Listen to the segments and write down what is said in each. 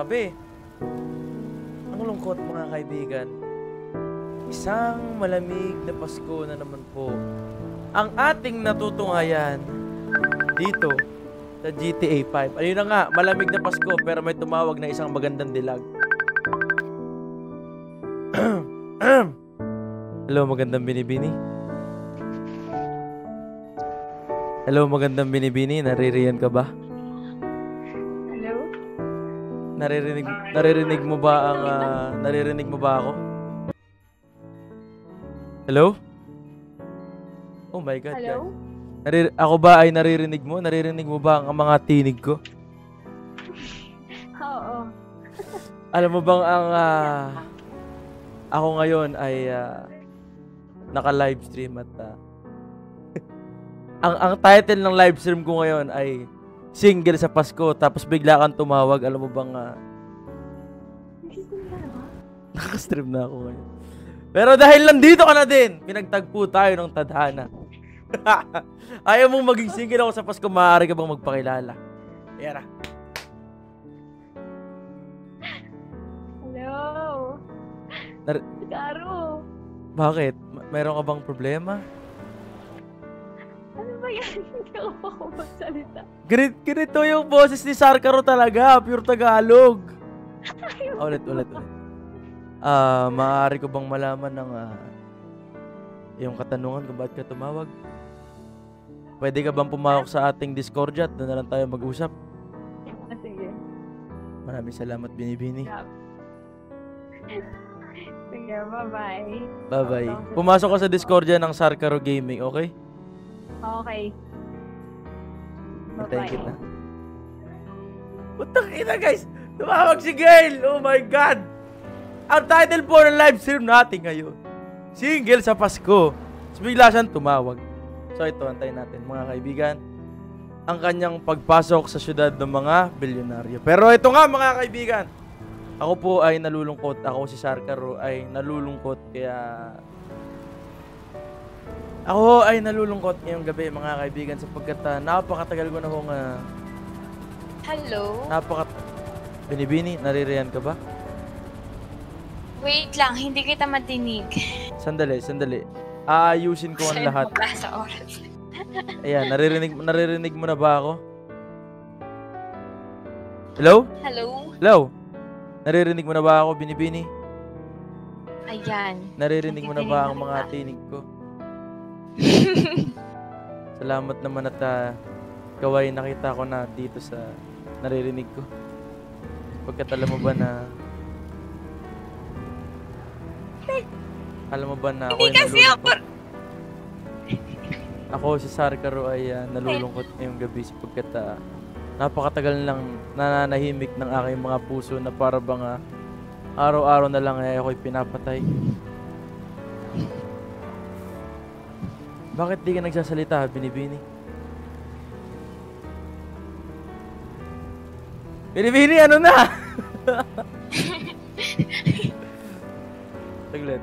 gabi. Ang lungkot mga kaibigan. Isang malamig na Pasko na naman po ang ating natutunghayan dito sa GTA 5. Ayun na nga, malamig na Pasko pero may tumawag na isang magandang dilag. Hello, magandang binibini. Hello, magandang binibini. Naririyan ka ba? Naririnig naririnig mo ba ang ah, naririnig mo ba ako? Hello? Oh my god. Hello? guys. Narir- ako ba ay naririnig mo? Naririnig mo ba ang mga tinig ko? Oo. Alam mo bang ang ah, ako ngayon ay ah, naka-live stream at ah, ang ang title ng live stream ko ngayon ay single sa Pasko tapos bigla kang tumawag. Alam mo bang ah, Naka-stream na ako ngayon. Pero dahil nandito ka na din, pinagtagpo tayo ng tadhana. Ayaw mong maging single ako sa Pasko, maaari ka bang magpakilala? Yan na. Hello? Nar- Garo. Bakit? Meron ka bang problema? Ano ba yan? Hindi ako makapagsalita. Ganito, ganito yung boses ni Sarkaro talaga, pure Tagalog. ulit, ulit, ulit. Ah, maaari ko bang malaman ng ah, yung katanungan kung bakit ka tumawag? Pwede ka bang pumawak sa ating Discord chat? Doon na lang tayo mag-usap. Ah, sige. Maraming salamat, Binibini. Sige, bye-bye. Bye-bye. Pumasok ka sa Discord dyan ng Sarkaro Gaming, okay? Okay. Antayin Bye-bye. kita. Putang ina guys! Tumawag si Gail! Oh my God! Ang title po ng live stream natin ngayon. Single sa Pasko. Tapos bigla siyang tumawag. So ito, antayin natin mga kaibigan. Ang kanyang pagpasok sa syudad ng mga bilyonaryo. Pero ito nga mga kaibigan. Ako po ay nalulungkot. Ako si Sarkaro ay nalulungkot. Kaya ako ay nalulungkot ngayong gabi mga kaibigan sapagkat ah, napakatagal ko na hong ah, Hello? napakat... Binibini, naririyan ka ba? Wait lang, hindi kita madinig. Sandali, sandali. Aayusin ko ang lahat. ba sa oras? Ayan, naririnig, naririnig mo na ba ako? Hello? Hello? Hello? Naririnig mo na ba ako, Binibini? Ayan. Naririnig mo na ba ang mga tinig ko? Salamat naman at uh, gaway nakita ko na dito sa naririnig ko. Pagkat alam mo ba na Alam mo ba na ako Hindi kasi ako... Ako si Sarkaro ay ah, nalulungkot ngayong gabi sapagkat ah, napakatagal lang nananahimik ng aking mga puso na para bang ah, araw-araw na lang ay ako'y pinapatay. Bakit di ka nagsasalita, Binibini? Binibini, ano na? Saglit.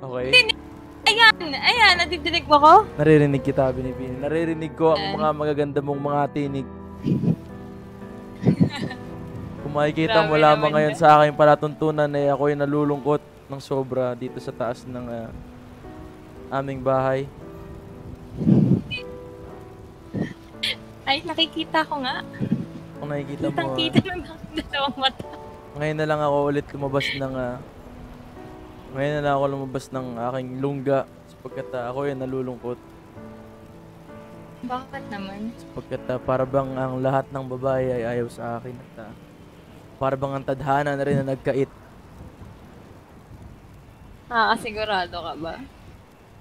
Okay. Ayan! Ayan! Nadidinig mo ko? Naririnig kita, Binibini. Naririnig ko ang mga magaganda mong mga tinig. Kung makikita mo Grabe lamang naman ngayon yan. sa aking palatuntunan ay ako'y nalulungkot ng sobra dito sa taas ng ah, aming bahay. Ay, nakikita ko nga. Kung nakikita mo, Kitang-kita ng dalawang mata. ngayon na lang ako ulit lumabas ng ah, ngayon na lang ako lumabas ng aking lungga sapagkat ah, ako ay nalulungkot Bakit naman? sapagkat ah, para bang ang lahat ng babae ay ayaw sa akin at ah, para bang ang tadhana na rin na nagkait Ah, sigurado ka ba?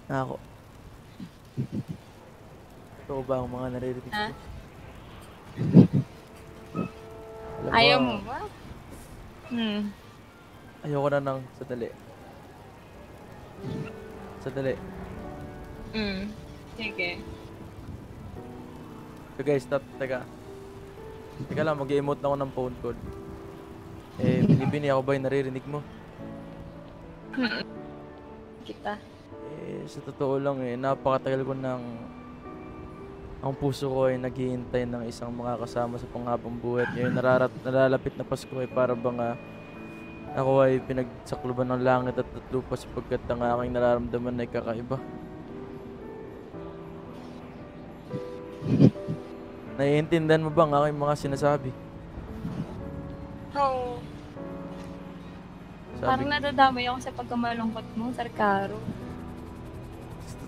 Na ako. Totoo ba ang mga naririnig ko? Ha? Alam Ayaw mo ba? Hmm. Ayoko na ng sadali. Sadali. Hmm. Sige. So guys, stop. Teka. Teka lang, mag-emote na ako ng phone call. Eh, binibini ako ba yung naririnig mo? Kita. Eh, sa totoo lang eh, napakatagal ko ng Ang puso ko ay naghihintay ng isang makakasama sa panghabang buhay. Ngayon nararat, nalalapit na Pasko ay para bang ah, ako ay pinagsakluban ng langit at at lupa sapagkat ang aking nararamdaman ay kakaiba. Naiintindihan mo ba ang aking mga sinasabi? Oo. Sabi, Parang nadadamay ako sa pagkamalungkot mo, Sarkaro.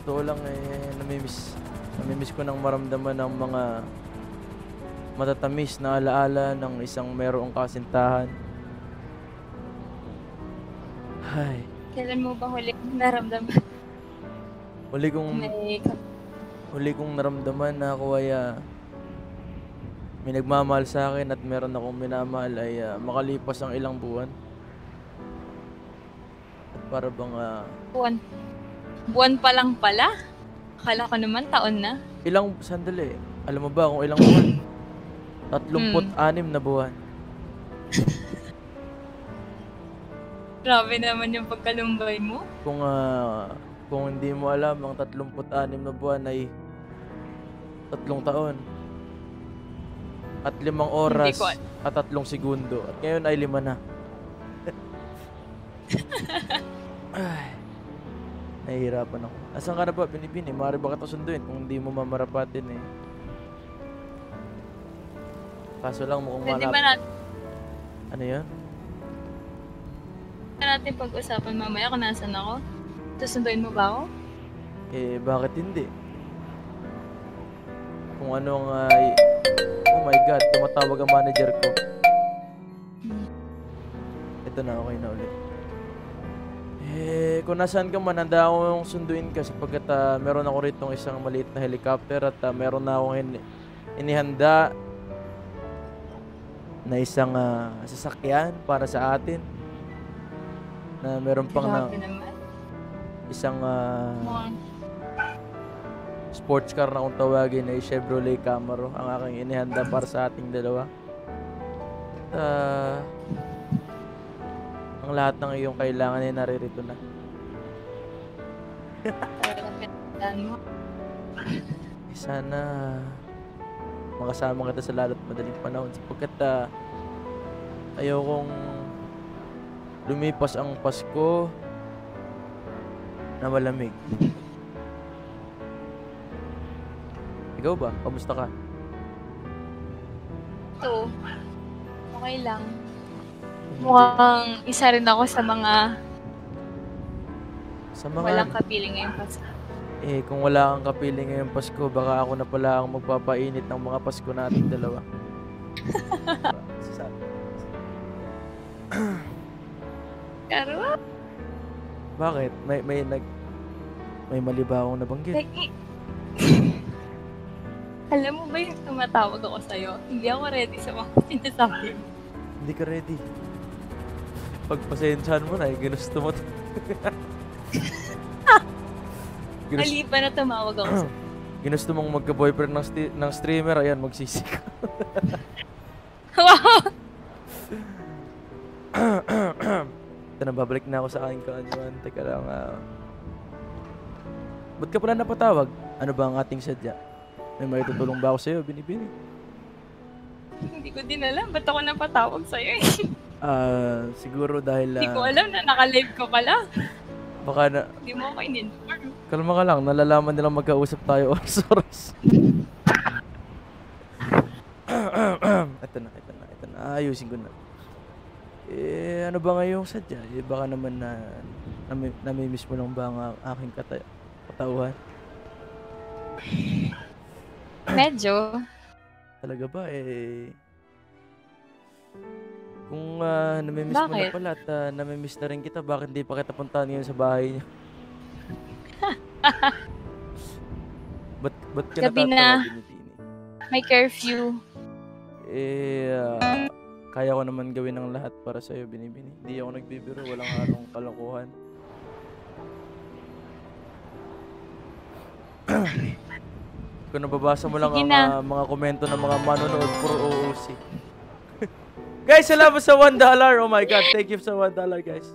Totoo lang eh, namimiss, namimiss ko nang maramdaman ng mga matatamis na alaala ng isang merong kasintahan. Ay, Kailan mo ba huli naramdaman huli kong, may huli kong naramdaman na ako ay ah, may nagmamahal sa akin at meron akong minamahal ay ah, makalipas ang ilang buwan. At para bang ah, buwan? Buwan pa lang pala? Akala ko naman taon na. ilang, sandali, alam mo ba kung ilang buwan? Tatlumput anim na buwan. Grabe naman yung pagkalumbay mo. Kung ah, kung hindi mo alam, ang 36 na buwan ay tatlong taon. At limang oras Hindi ko al- at tatlong segundo. At ngayon ay lima na. ay, nahihirapan ako. Asan ka na ba, Binibini? Maaari ba kita sunduin kung hindi mo mamarapatin eh. Kaso lang mukhang Pwede malap. ba natin, Ano yun? natin pag-usapan mamaya kung nasan ako? Susunduin mo ba ako? Eh, bakit hindi? Kung ano ang... ay oh my God, tumatawag ang manager ko. Ito na, okay na ulit. Eh, kung nasaan ka man, handa akong sunduin ka sapagkat ah, meron ako rito isang maliit na helicopter at ah, meron na akong ini- inihanda na isang ah, sasakyan para sa atin. Na meron pang na, isang Mukhang sports car na kung tawagin ay Chevrolet Camaro ang aking inihanda para sa ating dalawa. At, ah, ang lahat ng iyong kailangan ay naririto na. Eh, sana makasama kita sa lalo't madaling panahon sapagkat ah, ayaw kong lumipas ang Pasko na malamig. Ikaw ba? Kamusta ka? Ito, okay lang. Mukhang isa rin ako sa mga Sa mga walang kapiling ngayong Pasko. Eh, kung wala kang kapiling ngayong Pasko, baka ako na pala ang magpapainit ng mga Pasko nating dalawa. Karo, Bakit? May may nag may mali ba akong nabanggit? like, alam mo ba yung tumatawag ako sa'yo? Hindi ako ready sa mga sinasabi mo. Hindi ka ready. Pagpasensyahan mo na, eh, ginusto mo. to. ginusto, Mali pa na tumawag ako sa'yo. ginusto mong magka-boyfriend ng, sti- ng streamer, ayan, magsisi ka. wow! Ito na, babalik na ako sa aking kaanyuan. Teka lang, ah. Ba't ka pala napatawag? Ano ba ang ating sadya? May may tutulong ba ako sa'yo, binibini? Hindi ko din alam. Ba't ako napatawag sa'yo eh? Ah, siguro dahil Hindi ko ah, alam na naka-live ko pala. baka na, Hindi mo ako in-inform. kalma ka lang, nalalaman nilang magkausap tayo oras-oras. ito na, ito na, ito na. Ayusin ko na. Eh, ano ba ngayong sadya? Eh, baka naman na nami, namimiss mo lang ba ang aking kata katauhan? Medyo. Talaga ba? Eh, kung ah, namimiss mo na Bakit? pala at ah, namimiss na rin kita, bakit di pa kita puntahan ngayon sa bahay niyo? ba't, ba't ka Gabi na. Binibini? May curfew. Eh, ah, kaya ko naman gawin ng lahat para sa'yo, Binibini. Hindi ako nagbibiro, walang halong kalokohan. Kung nababasa mo lang Sige ang na. ah, mga komento ng mga manonood, puro OOC. Guys, salamat sa $1. Oh my God, thank you sa $1, guys.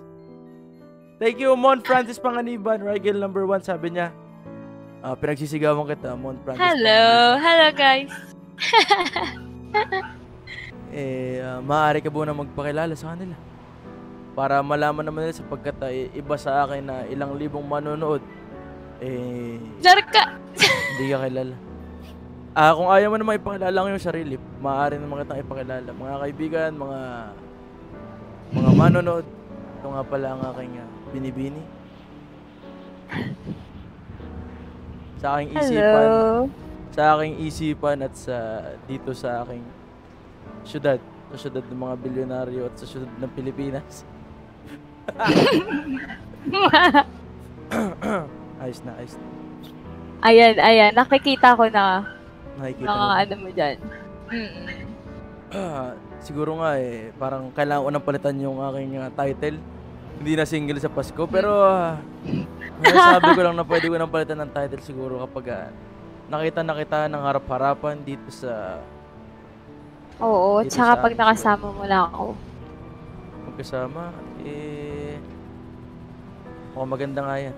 Thank you, Mon Francis Panganiban, Rigel number 1, sabi niya. Ah, pinagsisigawan kita, Mount Francis. Hello! Hello, guys! Eh, ah, maaari ka muna magpakilala sa kanila. Para malaman naman nila sapagkat ah, iba sa akin na ilang libong manonood. Eh, Jar ka! hindi ka kilala. Ah, kung ayaw mo naman ipakilala iyong sarili, maaari naman kitang ipakilala. Mga kaibigan, mga mga manonood. Ito nga pala ang aking ah, binibini. Sa aking isipan, Hello! sa aking isipan at sa dito sa aking syudad, sa syudad ng mga bilyonaryo at sa syudad ng Pilipinas. ayos na, ayos na. ayan, ayan. Nakikita ko na Nakikita mga mo. ano mo dyan. Mm-mm. Ah, siguro nga eh, parang kailangan ko nang palitan yung aking ah, title. Hindi na single sa Pasko, pero uh, sabi ko lang na pwede ko nang palitan ng title siguro kapag ah, nakita na kita ng harap-harapan dito sa Oo, Dito tsaka sa pag nakasama mo lang ako. magkasama, eh, oh, maganda nga yan.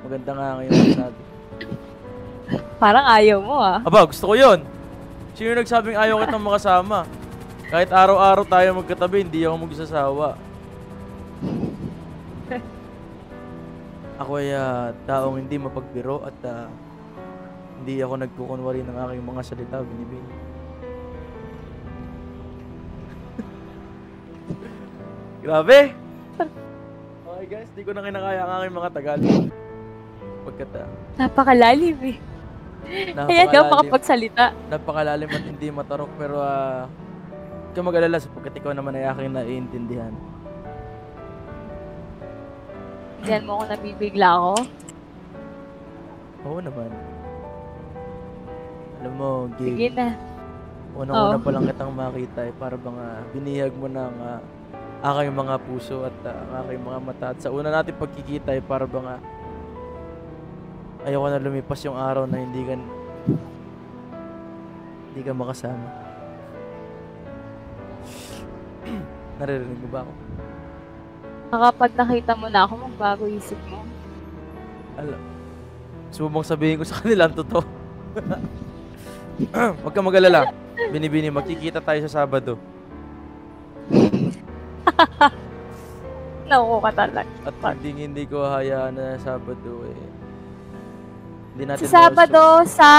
Maganda nga ngayon sabi. Parang ayaw mo ah. Aba, gusto ko yun. Sino yung nagsabing ayaw kitang makasama? Kahit araw-araw tayo magkatabi, hindi ako magsasawa. Ako ay ah, taong hindi mapagbiro at ah, hindi ako nagkukunwari ng aking mga salita, binibini. Grabe! Okay guys, di ko na kinakaya ang aking mga Tagalog. Pagkat ah, Napakalalim eh. Ayan daw makapagsalita. napakalalim at hindi matarok pero ah huwag ka mag-alala sapagkat ikaw naman ay aking naiintindihan. Diyan mo ako nabibigla ako. Oo naman. Alam mo, Sige Gabe, na. unang-una Oo. pa lang kitang makita eh, para bang ah, binihag mo ng ah, aking mga puso at ang aking mga mata. At sa una natin pagkikita eh, para bang ah, ayoko na lumipas yung araw na hindi ka hindi ka makasama. Naririnig mo ba ako? Kapag nakita mo na ako, magbago isip mo. Alam. Bang sabihin ko sa kanila ang totoo? Huwag kang mag-alala. Binibini, magkikita tayo sa Sabado. Naku ka talaga. At hindi hindi ko hayaan na Sabado eh. Hindi natin Sa Sabado, sa...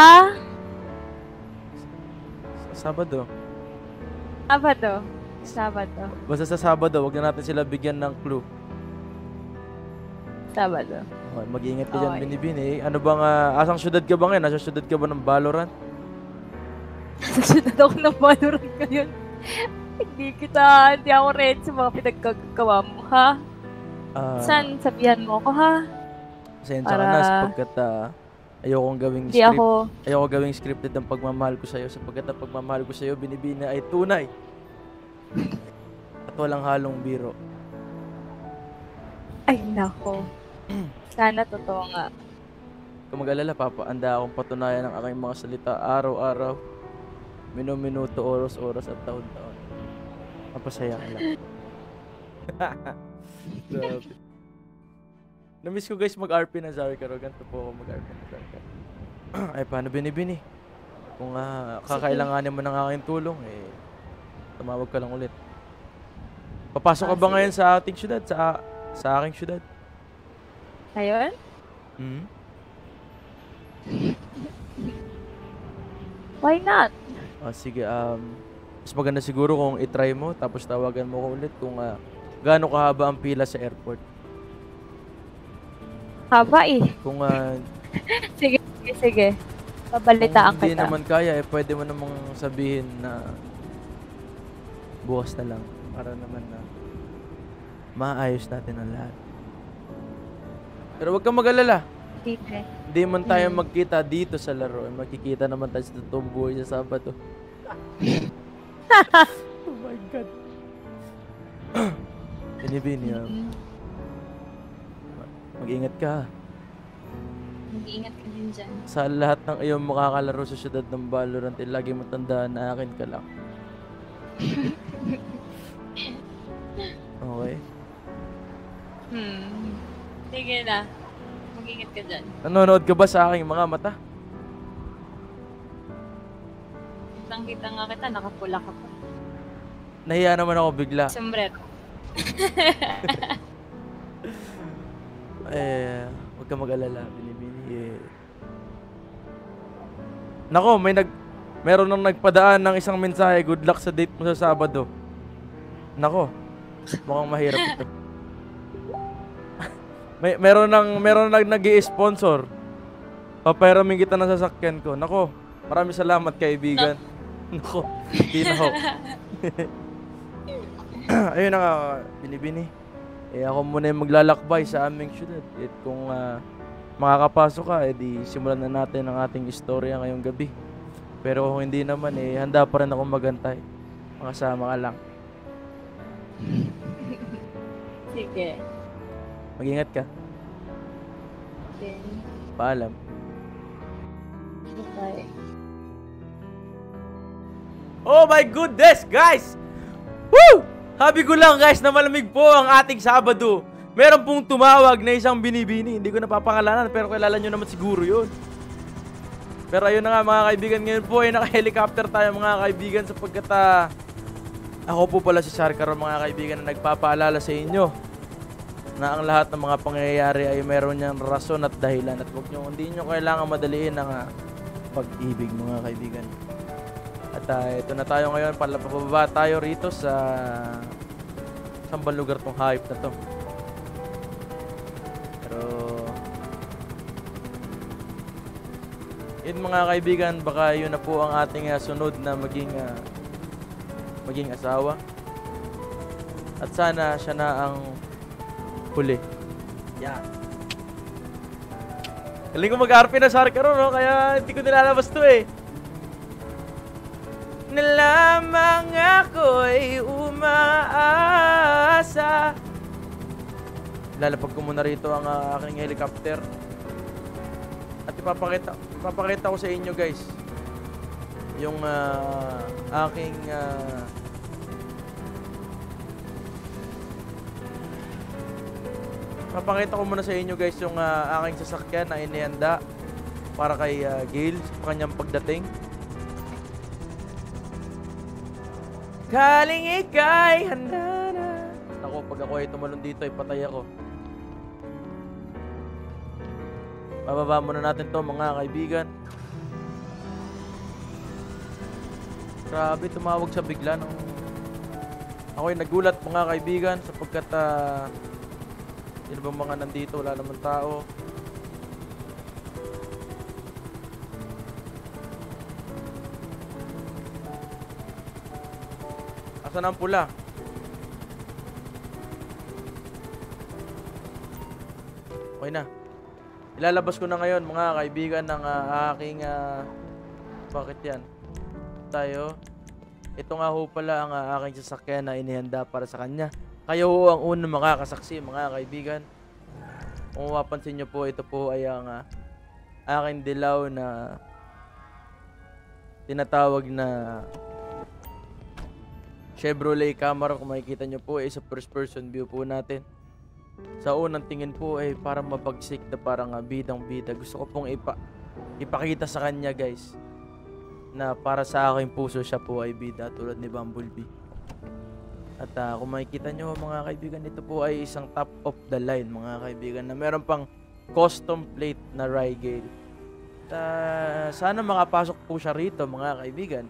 Sa Sabado. Sabado. Sabado. Basta sa Sabado, wag na natin sila bigyan ng clue. Sabado. Okay, mag-iingat ka dyan, Okay. binibini. Ano bang, ah, asang syudad ka ba ngayon? Nasa syudad ka ba ng Valorant? Nagsunod ako ng Valorant ngayon. hindi kita, hindi ako ready sa mga pinagkagawa mo, ha? Ah, San, sabihan mo ako, ha? Pasensya ka na para- sapagkat ah, ayokong gawing script. ako, Ayoko gawing scripted ang pagmamahal ko sa'yo sapagkat ang pagmamahal ko sa'yo binibini ay tunay. At walang halong biro. ay nako. Sana totoo nga. Kung mag-alala, Papa, anda akong patunayan ng aking mga salita araw-araw, minuminuto, oras-oras at taon-taon. Mapasaya ka lang. Grabe. Namiss ko guys mag-RP na Zari Karo. Ganito po ako mag-RP na Zari Karo. Ay, paano binibini? Kung ah, kakailanganin mo ng aking tulong, eh, tumawag ka lang ulit. Papasok ka Ah, ba sige. ngayon sa ating syudad? Sa, sa aking syudad? Ayun? Hmm? Why not? Ah, sige, um, mas maganda siguro kung itry mo, tapos tawagan mo ko ulit kung uh, gaano kahaba ang pila sa airport. Haba eh. Kung ah, Sige, sige, sige. Babalitaan kung hindi kita. naman kaya, eh, pwede mo namang sabihin na bukas na lang para naman na maayos natin ang lahat. Pero wag kang mag-alala. Sige. Hindi man tayo Mm. magkita dito sa laro. Eh, magkikita naman tayo sa totoong buhay sa Sabado. oh my God. Binibini, ah. Mag-ingat ka. Mag-iingat ka din dyan. Sa lahat ng iyong makakalaro sa syudad ng Valorant, eh, lagi mo tandaan na akin ka lang. Okay? Hmm. Sige na. Mag-ingat ka dyan. Nanonood ka ba sa aking mga mata? Kitang-kita nga kita, nakapula ka pa. Nahiya naman ako bigla. Sombrero. Eh, huwag ka mag-alala, binibini. Eh. Nako, may nag... Meron nang nagpadaan ng isang mensahe, good luck sa date mo sa Sabado. Nako, mukhang mahirap ito. may meron nang meron nang nag-i-sponsor. Papayaramin kita ng sasakyan ko. Nako, maraming salamat kaibigan. Nako, hindi na ho. Ayun na nga, binibini. Eh ako muna yung maglalakbay sa aming syudad. At kung ah, makakapasok ka, edi simulan na natin ang ating istorya ngayong gabi. Pero kung hindi naman, eh handa pa rin ako magantay. Makasama ka lang. Sige. Mag-ingat ka. Then, Paalam. bye. Oh my goodness, guys! Woo! Habi ko lang guys na malamig po ang ating Sabado. Meron pong tumawag na isang binibini. Hindi ko napapangalanan pero kilala nyo naman siguro yun. Pero ayun na nga mga kaibigan, ngayon po ay naka-helicopter tayo mga kaibigan sapagkat ah, ako po pala si Sarkaro mga kaibigan na nagpapaalala sa inyo na ang lahat ng mga pangyayari ay meron niyang rason at dahilan at huwag nyo, hindi nyo kailangan madaliin ang ah, pag-ibig mga kaibigan. At ah, ito na tayo ngayon, pababa tayo rito sa saan ba lugar tong hype na to. Pero yun mga kaibigan, baka yun na po ang ating ah, sunod na maging ah, maging asawa. At sana siya na ang huli. Yan. Galing ko mag-RP na Sarkaro, no? Kaya hindi ko nilalabas to eh na lamang ako'y umaasa Lalapag ko muna rito ang ah, aking helicopter At ipapakita, ipapakita ko sa inyo guys Yung ah, aking ah, Papakita ko muna sa inyo guys yung ah, aking sasakyan na inihanda para kay ah, Gail sa kanyang pagdating. Kaling ika'y handa na. Ako, pag ako ay tumalon dito, ay patay ako. Bababa muna natin to mga kaibigan. Grabe, tumawag sa bigla nung... Ako ay nagulat mga kaibigan sapagkat. Sino bang mga nandito? Wala naman tao. Asan ang pula? Okay na. Ilalabas ko na ngayon mga kaibigan ng ah, aking ah, bakit yan? Tayo. Ito nga ho pala ang ah, aking sasakyan na inihanda para sa kanya. Kayo ho ang unang makakasaksi mga kaibigan. Kung mapapansin nyo po, ito po ay ang ah, aking dilaw na tinatawag na Chevrolet Camaro kung makikita nyo po ay sa first person view po natin. Sa unang tingin po ay parang mabagsik na parang ah, bidang bida. Gusto ko pong ipa ipakita sa kanya guys na para sa aking puso siya po ay bida tulad ni Bumblebee. At ah, kung makikita nyo mga kaibigan, ito po ay isang top of the line mga kaibigan na meron pang custom plate na Rygale. At ah, sana makapasok po siya rito mga kaibigan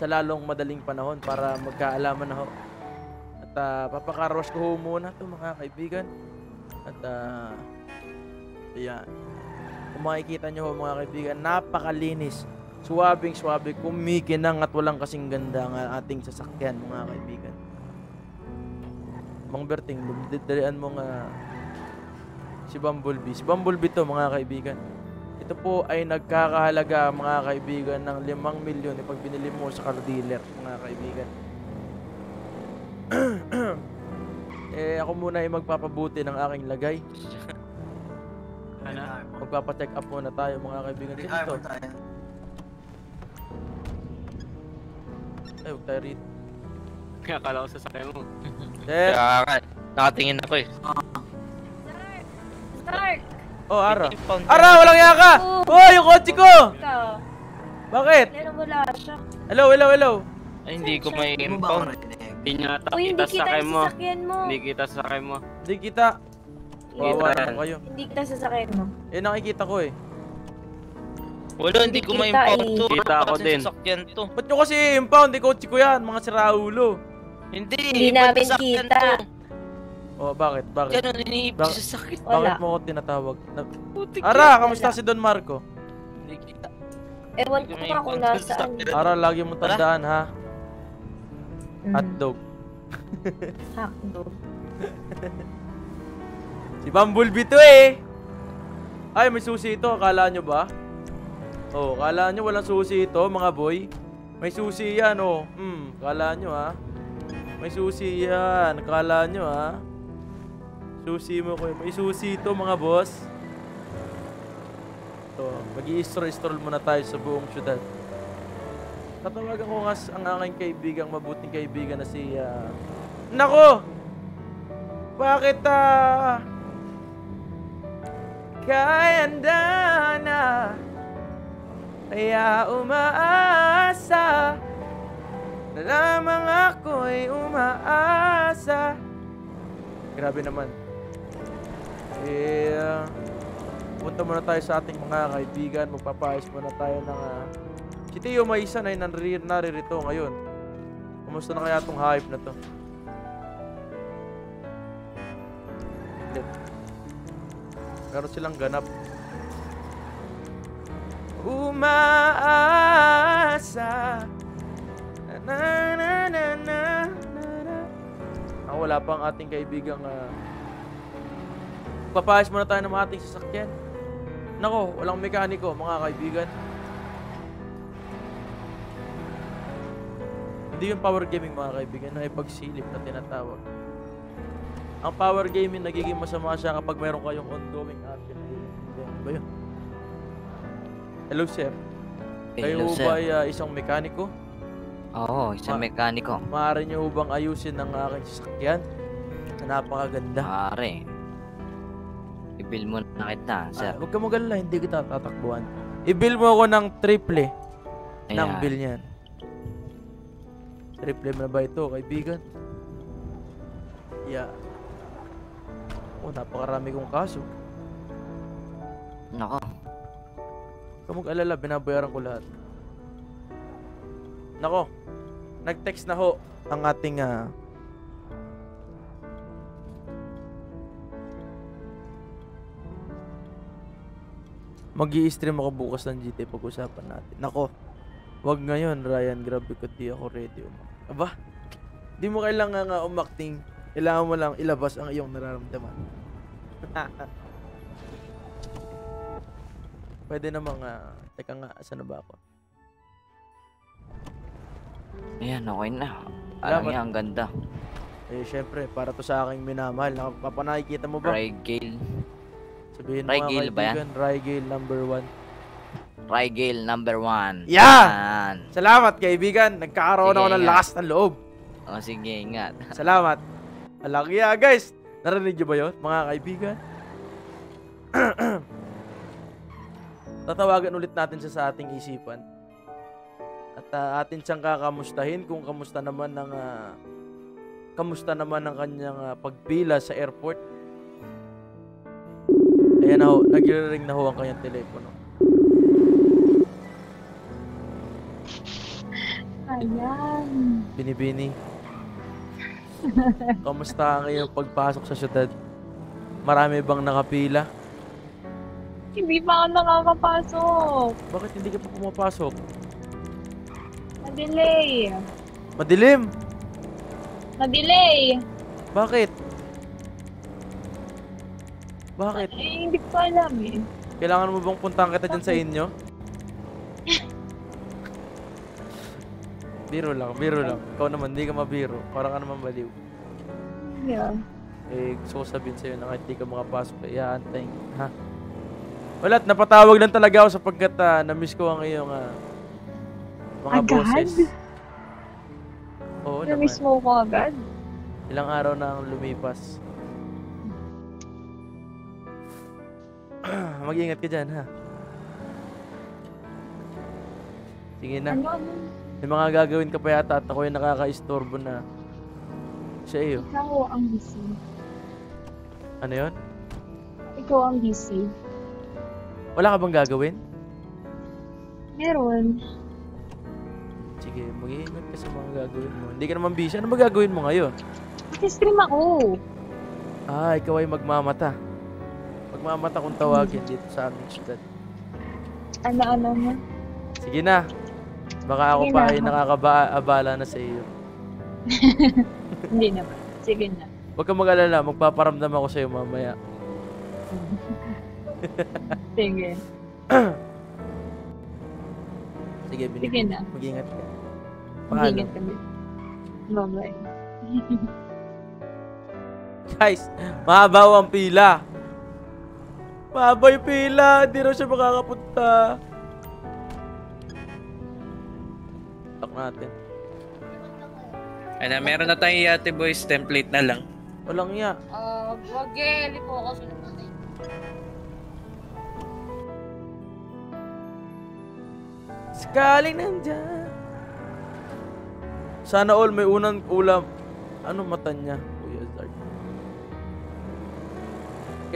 sa lalong madaling panahon para magkaalaman na. At uh, papakarwas ko ho muna to mga kaibigan. At uh, ayan. Kung makikita nyo ho mga kaibigan, napakalinis. Suwabing suwabe, kumikinang at walang kasing ganda ang ating sasakyan mga kaibigan. Mang Berting, dalian mo nga si Bumblebee. Si Bumblebee to mga kaibigan. Ito po ay nagkakahalaga mga kaibigan ng 5 milyon pag binili mo sa car dealer mga kaibigan. eh ako muna ay magpapabuti ng aking lagay. Ano? Magpapacheck up muna tayo mga kaibigan. Sino to? Ay, huwag tayo rito. Kaya akala ko sasakyan mo. Sir, Kaya nga, nakatingin ako eh. Stark! Oh, Ara. Ara, walang yaka! Oh, yung kotse ko! Bakit? Meron wala siya. Hello, hello, hello. Ay, hindi ko may impound. Hindi niya ta- Uy, hindi kita kita sakay mo. mo. Hindi kita sakay mo. Hindi kita. Wawa Kita. naman kayo. Hindi kita sasakyan mo. Eh, nakikita ko eh. Wala, hindi ko may Kita impound eh. to. Kita ako din. sasakyan to. Ba't nyo kasi impound? Di kotse ko yan, mga siraulo. Hindi, Hindi namin kita. to. Oh, bakit? Bakit? Ganun, iniipit Bakit? sa sakit. Wala. Bakit mo ako tinatawag? Na- Putik Ara, kamusta si Don Marco? Hindi kita. Ewan ko nga kung nasaan. Ara, lagi mo tandaan ha. Mm, Hotdog. Hotdog. Si Bumblebee to eh. Ay, may susi ito. Akala nyo ba? Oh, akala nyo walang susi ito, mga boy? May susi yan, oh. Hmm, akala nyo ha? May susi yan. Akala nyo ha? Susi mo ko. May susi ito, mga boss. Ito, mag-i-stroll-stroll muna tayo sa buong syudad. Tatawagan ko nga ang aking kaibigang mabuting kaibigan na si... ah, Nako! Bakit ah... Kayanda na Kaya umaasa Na lamang ako'y umaasa Grabe naman Eh ah, Punta muna tayo sa ating mga kaibigan Magpapayos muna tayo ng ah, Si Tio Maisan ay nariri- naririto ngayon Kumusta na kaya tong hype na to? Meron silang ganap. Umaasa. Na na na na na na. Ah, wala pa ang ating kaibigang uh, Papayas muna tayo ng ating sasakyan. Nako, walang mekaniko, mga kaibigan. Hindi yung power gaming mga kaibigan, na ipagsilip na tinatawag. Ang power gaming nagiging masama siya kapag meron kayong ongoing action. Ba yun? Hello, sir. Kayo Hello, ba sir. ay ah, isang mekaniko? Oo, isang Ma- mekaniko. Maaari niyo bang ayusin ng aking sasakyan? Na napakaganda. Maaari. I-bill mo na kita, sir. Ah, huwag ka magalala, hindi kita tatakbuhan. I-bill mo ako ng triple ng Ayan. bill niyan. Triple mo na ba ito, kaibigan? Yeah. Oh, napakarami kong kaso. Nako, Huwag mag-alala, binabayaran ko lahat. Nako, nag-text na ho ang ating ah, mag stream ako bukas ng GT pag-usapan natin. Nako, wag ngayon, Ryan. Grabe ko, di ako ready. Aba, di mo kailangan nga umakting. Kailangan mo lang ilabas ang iyong nararamdaman. Pwede namang, ah, teka nga, saan na ba ako? ayan, okay na. Alam niya, ang ganda. Eh, syempre, para to sa aking minamahal. Nakapapanakikita mo ba? Rygale. Sabihin mo Rygale nga ba yan? Rygale number one. Rygale number one. Yeah! Yan. Salamat, kaibigan. Nagkakaroon Sige, ako ng lakas ng loob. O, sige, ingat. Salamat. Alaki yeah, guys. Narinig niyo ba yun, mga kaibigan? Tatawagan ulit natin siya sa ating isipan. At ah, atin siyang kakamustahin kung kamusta naman ng ah, kamusta naman ang kanyang ah, pagpila sa airport. Ayan na ho, nagre-ring na ho ang kanyang telepono. Ayan. Binibini. Kamusta ang iyong pagpasok sa syudad? Marami bang nakapila? Hindi pa ako nakakapasok. Bakit hindi ka pa pumapasok? Na-delay. Madilim! Na-delay. Bakit? Bakit? Eh, hindi ko alam eh. Kailangan mo bang puntahan kita dyan sa inyo? biro lang, biro lang. Ikaw naman, hindi ka mabiro. Parang ka naman baliw. Yeah. Eh, gusto ko sabihin sa'yo na kahit hindi ka makapasok, eh, iaantay. Ha? Wala, napatawag lang talaga ako sapagkat ah, na-miss ko ang iyong ah, mga Agad? boses. Oo naman. Na-miss mo ko agad. Ilang araw na ang lumipas. mag-ingat ka dyan, ha? Sige na. Ano? May mga gagawin ka pa yata at ako yung nakaka-istorbo na sa iyo. Ikaw ang busy. Ano yon? Ikaw ang busy. Wala ka bang gagawin? Meron. Sige, mag-iingat ka sa mga gagawin mo. Hindi ka naman busy. Ano ba gagawin mo ngayon? Mag-stream ako. Ah, ikaw ay magmamata. Magmamata kung tawagin dito sa aming syudad. Ano-ano mo? Sige na. Baka ako Sige pa na. ay nakakabala na sa iyo. Hindi naman. Sige na. Huwag kang mag-alala, magpaparamdam ako sa iyo mamaya. Sige. Sige, binib- Sige na. Mag-ingat ka. Paano? Mag-ingat kami. Bye-bye. Guys, mahabaw ang pila. Mahaba yung pila. Hindi raw siya makakapunta. Talk natin. Ano, meron na tayong Yate Boys template na lang. Walang iya. Ah, wag eh. Lipo ako sa Sakaling nandyan. Sana all may unang ulam. Ano mata niya? Kuya Zard.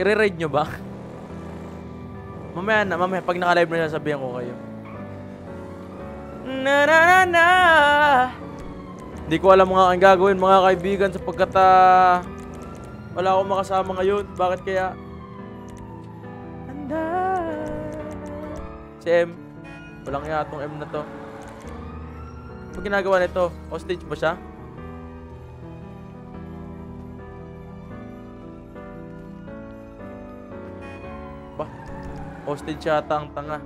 I-raid nyo ba? Mamaya na, mamaya. Pag naka-live na sasabihan ko kayo. Na na na na. Hindi ko alam mga ang gagawin mga kaibigan sapagkat ah, wala akong makasama ngayon. Bakit kaya? Anda. Si M. Walang iya tong M na to. Ano ginagawa nito? Hostage ba siya? Hostage yata ang tanga.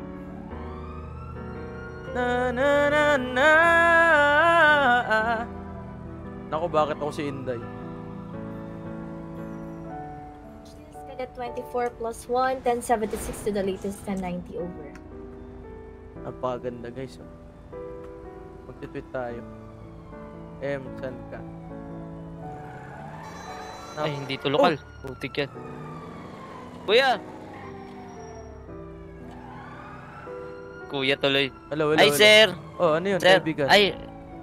Na na na na Naku, bakit ako si Inday? Cadet 24 plus 1, 1076 to the latest 1090 over. Napakaganda guys. Oh. Magtitweet tayo. M, saan ka? Ay, hindi to lokal. Putik yan. Kuya! Kuya tuloy. Hello, hello, Ay, hello. sir! Oh, ano yun, Sir! kaibigan? Ay,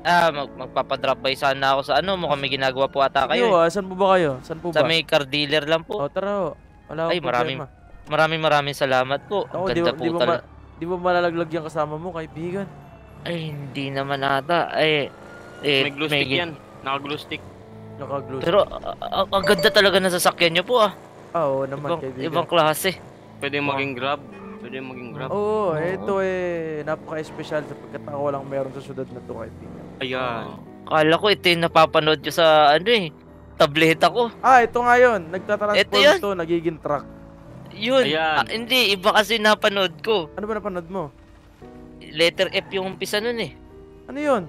ah, mag magpapadrop by sana ako sa ano. Mukhang may ginagawa po ata Kayo, kayo. eh. ah, saan po ba kayo? Saan po Sa ba? may car dealer lang po. Oh, tara, oh. Wala Ay, maraming. Maraming maraming salamat po. Ako, Ang di, ganda ba- po di, ba talaga. di ba malalaglag yung kasama mo, kaibigan? Ay, hindi naman ata. Ay, eh, May glue stick gin- yan. Naka-glue stick. Naka-glue. Pero, ah, ah, ang ganda talaga ng sasakyan niyo po ah. Ah, oo naman, Ibang, kaibigan. ibang klase. Pwede maging grab. Pwede maging grab. Oo, Oo. ito eh, napaka-espesyal sapagkat ako lang meron sa syudad na to, kaibigan. Ayan. Kala ko ito yung napapanood ko sa ano eh. Tableta ko. Ah, ito nga yun. Nagtatransform Ito yun. to, nagiging truck. Yun. Ayan. Ah, hindi, iba kasi napanood ko. Ano ba napanood mo? Letter F yung umpisa nun eh. Ano yun?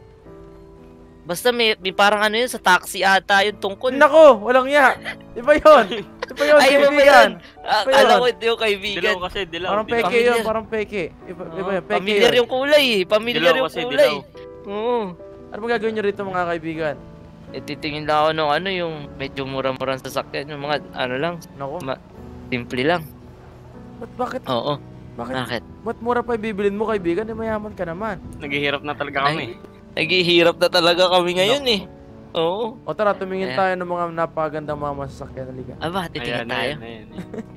Basta may, may parang ano yun, sa taxi ata yung tungkol. Nako, walang ya. Iba yun. Iba yun, Ay, kaibigan. Ah, Kala yun. ko ito yung kaibigan. Dilaw kasi, dilaw. Parang dilaw. peke yun, parang peke. Iba, Oo, iba yun, peke Pamilyar yun. yung kulay eh. Pamilyar Dilaw yung kasi, kulay. dilaw. Oo. Ano ba gagawin nyo rito mga kaibigan? Eh, titingin lang ako nung ano, yung medyo mura-murang sasakyan. Yung mga ano lang, Nako, Ma- simple lang. ba't bakit, Oo. bakit, Bakit? ba't mura pa ibibilin mo kaibigan? Eh, mayaman ka naman. Naghihirap na talaga kami. Naghihirap na talaga kami ngayon eh. Oo. O tara, tumingin Ayan. tayo ng mga napagandang mga masasakyan. Halika. Aba, titingin Ayan, tayo. ayan, ayan.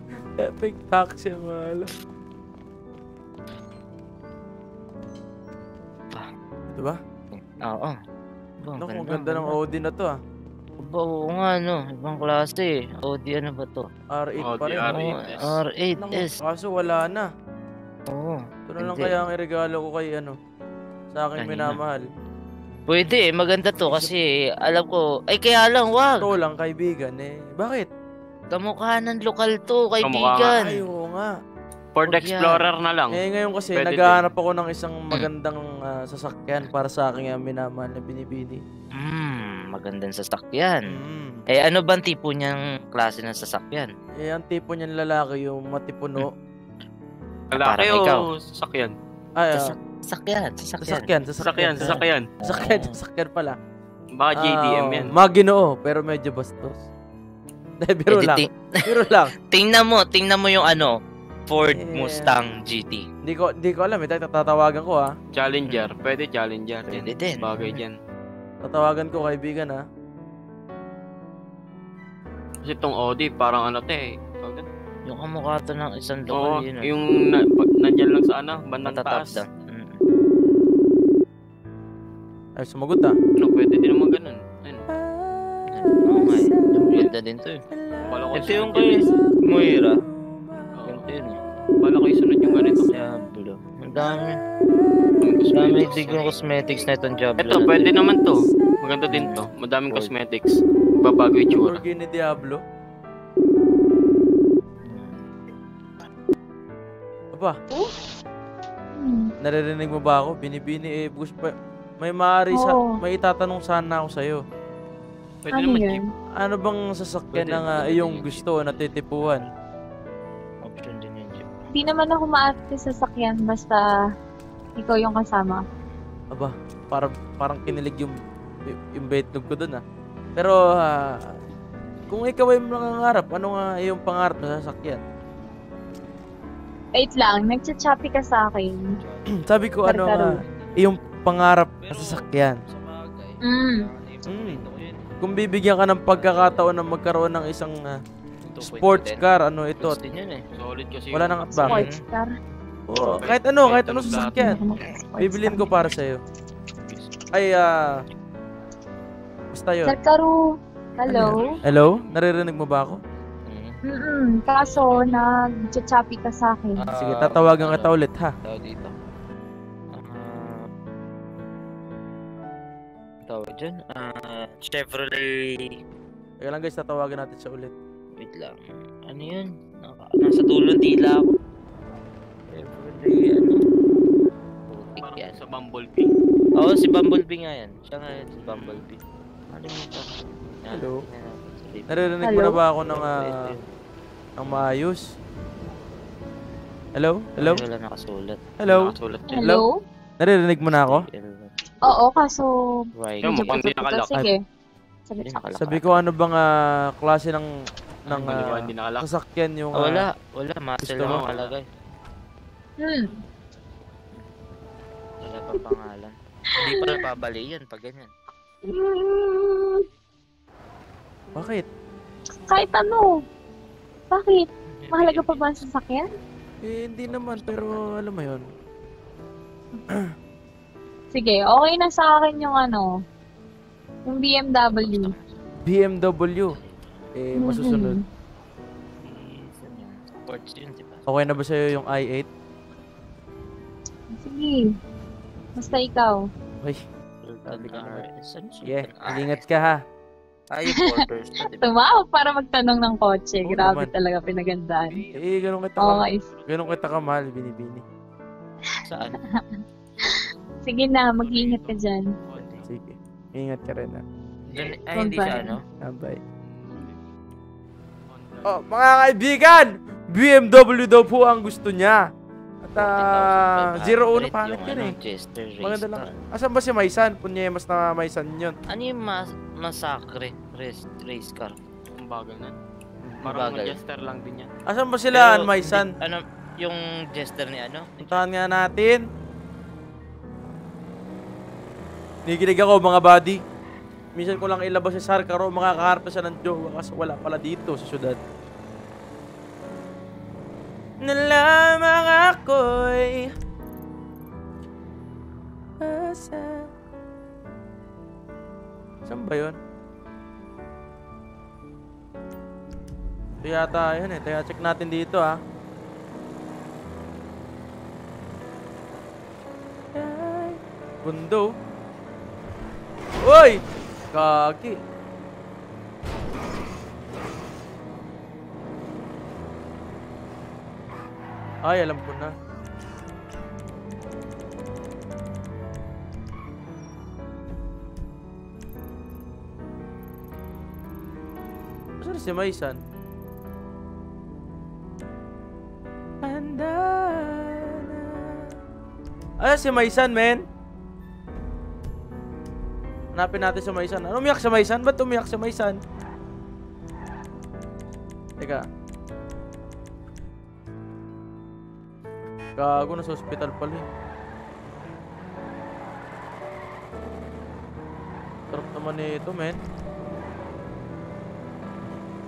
Epic taxi, mahal. Ito ba? Oo. Aba, Naku, ang ganda ng Audi na to ah. Aba, oo nga no. Ibang klase eh. Audi ano ba to? R8 pa Audi rin. R8. Oo, R8S. R8S. Naku, kaso wala na. Oo. Ito na lang Hindi. kaya ang iregalo ko kay ano. Sa aking Kanina. minamahal. Pwede eh. Maganda to kasi alam ko. Ay kaya lang, wag. Ito lang kaibigan eh. Bakit? Kamukha ng lokal to, kaibigan. Ay, oo nga. Huwag yan. Explorer na lang. Eh ngayon kasi Pwede naghahanap ako ng isang magandang ah, sasakyan para sa aking ah, minamahal na binibini. Hmm, magandang sasakyan. Mm. Eh ano bang tipo niyang klase ng sasakyan? Eh ang tipo niyan lalaki yung matipuno. Lalaki ikaw. o sasakyan? Ay, ah, Sasak- Sasakyan, sasakyan. sasakyan, Sasakyan, sasakyan. sasakyan. Sasakyan, pala. Baka JDM Ah, yan. Maginoo, pero medyo bastos. Dahil biro Eh, lang. ting- Biro lang. tingnan mo, tingnan mo yung ano, Ford Yeah. Mustang GT. Hindi ko, hindi ko alam. Eh, tatawagan ko ah. Challenger. Pwede Challenger. Pwede din. Bagay dyan. Tatawagan ko kaibigan ah. Kasi itong Audi, parang ano to eh. Yung kamukha to ng isang lokal yun. ah. yung na, pag, nandyan lang sa ano, bandang taas. down. Ay, sumagot ah. Ano, pwede din naman ganun. Ayun. Oo nga eh. Yung ganda din to eh. Bala ko Ito yung kay. Moira. Ganito yun eh. Bala ko isunod yung ganito. Diablo. Ang dami. Yung Ang dami cosmetics. tigong cosmetics na itong Diablo. Ito, pwede naman to. Maganda din to. Madaming cosmetics. Babago yung tsura. Lamborghini Diablo. Aba, Hmm. naririnig mo ba ako? Binibini eh. Gusto pa, may maaari sa, Oo. may itatanong sana ako sa'yo. Pwede Ano naman yun? Ano bang sasakyan Pwede, ng ah, pwede iyong din. gusto na titipuan? Option din yung Jeep. Hindi naman ako maarte sa sakyan basta ikaw yung kasama. Aba, parang, parang kinilig yung, yung baitlog ko dun ah. Pero, ah, kung ikaw ay nangangarap, ano nga iyong pangarap na sasakyan? Wait lang, nagchachappy ka sa akin. Sabi ko, ano nga, iyong pangarap na sasakyan. Mm. Mm. Kung bibigyan ka ng pagkakataon na magkaroon ng isang ah, sports car, ano ito, eh. Wala nang atbang. Sports car. Oo, kahit ano, kahit ano sasakyan. Bibilin ko para sa'yo. Ay, ah, basta yun. Sir Karu, hello? Hello? Naririnig mo ba ako? Mm. Mm-mm. Kaso, nagchachappy ka sa akin. Ah, Sige, tatawagan kita ulit, ha? Tawag dito. Tawag dyan. Ah, Chevrolet. Kaya lang guys, tatawagan natin siya ulit. Wait lang. Ano yun? Naka, nasa dulo dila ako. Chevrolet, ano? Putik Parang yan. sa Bumblebee. Oo, si Bumblebee nga yan. Siya nga yan, si Bumblebee. Ano yun Hello? Naririnig mo na Hello? ba ako ng, yun. ng maayos? Hello? Hello? Ay, wala nakasulat. Hello? Nakasulat. Hello? Naririnig mo na ako? Oo, kaso... Right. Yung mukhang di puto-puto. nakalock. Sige. Sabi Hindi. Sabi ko, ano bang ah, klase ng ng ah, hindi nakalak. sasakyan yung ah, wala, wala. Muscle lang nakalagay. Hmm. Wala pa pangalan. Hindi pa napabali yan pag ganyan. Bakit? kahit ano. Bakit? Mahalaga pa ba ang sasakyan? Eh, hindi naman, pero alam mo yun. Sige, okay na sa akin yung ano, yung BMW. BMW. Eh, masusunod. Saan yun? Sports yun, di ba? Okay na ba sa'yo yung i8? Sige. Basta ikaw. Okay. Siya? Yeah, Ah, ingat ka ha. Yung quarters? Tumawag para magtanong ng kotse. Oo Grabe naman. talaga pinagandaan. Eh, ganun kita, Oo, ka, guys. ganun kita kamahal, binibini. Saan? Sige na, mag-iingat ka dyan. Sige. Ingat ka rin ha. Doon, ay, hindi siya, ano? Ah, bye. Oh, mga kaibigan! BMW daw po ang gusto niya. At ah, 01 palit yung, yan ano, eh. Chester race Maganda lang. Asan ba si Maisan? Punyemas na Maisan yun. Ano yung mas masakre race, race car? Ang bagal na. Parang Bagal. jester lang din yan. Asan ba sila, Pero, Maisan? Ano, yung jester ni ano? Puntahan nga natin. Nigilig ako mga buddy. Minsan ko lang ilabas si Sarkaro, makakaharap na siya ng jowa kasi wala pala dito sa syudad. Na lamang ako'y asa. Saan ba yun? Ito yata yun eh. Kaya check natin dito ah. Bundo. Uy! Kaki. Ay, alam ko na. Saan si Maisan? Handa na. Ay, si Maisan, men. Hanapin natin si Maisan. Ano umiyak si Maisan? Ba't umiyak si Maisan? Teka. Gago, nasa hospital pala eh. Sarap naman nito, men.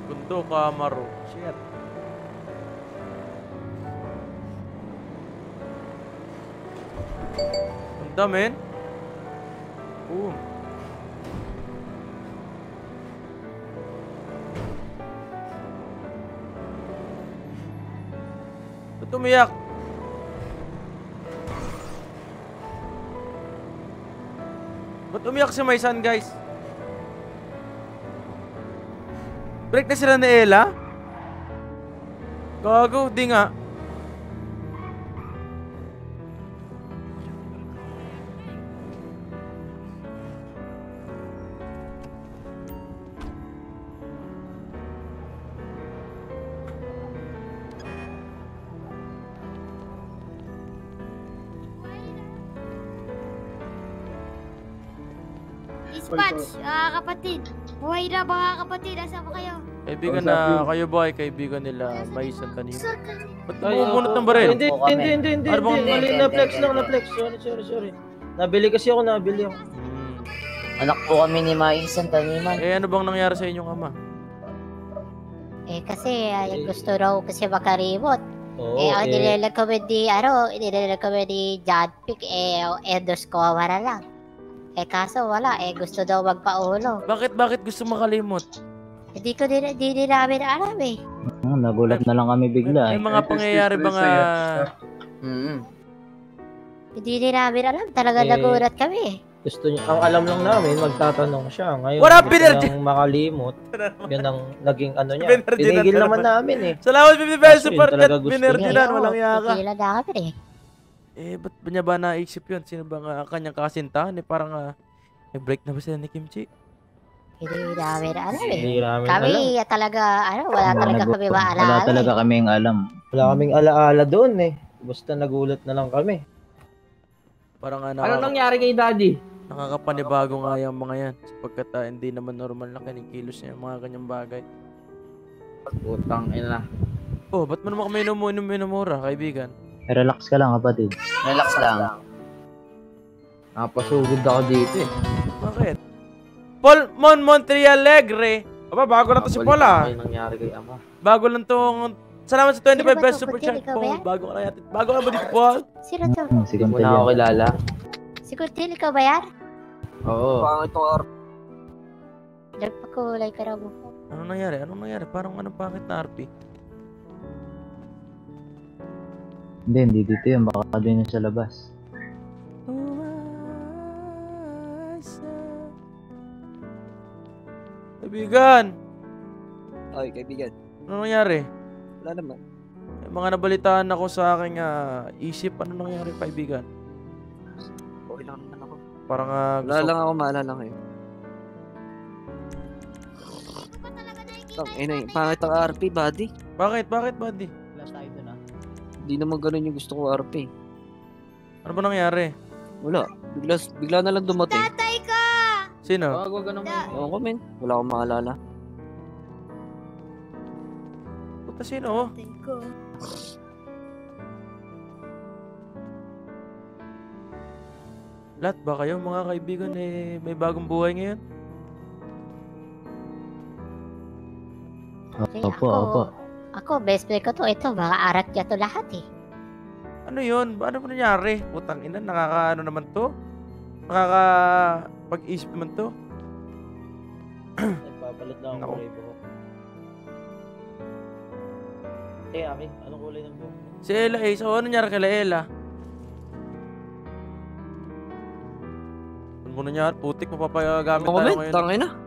Gundo, Camaro. Shit. Ganda, men. Boom. Ba't umiyak? Ba't umiyak si Maisan, guys? Break na sila ni Ella? Gago, di nga. Kapatid. Buhay na mga kapatid. Asa ba kayo? Kaibigan na kayo ba ay kaibigan nila Maisan kanina? Ba't Ay, bumumunot ng baril? Hindi, hindi, hindi, hindi, Ano bang- mali, na-flex lang, na-flex. Sorry, sorry, sorry. Nabili kasi ako, nabili ako. Hmm. Anak po kami ni Maisan Taniman. Eh ano bang nangyari sa inyong ama? Eh, kasi ah, gusto raw kasi makarimot. Oo, eh, ang eh, nirecommend ni, ano, nirecommend ni John Pick, eh, endoscoma na lang. Eh, kaso wala, eh, gusto daw magpaulo. Bakit bakit gusto makalimot? Hindi ko din, hindi din namin alam eh. Hmm, nagulat na lang kami bigla May eh. mga pangyayari ba nga Mm. Hindi din namin alam, talaga Eh, nagulat kami eh. gusto niya, ang alam lang namin, magtatanong siya. Ngayon, What up, niyang makalimot. Yun ang naging ano niya. Talaga. naman namin eh. Salamat 50 pesos Kaso yun support talaga at Oo, walang yaka. tigilan na kami eh. Eh, ba't ba niya ba naisip yun? Sino ba nga kanyang kasintahan? Eh, parang ah, may break na ba sila ni Kimchi? Hindi namin alam eh. Hindi namin Kami alam. talaga, ano, wala talaga kami maalala. Wala talaga kaming alam. Wala kaming alaala doon eh. Basta nagulat na lang kami. Parang Ano nakaka- nangyari kay daddy? nakakapanibago nga yung mga yan. Sapagkat ah, hindi naman normal na kinikilos niya yung mga ganyang bagay. Utang ina. Oh, ba't mo naman kami minumura, kaibigan? Eh, relax ka lang kapatid. Relax lang. Napasugod ako dito eh. Bakit? Paul Mon Montrealegre. Aba, bago na to si Paul ah. Ano nangyari kay ama? Bago lang tong... Salamat sa 25 Sino ba to? pesos super chat po. Bago ka na yata. Bago ka na ba dito, Paul? Sino to? Hmm, si Hindi mo na ako kilala. Si Kuntil, ikaw ba yan? Oo. Nagpakulay ka raw mo. Anong nangyari? Anong nangyari? Parang anong pangit na RP? Hindi, hindi dito yun. Baka din yun sa labas. Kaibigan! Ay, kaibigan. Ano nangyari? Wala naman. May mga nabalitaan ako sa aking ah, isip. Ano nangyari, kaibigan? Okay lang naman ako. Parang Wala gusto lang ako maalala kayo. Tang, ina, pangit ang RP, buddy. Bakit? Bakit, buddy? Hindi naman ganun yung gusto ko RP. Ano ba nangyari? Wala. Bigla, bigla na lang dumating. Tatay ka! Sino? Wag wag ka naman. Ewan ko, men. Wala akong maalala. Puta, sino? Tatay ko. Lahat ba kayo, mga kaibigan, eh, may bagong buhay ngayon? Opo, opo. Ako, best friend ko to. Ito, mga arat niya to lahat eh. Ano yun? Ano ba nangyari? Putang ina, nakaka ano naman to? Nakaka pag-isip naman to? Nagpapalit Nako. ako kulay buhok. Eh, akin. Anong kulay ng buhok? Si Ella eh, so ano nangyari kay Ella? Ano mo nangyari? Putik, mapapagamit Ako, tayo ngayon. Tangay na.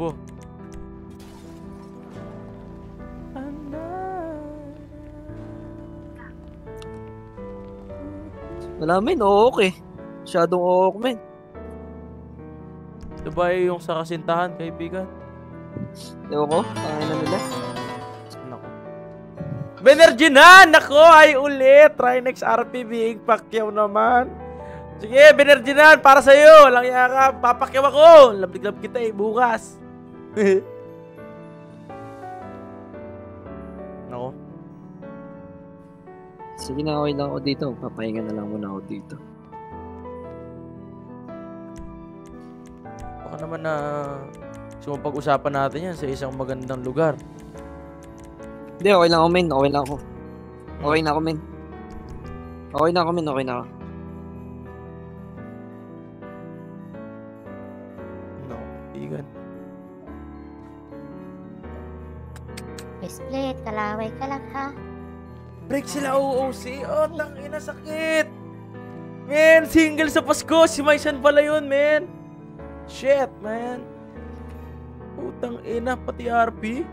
Bo. Wala, men. Oo, okay. Masyadong oo, men. Ito ba yung sa kasintahan, kaibigan? Ewan ko. Tangay na nila. Nako. Benergy na! Nako, ay ulit! Try next RP being Pacquiao naman. Sige, Benerginan, para sa'yo. Walang yaka. Papakyaw ako. Lablig-lab kita eh, bukas. Nako. Sige na, okay lang ako dito. Papahinga na lang muna ako dito. Baka naman na gusto mong pag-usapan natin yan sa isang magandang lugar. Hindi, okay lang ako, men. Okay lang ako. Okay na ako, men. Okay na ako, men. Okay na ako. Split, kalaway ka lang ha. Break sila OOC. Oh, tangina sakit. Man, single sa Pasko. Si Maisan pala yun, man. Shit, man. Putang ina, pati RP.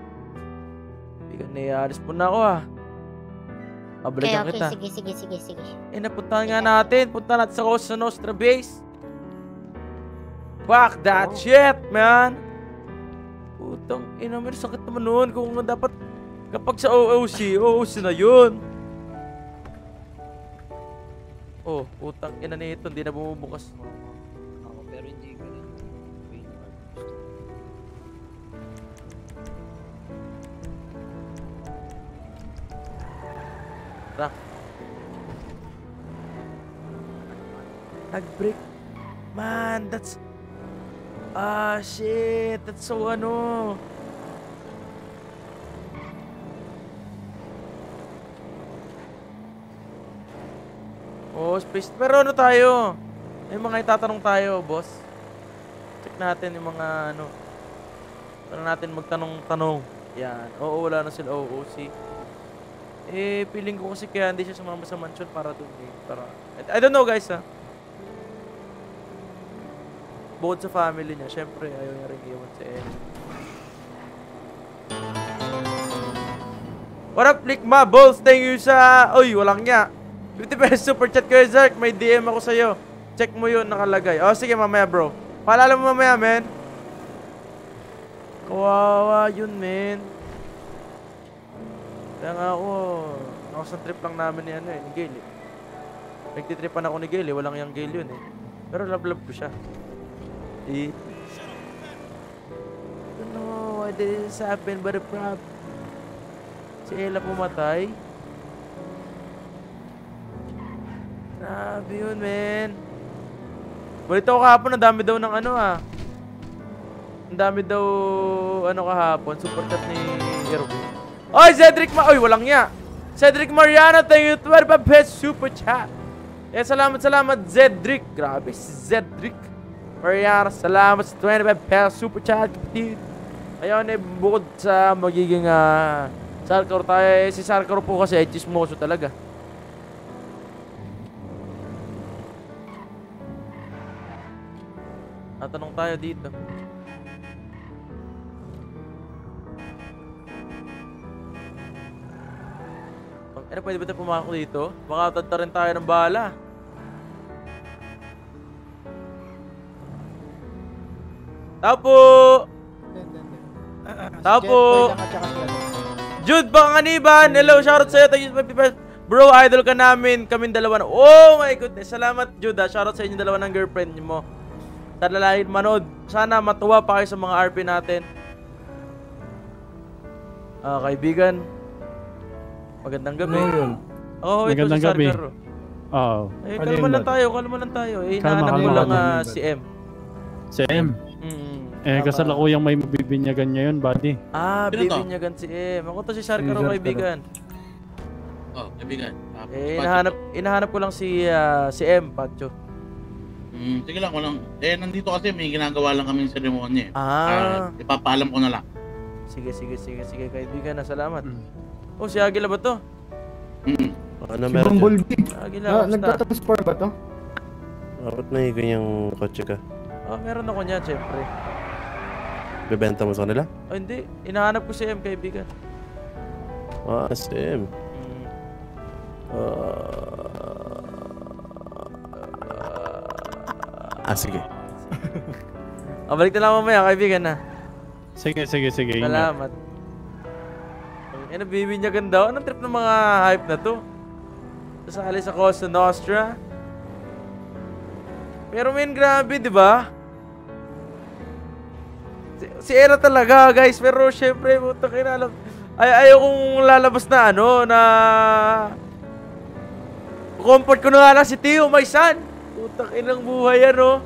Bigan na po na ako ah. Okay, Pabalikan okay, kita. sige, sige, sige, sige. Eh, napuntahan nga natin. Punta natin sa Cosa Nostra base. Fuck that shit, man. Putang ina, may sakit naman nun. Kung dapat, kapag sa OOC, OOC na yun. Oh, putang ina nito, hindi na bumubukas. Ako, pero hindi ko rin. Tara. Nag-break. Man, that's... Ah, shit. That's so ano. Oh, space. Pero ano tayo? May mga itatanong tayo, boss. Check natin yung mga ano. Para natin magtanong-tanong. Yan. Oo, wala na sila OOC. Eh, feeling ko kasi kaya hindi siya sumama sa mansion para doon eh. Para, I, don't know guys ha. Bukod sa family niya, syempre ayaw niya rin iwan si Ellie. What up, Likma? Balls, thank you sa... Uy, walang niya. 50 pesos super chat ko, Zark. May DM ako sa'yo. Check mo yun, nakalagay. Oh, sige, mamaya, bro. Paalala mo mamaya, men. Kawawa yun, men. Kaya nga ako, nakasang trip lang namin ni ano eh, ni Gail eh. Nagtitripan ako ni Gail eh, walang yung Gail yun eh. Pero love-love ko siya. Eh. I don't know why this happened, but the prob... Si Ella pumatay. Grabe yun, men. Balita ko kahapon, ang dami daw ng ano ah. Ang dami daw, ano kahapon, super chat ni Irving. Oy, Cedric Ma... Oy, walang niya. Cedric Mariana, thank you 25 pesos super chat. Eh, salamat, salamat, Cedric. Grabe, si Cedric. Mariana, salamat sa 25 pesos super chat, kapatid. Ayun, eh, bukod sa magiging, ah, Sarkar tayo, eh, si Sarkar po kasi ay chismoso talaga. Tatanong tayo dito. Ano, pwede ba tayo pumako dito? Baka tadta rin tayo ng bala. Tao po! Tao po! Jude Panganiban! Hello, shoutout sa'yo. Thank you for 50 Bro, idol ka namin. Kaming dalawa na. Oh my goodness. Salamat, Jude. ah. Shoutout sa inyo dalawa ng girlfriend mo. Sa lalahin manood. Sana matuwa pa kayo sa mga RP natin. Ah, kaibigan. Magandang gabi. Ano yun? Oo, ito Magandang si gabi. Sarkar. Oo. Eh, Ano kalma lang tayo, kalma lang tayo. Eh, hinahanap kalma, lang ah, si M. Si M. Mm, Eh, tama. kasalukuyang may mabibinyagan ngayon, buddy. Ah, Sino to? bibinyagan si M. Ako to si Sarkar, Si Sarkar. kaibigan. Oh, kaibigan. Ah, Eh, Pacho. hinahanap, hinahanap ko lang si ah, si M, Pacho. Hmm, sige lang, walang... Eh, nandito kasi may ginagawa lang kaming seremonya eh. Ah. ipapaalam ko na lang. Sige, sige, sige, sige, kaibigan na, salamat. Oh, si Agila ba to? Mm. Ano Si meron Bumblebee. Agila, Ah, kamusta? nagtatransform ba to? Bakit may ganyang kotse ka? Oh, meron ako niyan, syempre. Bebenta mo sa kanila? Oh, hindi. Inahanap ko si M, kaibigan. Ah, same. Mm. Ah, sige. Ah, balik na lang mamaya, kaibigan na. Sige, sige, sige. ingat. Salamat. Eh, nabibinyagan daw. Anong trip ng mga hype na to? Sasali sa Costa Nostra? Pero men, grabe, di ba? Si, Era talaga, guys. Pero syempre, puta kinalam. Ay, ayaw kong lalabas na ano, na... Comfort ko na lang si Tio, my son. Putak inang buhay ano.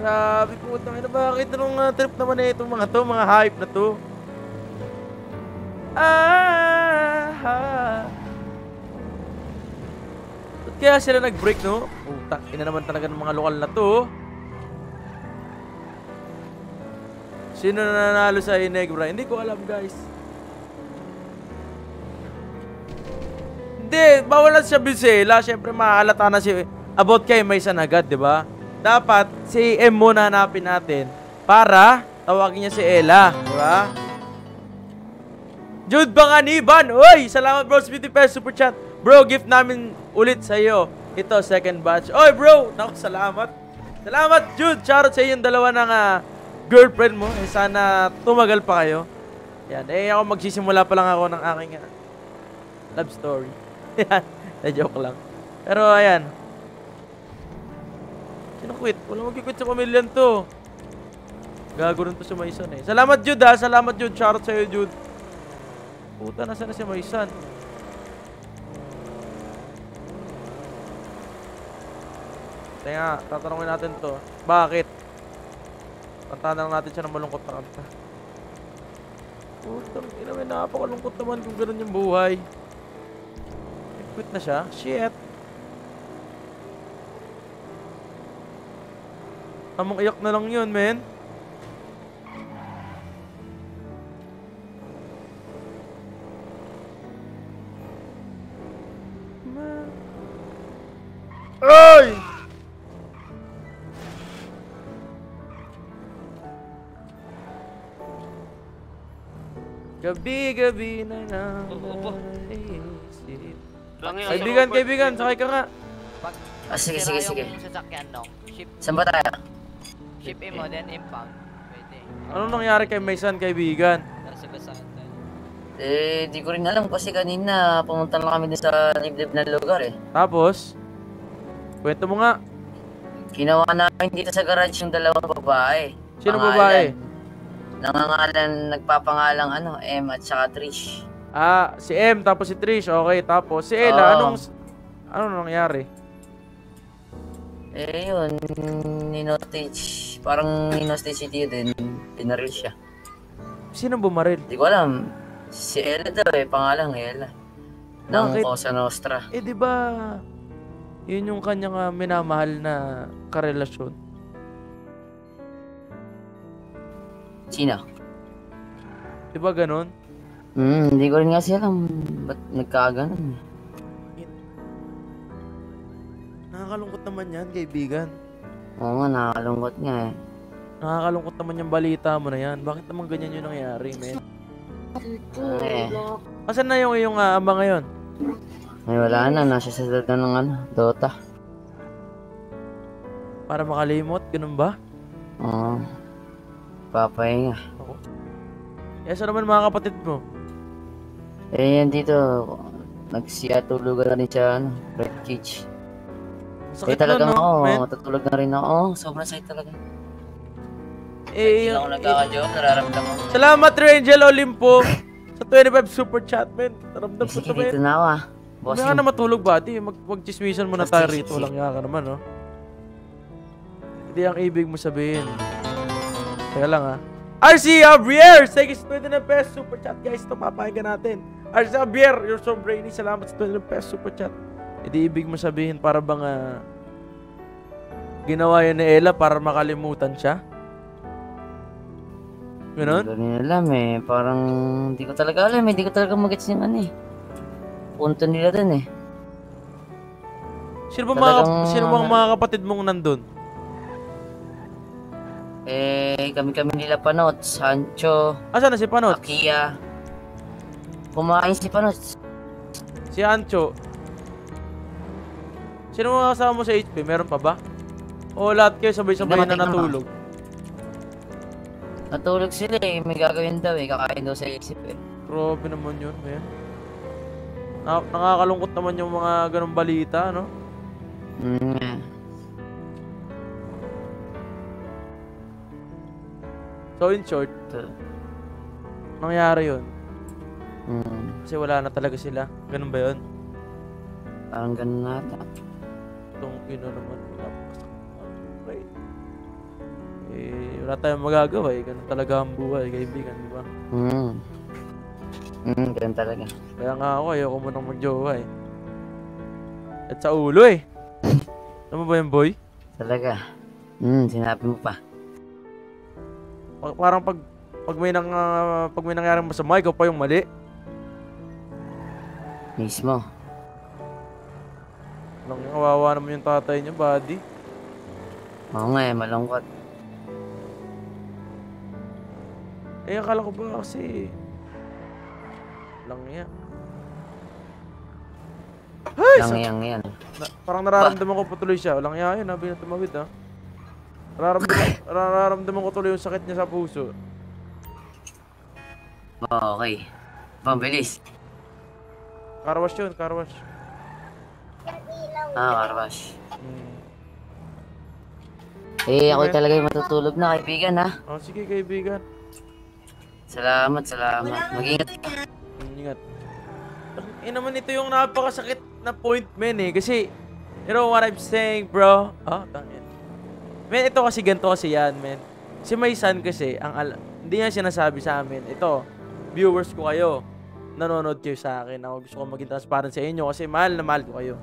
Grabe putang ina bakit anong uh, trip naman na itong mga to, mga hype na to. Ah, ah. Ba't kaya sila nag-break no? Putak ina naman talaga ng mga lokal na to. oh. Sino na nanalo sa Inegra? Hindi ko alam guys. Hindi, bawal na siya Bisela. Siyempre, maaalata na si about kay Maysan agad, di ba? Dapat, si M muna hanapin natin para tawagin niya si Ella, di ba? Jude Banganiban! Uy! Salamat bro, 50 pesos super chat. Bro, gift namin ulit sa iyo. Ito, second batch. Oy bro! Naku, salamat. Salamat Jude! Shoutout sa yung dalawa ng ah, girlfriend mo. Eh, sana tumagal pa kayo. Yan. Eh, ako magsisimula pa lang ako ng aking ah, love story. Yan. Na-joke lang. Pero, ayan. Sino quit? Wala mag-quit sa pamilyan to. Gago rin to si Maisan eh. Salamat Jude ha. Salamat Jude. Shoutout sa'yo Jude. Puta, nasa na si Maisan? Kaya, tatanungin natin to. Bakit? Kantahan lang natin siya ng malungkot na kanta. Putang ina, may napakalungkot naman kung ganun yung buhay. Quit na siya? Shit. Among iyak na lang yun, men. Gabi-gabi na lang naisip. Kaibigan, kaibigan, sakay ka nga. Ah, sige, sige, sige. sasakyan, no? Ship, Saan ba tayo? ship mo, then impound. Pwede. Ano nangyari kay Maysan, kaibigan? Nasa basahan tayo. Eh, di ko rin alam kasi kanina pumunta lang kami dun sa liblib na lugar eh. Tapos, kwento mo nga. Ginawa namin dito sa garage yung dalawang babae. Sino babae? Nangangalan, nagpapangalang ano, M at saka Trish. Ah, si M, tapos si Trish, okay. Tapos si Ella, Oo. anong, ano nangyari? Eh yun, ninostage, parang ninostage si Tio din, pinaril siya. Sino bumaril? Di ko alam, si Ella daw eh, pangalang Ella. Ng Bakit? Cosa Nostra. Eh, di ba, yun yung kanyang ah, minamahal na karelasyon. Sino? Di ba ganun? Hmm, hindi ko rin kasi alam, ba't nagkaganon. Nakakalungkot naman yan, kaibigan. Oo nga, nakakalungkot nga eh. Nakakalungkot naman yung balita mo na yan. Bakit naman ganyan yung nangyari, men? Eh, Asan na yung iyong ah, ama ngayon? ay wala na, nasa sa na ng ano, Dota. Para makalimot, ganun ba? Oo. Papahinga. Eh, saan naman mga kapatid mo? Eh, yan dito, nagsiyatulugan na rin siya, ano, Red Cage. Sakit eh, talagang nun, no, ako, men? matutulog na rin ako. Sobrang sakit talaga. Eh, Hindi ako nagkaka-joke, nararamdaman ko. Salamat, Rangel Olimpo. sa 25 super chat, men. Naramdam ko Sige, to, men. dito na ako ah. Bossing. ka na matulog, buddy. Mag magchismisan muna tayo rito. Walang yaka naman, no? Hindi ang ibig mo sabihin. Teka lang, ha? RC Javier! Sige, sa 29 pesos super chat, guys. Ito, papakinggan natin. RC Javier, you're so brainy. Salamat sa 29 pesos super chat. Hindi ibig mo sabihin para bang ah, ginawa yan ni Ella para makalimutan siya? Ganon? Hindi ko rin alam eh. Parang hindi ko talaga alam eh. Hindi ko talaga magets yung ano eh. Punto nila dun eh. Sino ba mga, Talagang- sino bang mga kapatid mong nandun? Eh, kami-kami nila Panot, Sancho, Asan na si Panot? Akia. Kumain si Panot. Si Ancho. Sino mga kasama mo sa HP? Meron pa ba? O lahat kayo sabay-sabay na tingnan mo. natulog? Natulog sila eh. May gagawin daw eh. Kakain daw sa isip eh. Grabe naman yun, man. Na- nakakalungkot naman yung mga ganong balita, no? Mm. So in short, nangyari yun. Mm. Kasi wala na talaga sila. Ganun ba yun? Parang ganun nata. Itong ino naman. Okay. Eh, wala tayong magagawa eh. Ganun talaga ang buhay, kaibigan, di ba? Mm. Mm, ganun talaga. Kaya nga ako, ayoko mo nang magjowa eh. At sa ulo eh. Ano ba yung boy? Talaga. Mm, sinabi mo pa. Pa- Parang pag pag may nang ah, pag may nangyaring masama, ikaw pa yung mali. Mismo. Nang kawawa naman yung tatay niya, buddy. Oo nga eh, malungkot. Eh, akala ko ba kasi... Lang yan. Ay! Lang yan yan. Na- parang nararamdaman ko pa tuloy siya. Walang iya yun, habi na tumawid ha. Nararamdaman, nararamdaman ko tuloy yung sakit niya sa puso. Okay. Pambilis. Karwash yun, karwash. Ah, karwash. Hmm. Eh, ako Okay. talaga yung matutulog na, kaibigan ha. Oh, sige kaibigan. Salamat, salamat. Mag-ingat ka. Ingat. Eh naman ito yung napakasakit na point, men eh. Kasi, you know what I'm saying, bro? Oh, tangin. Men, ito kasi ganito kasi yan, men. Si may son kasi, ang al- hindi niya sinasabi sa amin, ito, viewers ko kayo, nanonood kayo sa akin. Ako gusto ko maging transparent sa inyo kasi mahal na mahal ko kayo.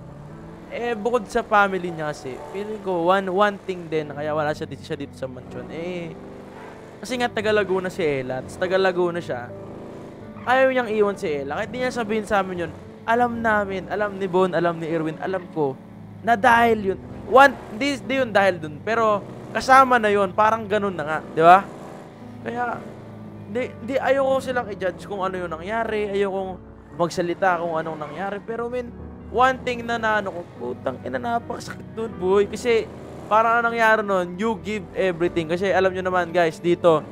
Eh, bukod sa family niya kasi, feeling ko, one, one thing din, kaya wala siya dito, siya dito sa mansion, eh, kasi nga taga Laguna si Ella, tapos taga Laguna siya, ayaw niyang iwan si Ella. Kahit di niya sabihin sa amin yun, alam namin, alam ni Bon, alam ni Irwin, alam ko, na dahil yun, one, di, di yun dahil dun, pero kasama na yun, parang ganun na nga, di ba? Kaya, di, di ayoko silang i-judge kung ano yung nangyari, ayoko magsalita kung anong nangyari, pero min, one thing na naano ko, putang ina napakasakit dun, boy, kasi parang anong nangyari nun, you give everything, kasi alam nyo naman guys, dito,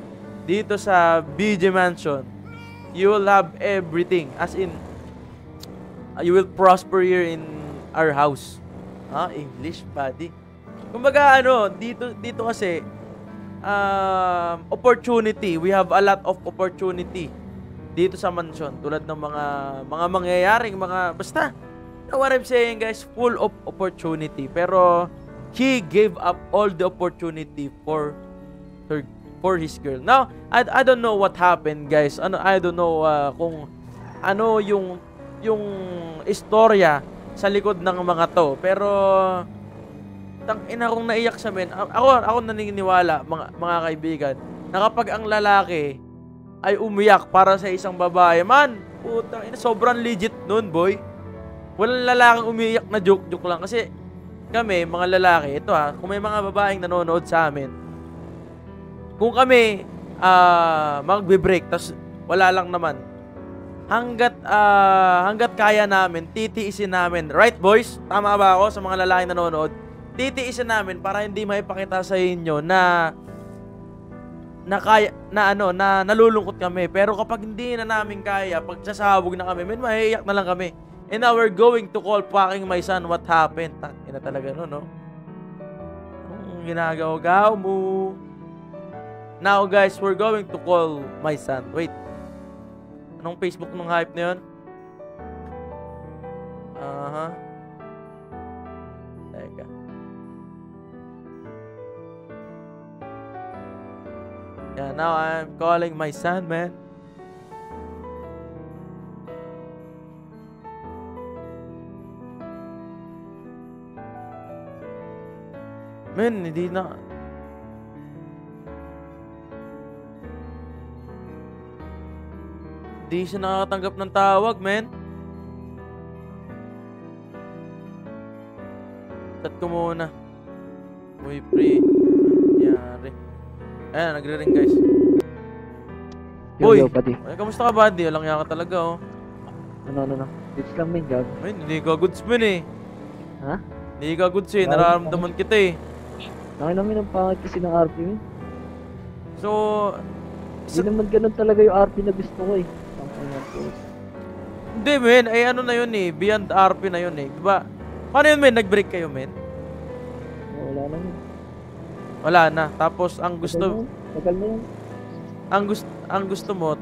dito sa BJ Mansion, you will have everything, as in, you will prosper here in our house. Ah, English, buddy. Kumbaga, ano, dito, dito kasi, um, opportunity. We have a lot of opportunity dito sa mansion. Tulad ng mga, mga mangyayaring, mga, basta, you know what I'm saying, guys? Full of opportunity. Pero, he gave up all the opportunity for her, for his girl. Now, I, I don't know what happened, guys. Ano, I don't know uh, kung ano yung yung istorya sa likod ng mga to. Pero tang ina kong naiyak sa men. Ako ako naniniwala mga mga kaibigan na kapag ang lalaki ay umiyak para sa isang babae, man, putang ina sobrang legit nun, boy. Walang lalaking umiyak na joke-joke lang kasi kami, mga lalaki, ito ha, kung may mga babaeng nanonood sa amin, kung kami ah magbe-break tas wala lang naman hanggat ah, hanggat kaya namin titiisin namin. Right boys? Tama ba ako sa mga lalaking nanonood? Titiisin namin para hindi maipakita sa inyo na na kaya na ano na nalulungkot kami. Pero kapag hindi na namin kaya pag sasabog na kami men maiiyak na lang kami. And now we're going to call fucking my son. What happened? Ina talaga no no? Anong ginagawa mo? Now guys, we're going to call my son. Wait. Anong Facebook nung hype na yun? Aha. Teka. Yeah, now I'm calling my son, man. Men, hindi na... Di siya nakakatanggap ng tawag, men. Chat ko muna. Uy, pre. Nangyari. Ayan, nagre-ring, guys. Yo, Uy! yo, buddy. Ay, kamusta ka, buddy? Walang yaka talaga, oh. Ano, ano, ano? It's lang, min, gag. Ay, hindi ka goods, men, eh. Ha? Hindi ka goods, eh. Nararamdaman kita, eh. Nakinamin ang pangit kasi ng RP, min. So, Hindi naman ganun talaga yung RP na gusto ko, eh. Hindi, men. Ay, ano na yun eh. Beyond RP na yun eh. Diba? Paano yun, men? Nag-break kayo, men? Wala na, men. Wala na. Tapos, ang gusto... Tagal na. Ang gusto, ang gusto mo,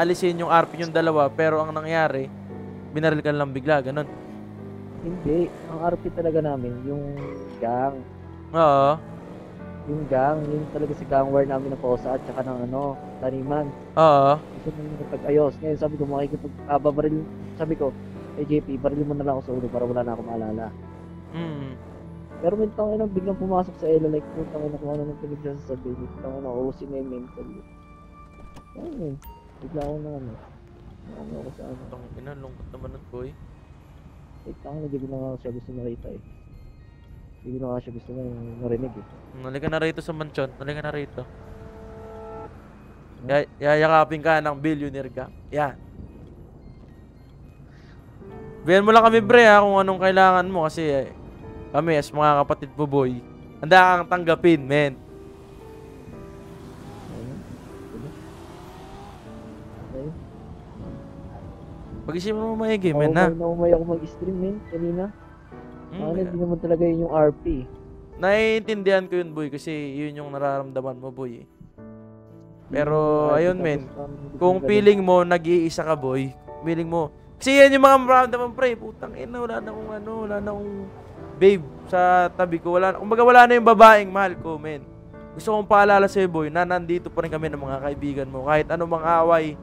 alisin yung RP yung dalawa, pero ang nangyari, binaril ka lang bigla, ganun. Hindi. Ang RP talaga namin, yung gang. Oo. Yung gang, yun talaga si gang war namin ng Posa at saka ng ano, taniman. Oo. Gusto nyo nakapag-ayos. Ngayon sabi ko, makikipag, ah, babaril, sabi ko, eh JP, baril mo na lang ako sa ulo para wala na akong maalala. Mm. Pero may tangin na biglang pumasok sa Ella, like, putang ina kung ano nang pinagsasabi. Tangin na, oo, si May mental. Ayun yun. Bigla ako na ano. Ano ako sa ano. Tang ina, lungkot naman nun, boy. Eh, tangin na, di ko na nga siya gusto makita eh. Di ko na siya gusto na marinig eh. Nalika na rito sa mansyon. Nalika na rito. Ya- Yayakapin ka ng billionaire ka. Yan. Bihan mo lang kami, bre, ha, kung anong kailangan mo kasi eh, kami as mga kapatid mo, boy. Handa kang tanggapin, men. Okay? Pag-isipan mo maigi, men, ha? na umay ako mag-stream men, kanina. Hmm, Ano, hindi naman talaga yun yung RP. Naiintindihan ko yun, boy, kasi yun yung nararamdaman mo, boy. eh. Pero, Yung ayun, men. Kung feeling mo, nag-iisa ka, boy. Feeling mo. Kasi yan yung mga maramdaman, pre. Putang ina, wala na akong ano, wala na akong babe sa tabi ko. Wala na, kumbaga wala na yung babaeng mahal ko, men. Gusto kong paalala sa'yo, boy, na nandito pa rin kami ng mga kaibigan mo. Kahit anumang away,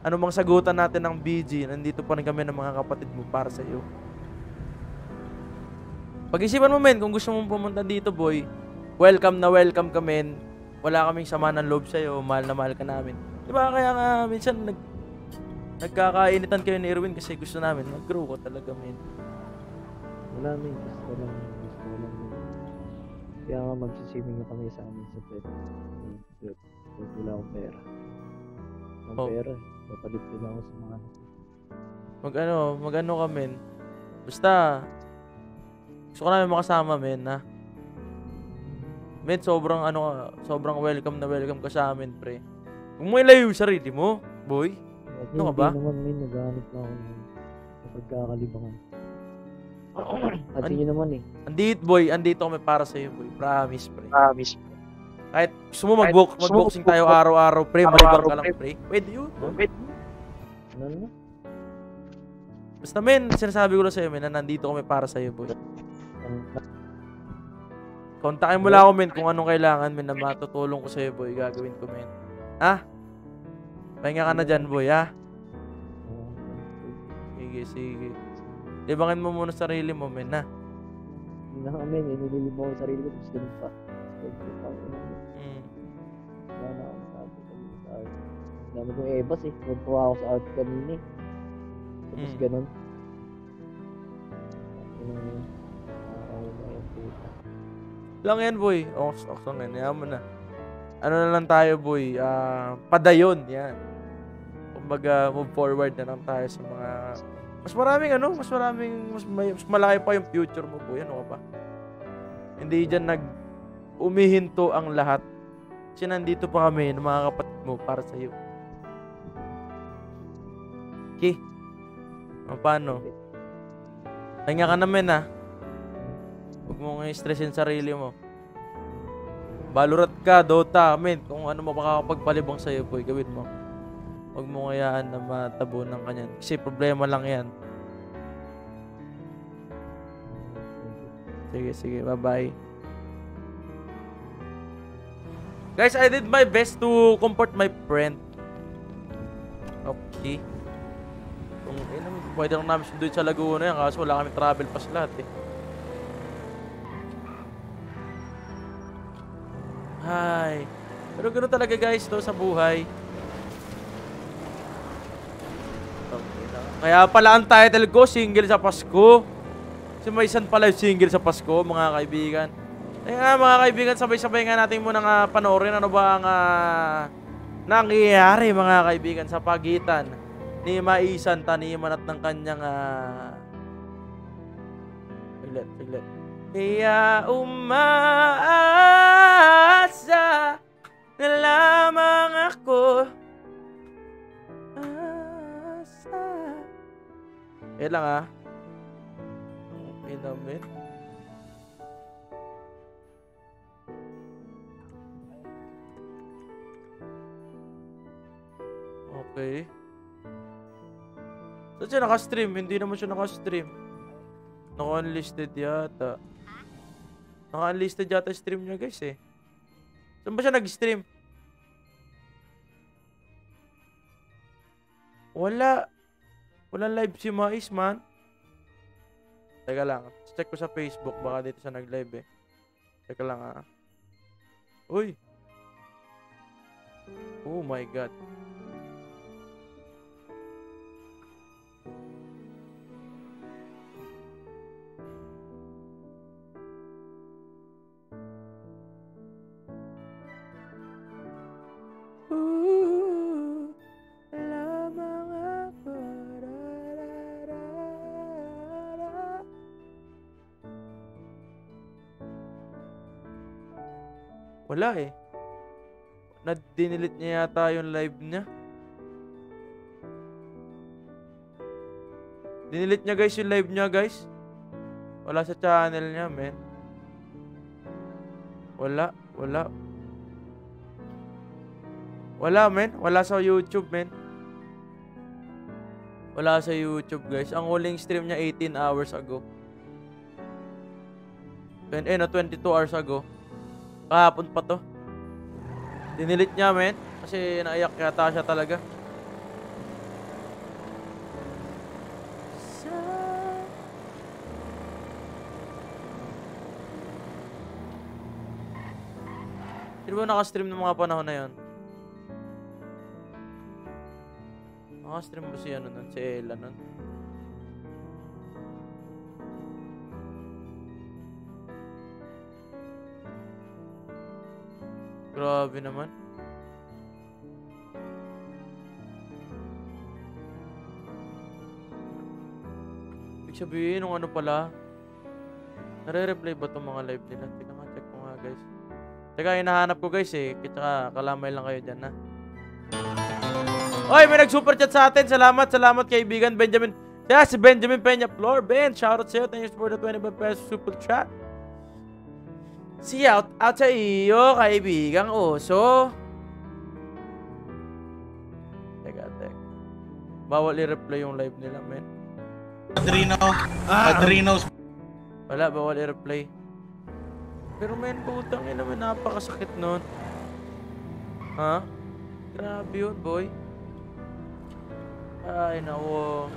anumang sagutan natin ng BG, nandito pa rin kami ng mga kapatid mo para sa'yo. Pag-isipan mo, men, kung gusto mong pumunta dito, boy, welcome na welcome ka, men. Wala kaming sama ng loob sa'yo, mahal na mahal ka namin. Di ba? Kaya nga, minsan, nag, nagkakainitan kayo ni Erwin kasi gusto namin, mag-grow ka talaga, men. Wala men, gusto lang, gusto lang. Kaya nga magsiswimming na kami sa amin sa pet. Pet. Pet. Wala akong pera. Ang Oh. pera, eh. papalit nila ako sa mga Mag ano, mag ano ka, men. Basta, gusto ko namin makasama, men, ha? Men, sobrang ano sobrang welcome na welcome ka sa amin, pre. Mo ilayo yung sarili mo, boy. Ano ka ba? Hindi naman men, naghanap na ako ng ng pagkakalibangan. At An- yun naman eh. Andito, boy. Andito kami para sa iyo, boy. Promise, pre. Promise. Kahit gusto mo Kahit mag-book, gusto mo mag-boxing tayo araw-araw, pre. Malibang ka lang, pre. pre. Pwede yun. Wait. Ano na? Basta, men, sinasabi ko lang sa'yo, men, na nandito kami para sa'yo, boy. Kontakin mo lang ako, men, kung anong kailangan, men, na matutulong ko sa'yo, boy. Gagawin ko, men. Ha? Pahinga ka na dyan, boy, ha? Sige, sige. Libangin mo muna sarili mo, men, ha? Hindi na kami, nililib mo ko sarili ko, tapos ganun pa. Mo. Mm. Wala na sa art. Dami kong ebas eh. Nagpawa ako sa art kanina eh. Tapos Mm. ganun. Ano Lang yan, boy. Ox, ox lang yan. Mo na. Ano na lang tayo, boy. Ah, padayon. Yan. Kumbaga, move forward na lang tayo sa mga... Mas maraming ano, mas maraming, mas, may, mas malaki pa yung future mo, boy. Ano ka ba? Hindi dyan nag umihinto ang lahat. Kasi nandito pa kami ng mga kapatid mo para sa iyo. Okay. O, paano? Pahinga ka naman, ha? Huwag mo nga stressin sarili mo. Valorant ka, Dota, men, kung ano mo makakapagpalibang sa'yo, boy, gawin mo. Huwag mo kayaan na matabo ng kanyan. Kasi problema lang yan. Sige, sige, bye-bye. Guys, I did my best to comfort my friend. Okay. Kung eh, pwede lang namin sunduin sa Laguna yan, kaso wala kami travel pass lahat eh. Hi. Pero ganoon talaga guys to sa buhay. Kaya pala ang title ko, single sa Pasko. Si Maisan pala yung single sa Pasko, mga kaibigan. Kaya nga mga kaibigan, sabay-sabay nga natin muna nga panoorin ano ba ang ah, nangyayari mga kaibigan sa pagitan ni Maisan Taniman at ng kanyang uh, Saglit, saglit. Kaya umaasa na lamang ako asa. Wait lang ah. Wait a minute. Okay. Saan so, siya naka-stream? Hindi naman siya naka-stream. Naka-unlisted yata. Naka-unlisted yata stream niya guys eh. Saan ba siya nag-stream? Wala. Walang live si Mais man. Teka lang. Check ko sa Facebook. Baka dito siya nag-live eh. Teka lang ah. Uy. Oh my God. Wala eh. Na-dinilit niya yata yung live niya. Dinilit niya guys yung live niya guys. Wala sa channel niya men. Wala, wala. Wala men, wala sa YouTube men. Wala sa YouTube guys. Ang huling stream niya 18 hours ago. And, eh, no, 22 hours ago. Kahapon pa to. Dinilit niya, men. Kasi naiyak yata siya talaga. Sino ba nakastream ng mga panahon na yon? Nakastream ba si ano nun? Si Ella nun? Grabe naman. Ibig sabihin, nung ano pala, nare-replay ba itong mga live nila? Teka nga, check ko nga guys. Teka, hinahanap ko guys eh. Tsaka kalamay lang kayo dyan na. Oy, may nag-super chat sa atin. Salamat, salamat kaibigan Benjamin. Kaya si Benjamin Peña Flor. Ben, shoutout sa'yo. Thanks for the 25 pesos super chat. Shout out sa iyo, kaibigang oso. Teka, teka. Bawal i-reply yung live nila, men. Padrino. Padrino. Wala, bawal i-reply. Pero men, putang ina men, napakasakit nun. Ha? Grabe yun, boy. Ay, nawo.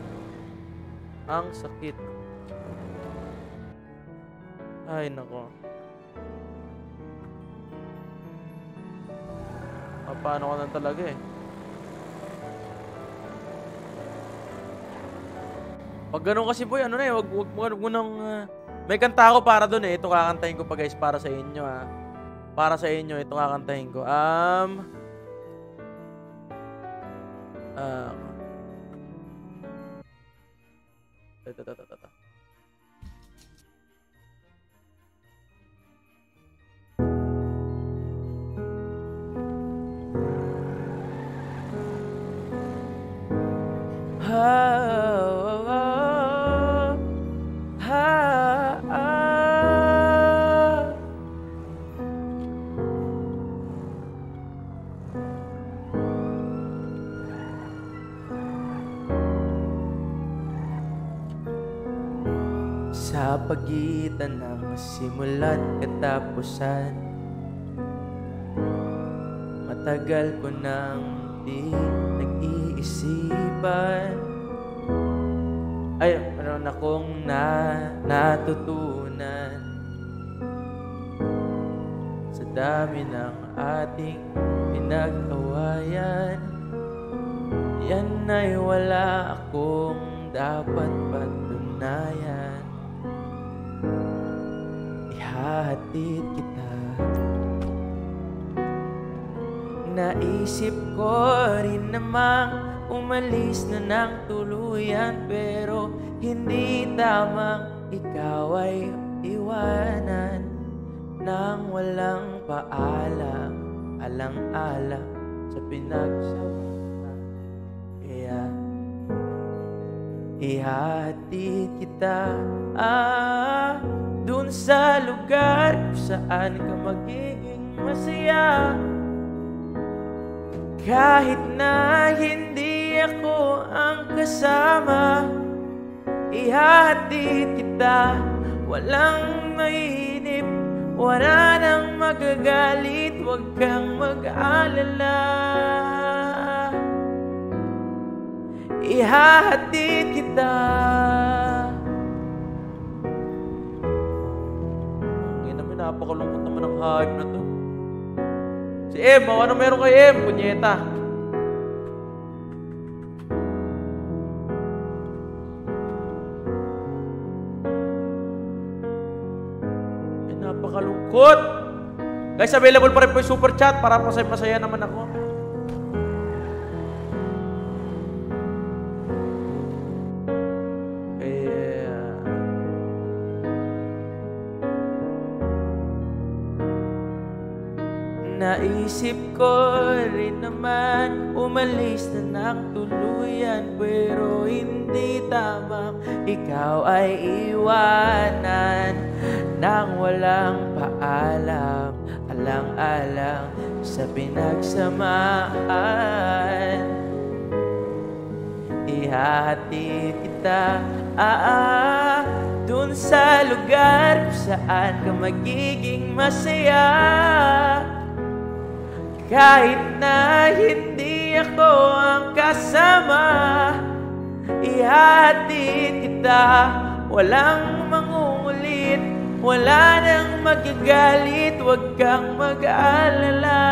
Ang sakit. Ay, nako. Paano ko lang talaga eh. Pag ganun kasi boy, ano na eh, wag, wag, wag mo nang... ah, may kanta ako para doon eh. Ito kakantahin ko pa guys para sa inyo ah. Para sa inyo, ito kakantahin ko. Um... Um... Ito, Sa pagitan ng simula't katapusan Matagal ko nang di nag-iisipan Ay, meron akong na, natutunan Sa dami ng ating pinag-awayan Yan ay wala akong dapat patunayan. Ihahatid kita. Naisip ko rin namang umalis na ng tuluyan Pero hindi tamang ikaw ay iwanan Nang walang paalam, alang-alang sa pinagsama Kaya ihatid kita ah, Dun sa lugar kung saan ka magiging masaya. Kahit na hindi ako ang kasama Ihahatid kita Walang mainip Wala nang magagalit Huwag kang mag-alala Ihahatid kita Ang ina, napakalungkot naman ang hype na to Si Em, ano meron kay Em? Punyeta. Napakalungkot. Guys, available pa rin po yung super chat para pasaya-pasaya naman ako. Naisip ko rin naman umalis na ng tuluyan Pero hindi tamang ikaw ay iwanan Nang walang paalam Alang-alang sa pinagsamaan. Ihati kita ah, ah, Dun sa lugar kung saan ka magiging masaya. Kahit na hindi ako ang kasama Ihatid kita Walang mangungulit Wala nang magagalit Huwag kang mag-alala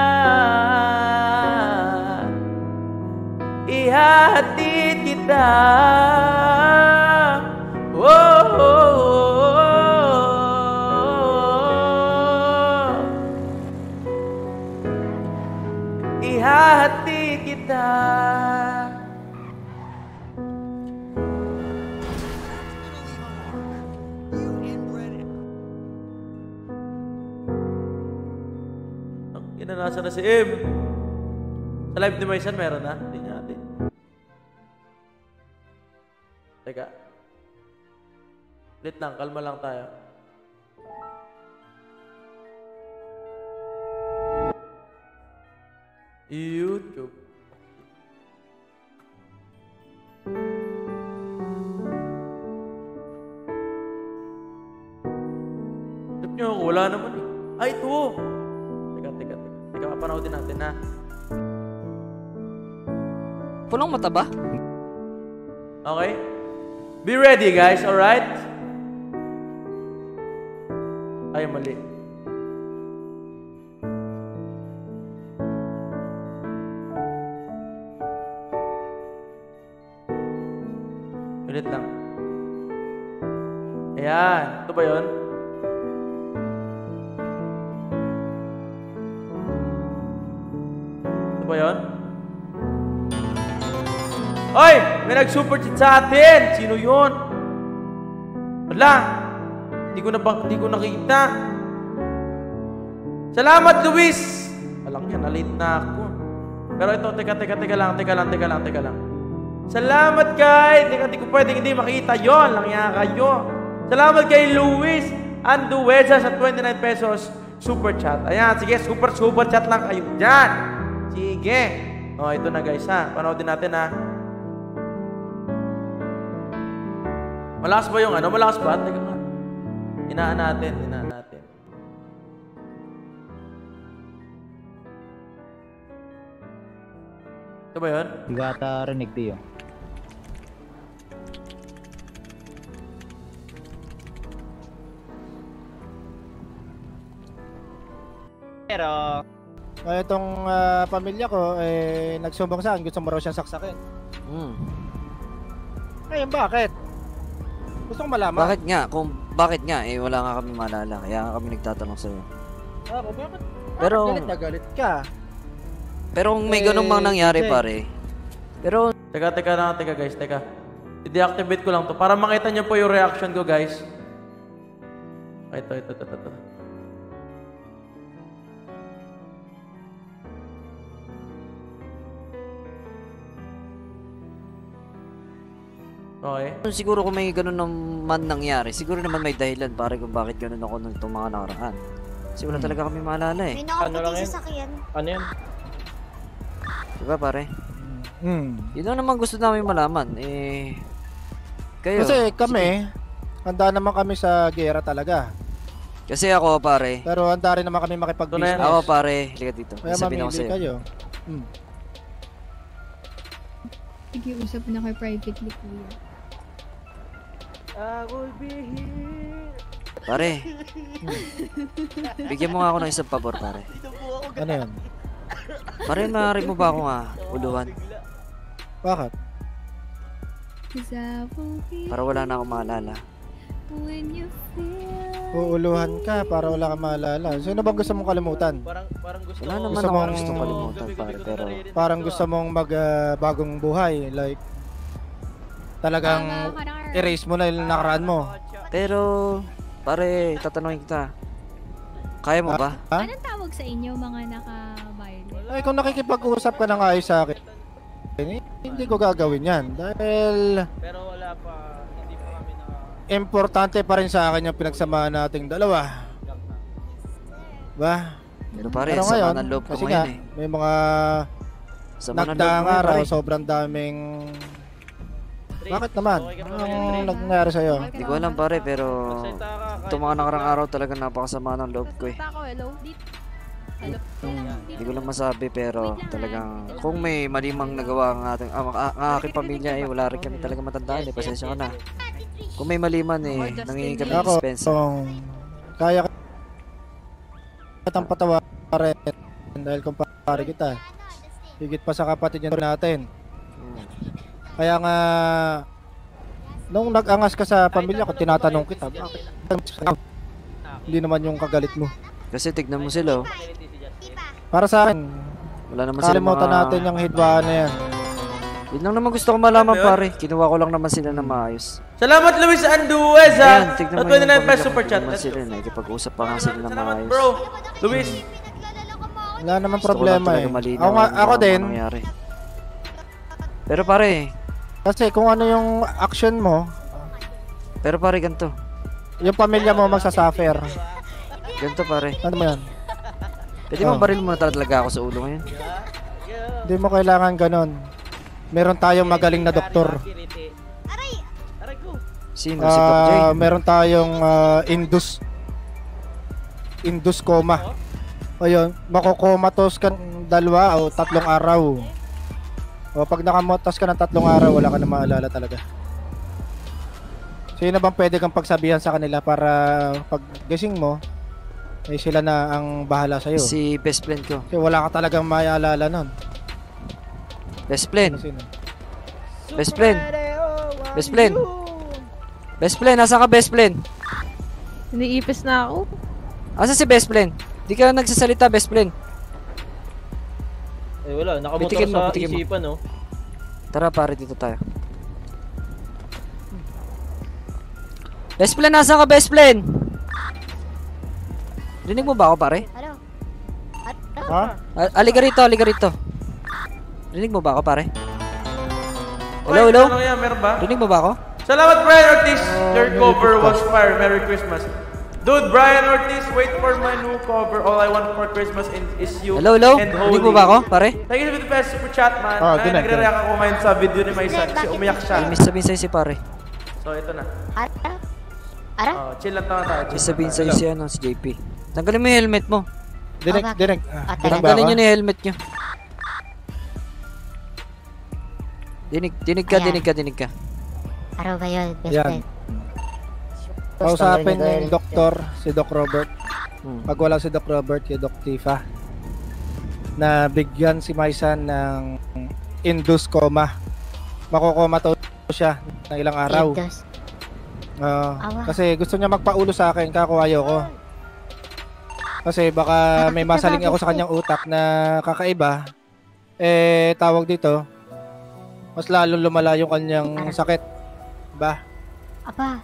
Ihatid kita. Oh, oh, oh. Ihati kita Ang inanasa na si Em Sa live ni Maisan meron na Hindi natin Teka Ulit lang, kalma lang tayo YouTube. Tip nyo wala naman eh. Ay, ito! Teka. Teka, papanoodin natin ha. Punong mata ba? Okay? Be ready, guys, alright? Ay, mali. Ulit lang. Ayan. Ito ba yun? Ba yun? Oy! May nag-super chat sa atin! Sino yun? Wala! Hindi ko na ba, hindi ko nakita. Salamat, Luis! Alam niya, na-late na ako. Pero ito, teka, teka, teka lang, teka lang, teka lang, teka lang. Salamat kay, teka, di ko pwedeng hindi makita yon lang yan kayo. Salamat kay Luis Andueza sa 29 pesos super chat. Ayan, sige, super super chat lang kayo dyan. Sige. O, ito na guys ha. Panoodin natin ha. Malakas ba yung ano? Malakas ba? Teka nga. Inaan natin, inaan natin. Ito ba yun? Hindi ata rinig di yun. Pero, uh, itong ah, pamilya ko, eh, nagsumbong sa akin, gusto mo raw siyang saksakin. Hmm. Ngayon, bakit? Gusto ko malaman. Bakit nga? Kung bakit nga? Eh, wala nga kami malala. Kaya nga kami nagtatanong sa'yo. Ako, bakit? Pero- bakit galit na galit ka? Pero kung may Eh, ganun mang nangyari, Jay. pare. Pero, Teka, teka lang, teka guys, teka. I-deactivate ko lang to para makita niyo po yung reaction ko, guys. Ay, ito, ito, ito, ito. ito. Okay. siguro kung may ganun naman nangyari, siguro naman may dahilan, pare, kung bakit ganun ako nung itong mga nakaraan. Kasi wala talaga kami maalala eh. May nakapatay sa sakyan. Ano yan? Diba pare? Hmm. Yun lang naman gusto namin malaman. Eh, kayo. Kasi kami, handa naman kami sa gera talaga. Kasi ako pare. Pero handa rin naman kami makipag-business. Ako pare, liga dito. Kaya Sabihin ako mamili sa'yo. kayo. Hmm. Sige, usap na kayo privately, kuya. I will be here. Pare. Bigyan mo nga ako ng isang pabor pare. Ano yun? Pare, maaari mo ba ako nga uluhan? Bakit? Para wala na akong maalala. Uuluhan ka para wala kang maalala. Sino bang gusto mong kalimutan? Parang, parang gusto Wala naman Gusto ako mong- gusto kalimutan pare, pero Parang gusto mong mag ah, bagong buhay. Like, talagang erase mo na yung nakaraan mo. Pero, pare, tatanungin kita. Kaya mo ba? Ha? Anong tawag sa inyo, mga naka-violet? Ay, kung nakikipag-usap ka ng ayos sa akin, eh, hindi ko gagawin yan. Dahil Pero wala pa, hindi pa kami na... importante pa rin sa akin yung pinagsamahan nating dalawa. Ba? Pero pare, Pero sama ngayon, ng loob ko kasi ngayon nga, eh. may mga Sama ng loob ko nagdaang ngayon, araw, sobrang daming... Bakit naman? Anong nangyari sa'yo? Hindi ko alam pare, pero itong mga nakarang araw talaga napakasama ng loob ko eh. Hindi ko lang masabi pero talagang kung may malimang nagawa ang ating ah, ang- ang aking pamilya eh wala rin kami talaga matandaan eh pasensya ka na. Kung may maliman eh nangingi kami ng Ako, dispensa. kung kaya kitang patawarin dahil kumpare kita. Higit pa sa kapatid natin. Kaya nga, nung nag-angas ka sa pamilya ko, tinatanong kita, bakit? Hindi naman yung kagalit mo. Kasi tignan mo sila oh. Para sa akin, Wala naman sila mga... natin yung hidwaan na yan. Yun lang naman gusto ko malaman pare. Kinuha ko lang naman sila na maayos. Salamat Luis Anduez Ayan, ha! mo yung 29 pesos pamilya super ko, chat. tignan mo sila na. Ikipag-usap pa nga sila na maayos. Bro, Luis. Wala naman Gusto problema eh. Ako, ako din. Pero pare, kasi kung ano yung action mo, pero pare ganito. yung pamilya mo magsasuffer. Ganito pare. Ano mo yan? Pwede mo Oh. baril mo na talaga ako sa ulo ngayon. Hindi mo kailangan ganon. Meron tayong magaling na doktor. Sino? si Doc? Ah, meron tayong ah, indus indus coma. Ayun, makokomatos ka ng dalawa o tatlong araw. O pag nakamotas ka ng tatlong araw, wala ka na maalala talaga. Sino bang pwede kang pagsabihan sa kanila para pag gising mo, eh sila na ang bahala sa'yo. Si best friend ko. Kasi wala ka talagang maalala nun. Best friend. Sino? Best friend. Best friend. Best friend, nasa ka best friend? Iniipis na ako. Asa si best friend? Di ka nagsasalita best friend. Eh wala, nakamotor Bitikin mo, sa mo. isipan no. Tara pare, dito tayo. Best friend, nasa ka best friend? Rinig mo ba ako pare? Ano? Ha? Al- Aliga rito, aliga rito. Rinig mo ba ako pare? Hello, hello? Ano yan, meron ba? Rinig mo ba ako? Salamat Brian Ortiz. Oh, Your cover was fire. Merry Christmas. Dude, Brian Ortiz, wait for my new cover. All I want for Christmas is you Hello, hello? and holy. mo ba ako pare? Thank you for the best super chat, man. Oh, Ay, dinig, nagre-react ako ngayon sa video ni Maisa kasi umiyak siya. May sabihin sa'yo si pare. So, ito na. Ara? Ara? Oh, chill lang tayo tayo. May sabihin sa'yo si ano, si JP. Tanggalin mo yung helmet mo. Bakit? dinig. Ah, ba Tanggalin nyo na yung helmet nyo. Dinig, dinig ka, dinig ka, dinig ka. Araw ba yun, best Yan. friend? Kausapin Tanggalin yung doktor, si Doc Robert. Hmm. Pag wala si Doc Robert, kay Doc Tifa. Na bigyan si Maisan ng induced coma. Makokoma to siya ng ilang araw. Awa. kasi gusto niya magpaulo sa akin, kako ayoko. Kasi baka may masaling ako sa kanyang utak na kakaiba. Eh, tawag dito, mas lalo lumala yung kanyang sakit. Ba? Aba,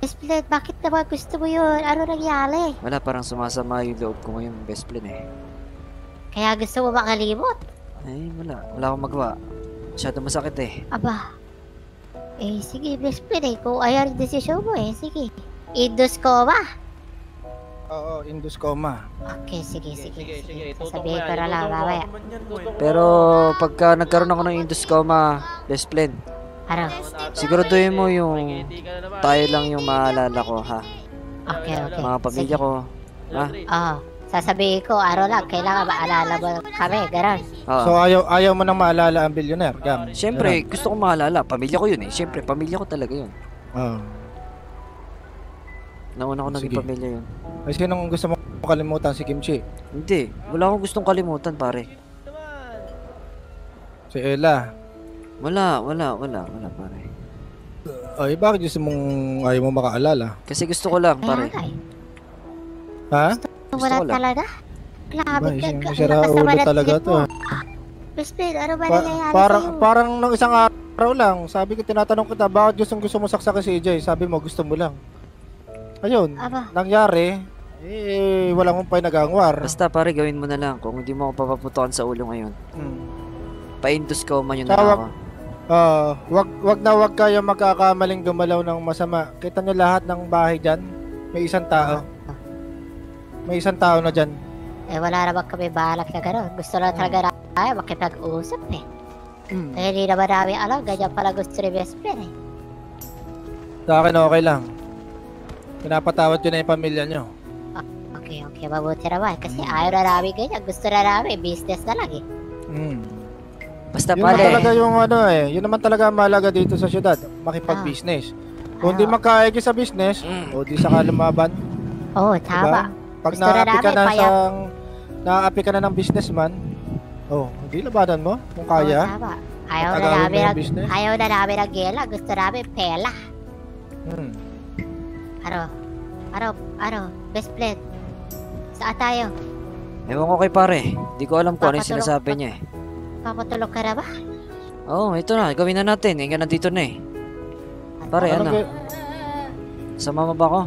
best friend, bakit naman gusto mo yun? Ano nangyari? Wala, parang sumasama yung loob ko ngayon, best friend eh. Kaya gusto mo makalimot? Ay, wala. Wala akong magawa. Masyado masakit eh. Aba, eh sige best friend eh, kung ayaw yung desisyon mo eh, sige. Indus coma. Oo, Indus coma. Okay, sige, sige. Sige, sige. Sasabihin mo ko na lang mamaya. Pero pagka nagkaroon ako ng Indus coma, best friend, Ano? siguraduhin mo yung tayo lang yung maalala ko, ha? Okay, okay. Mga pamilya ko, ha? Oo. Sasabihin ko, araw lang, kailangan maalala mo kami, gano'n. Oo. So ayaw ayaw mo nang maalala ang billionaire, Gam. Siyempre, gusto ko maalala. Pamilya ko yun eh. Siyempre, pamilya ko talaga yun. Oo. Nauna ko naging Sige. pamilya yun. Ay, sinong gusto mo kalimutan si Kimchi? Hindi. Wala akong gustong kalimutan, pare. Si Ella. Wala, wala, wala, wala, pare. Ay, bakit gusto mong ayaw mo makaalala? Kasi gusto ko lang, pare. Ha? Wala ko lang. talaga. Grabe ka. ka- naman ang talaga to. Best friend, ano ba Pa- nangyayari parang sa'yo? parang nung isang araw lang, sabi ko tinatanong kita, bakit gustong gusto mo saksakan si AJ? Sabi mo gusto mo lang. Ayun, Aba. nangyari, eh wala mong pa nagangwar. Basta, pare, gawin mo na lang. Kung hindi mo ako papaputukan sa ulo ngayon. Hmm. Pa-indus ko man yun na Tawag, ako. Ah, wag wag na wag kayo magkakamaling gumalaw ng masama. Kita niyo lahat ng bahay diyan, may isang tao. May isang tao na diyan. Eh, wala naman kami balak na gano'n. Gusto lang talaga na tayo makipag-usap eh. Hmm. Eh, hindi naman namin alam, ganyan pala gusto ni best friend eh. Sa akin okay lang. Pinapatawad ko na yung pamilya niyo. Okay, okay, mabuti naman. Kasi ayaw na namin ganyan. Gusto na namin, business na lang eh. Hmm. Basta Yun naman pare. talaga yung ano eh, yun naman talaga ang mahalaga dito sa syudad, makipag-business. Kung di magkaigi sa business, o di saka lumaban. Oo, tama. Pag Gusto na naapi ka namin, na payag. sa naapi ka na ng businessman, oh, hindi labanan mo kung kaya. Tama. Ayaw na Pagkagawin mo namin yung ng, business. ayaw na namin ng gela. Gusto namin pela. Hmm. Ano? Ano? Ano? Best friend. Saan tayo? Ewan ko kay pare. Di ko alam kung ano yung Papatulog- sinasabi niya eh. Papatulog ka na ba? Oo, oh, ito na. Gawin na natin. Hingga nandito na eh. Pare, Anong ano? ga- Sama mo ba ako?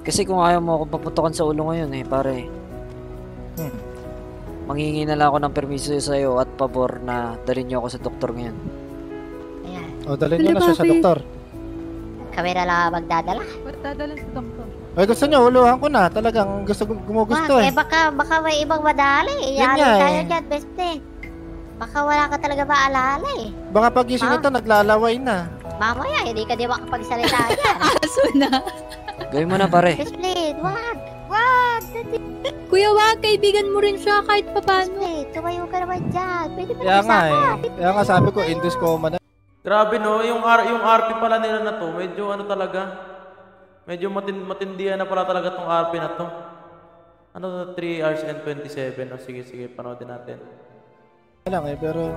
Kasi kung ayaw mo ako paputukan sa ulo ngayon eh, pare. Hmm. Manghingi na lang ako ng permiso sa iyo at pabor na dalhin niyo ako sa doktor ngayon. O, dalhin nyo na siya sa doktor. Kami na lang ang magdadala. Ba't dadala sa doktor? Ay, gusto nyo, uluhan ko na. Talagang gusto, gumugusto Wag, eh. eh baka, baka may ibang madali. Yun Iyari nga tayo eh. dyan, best friend. Baka wala ka talaga maalala eh. Baka pagising Ah. nito, naglalaway na. Mamaya, hindi ka di makapagsalita yan. Aso na. Gawin mo na pare. Best friend, wag. Wag. Kuya, wag. Kaibigan mo rin siya kahit papano. Best friend, tumayo ka naman dyan. Pwede mo Kaya nga eh. Kaya nga sabi ko, Indus coma na. Grabe no, yung, R, yung RP pala nila na to, medyo ano talaga, medyo matin, matindihan na pala talaga tong RP na to. Ano to, 3 hours and 27, no? Sige, sige, panoodin natin. lang eh, pero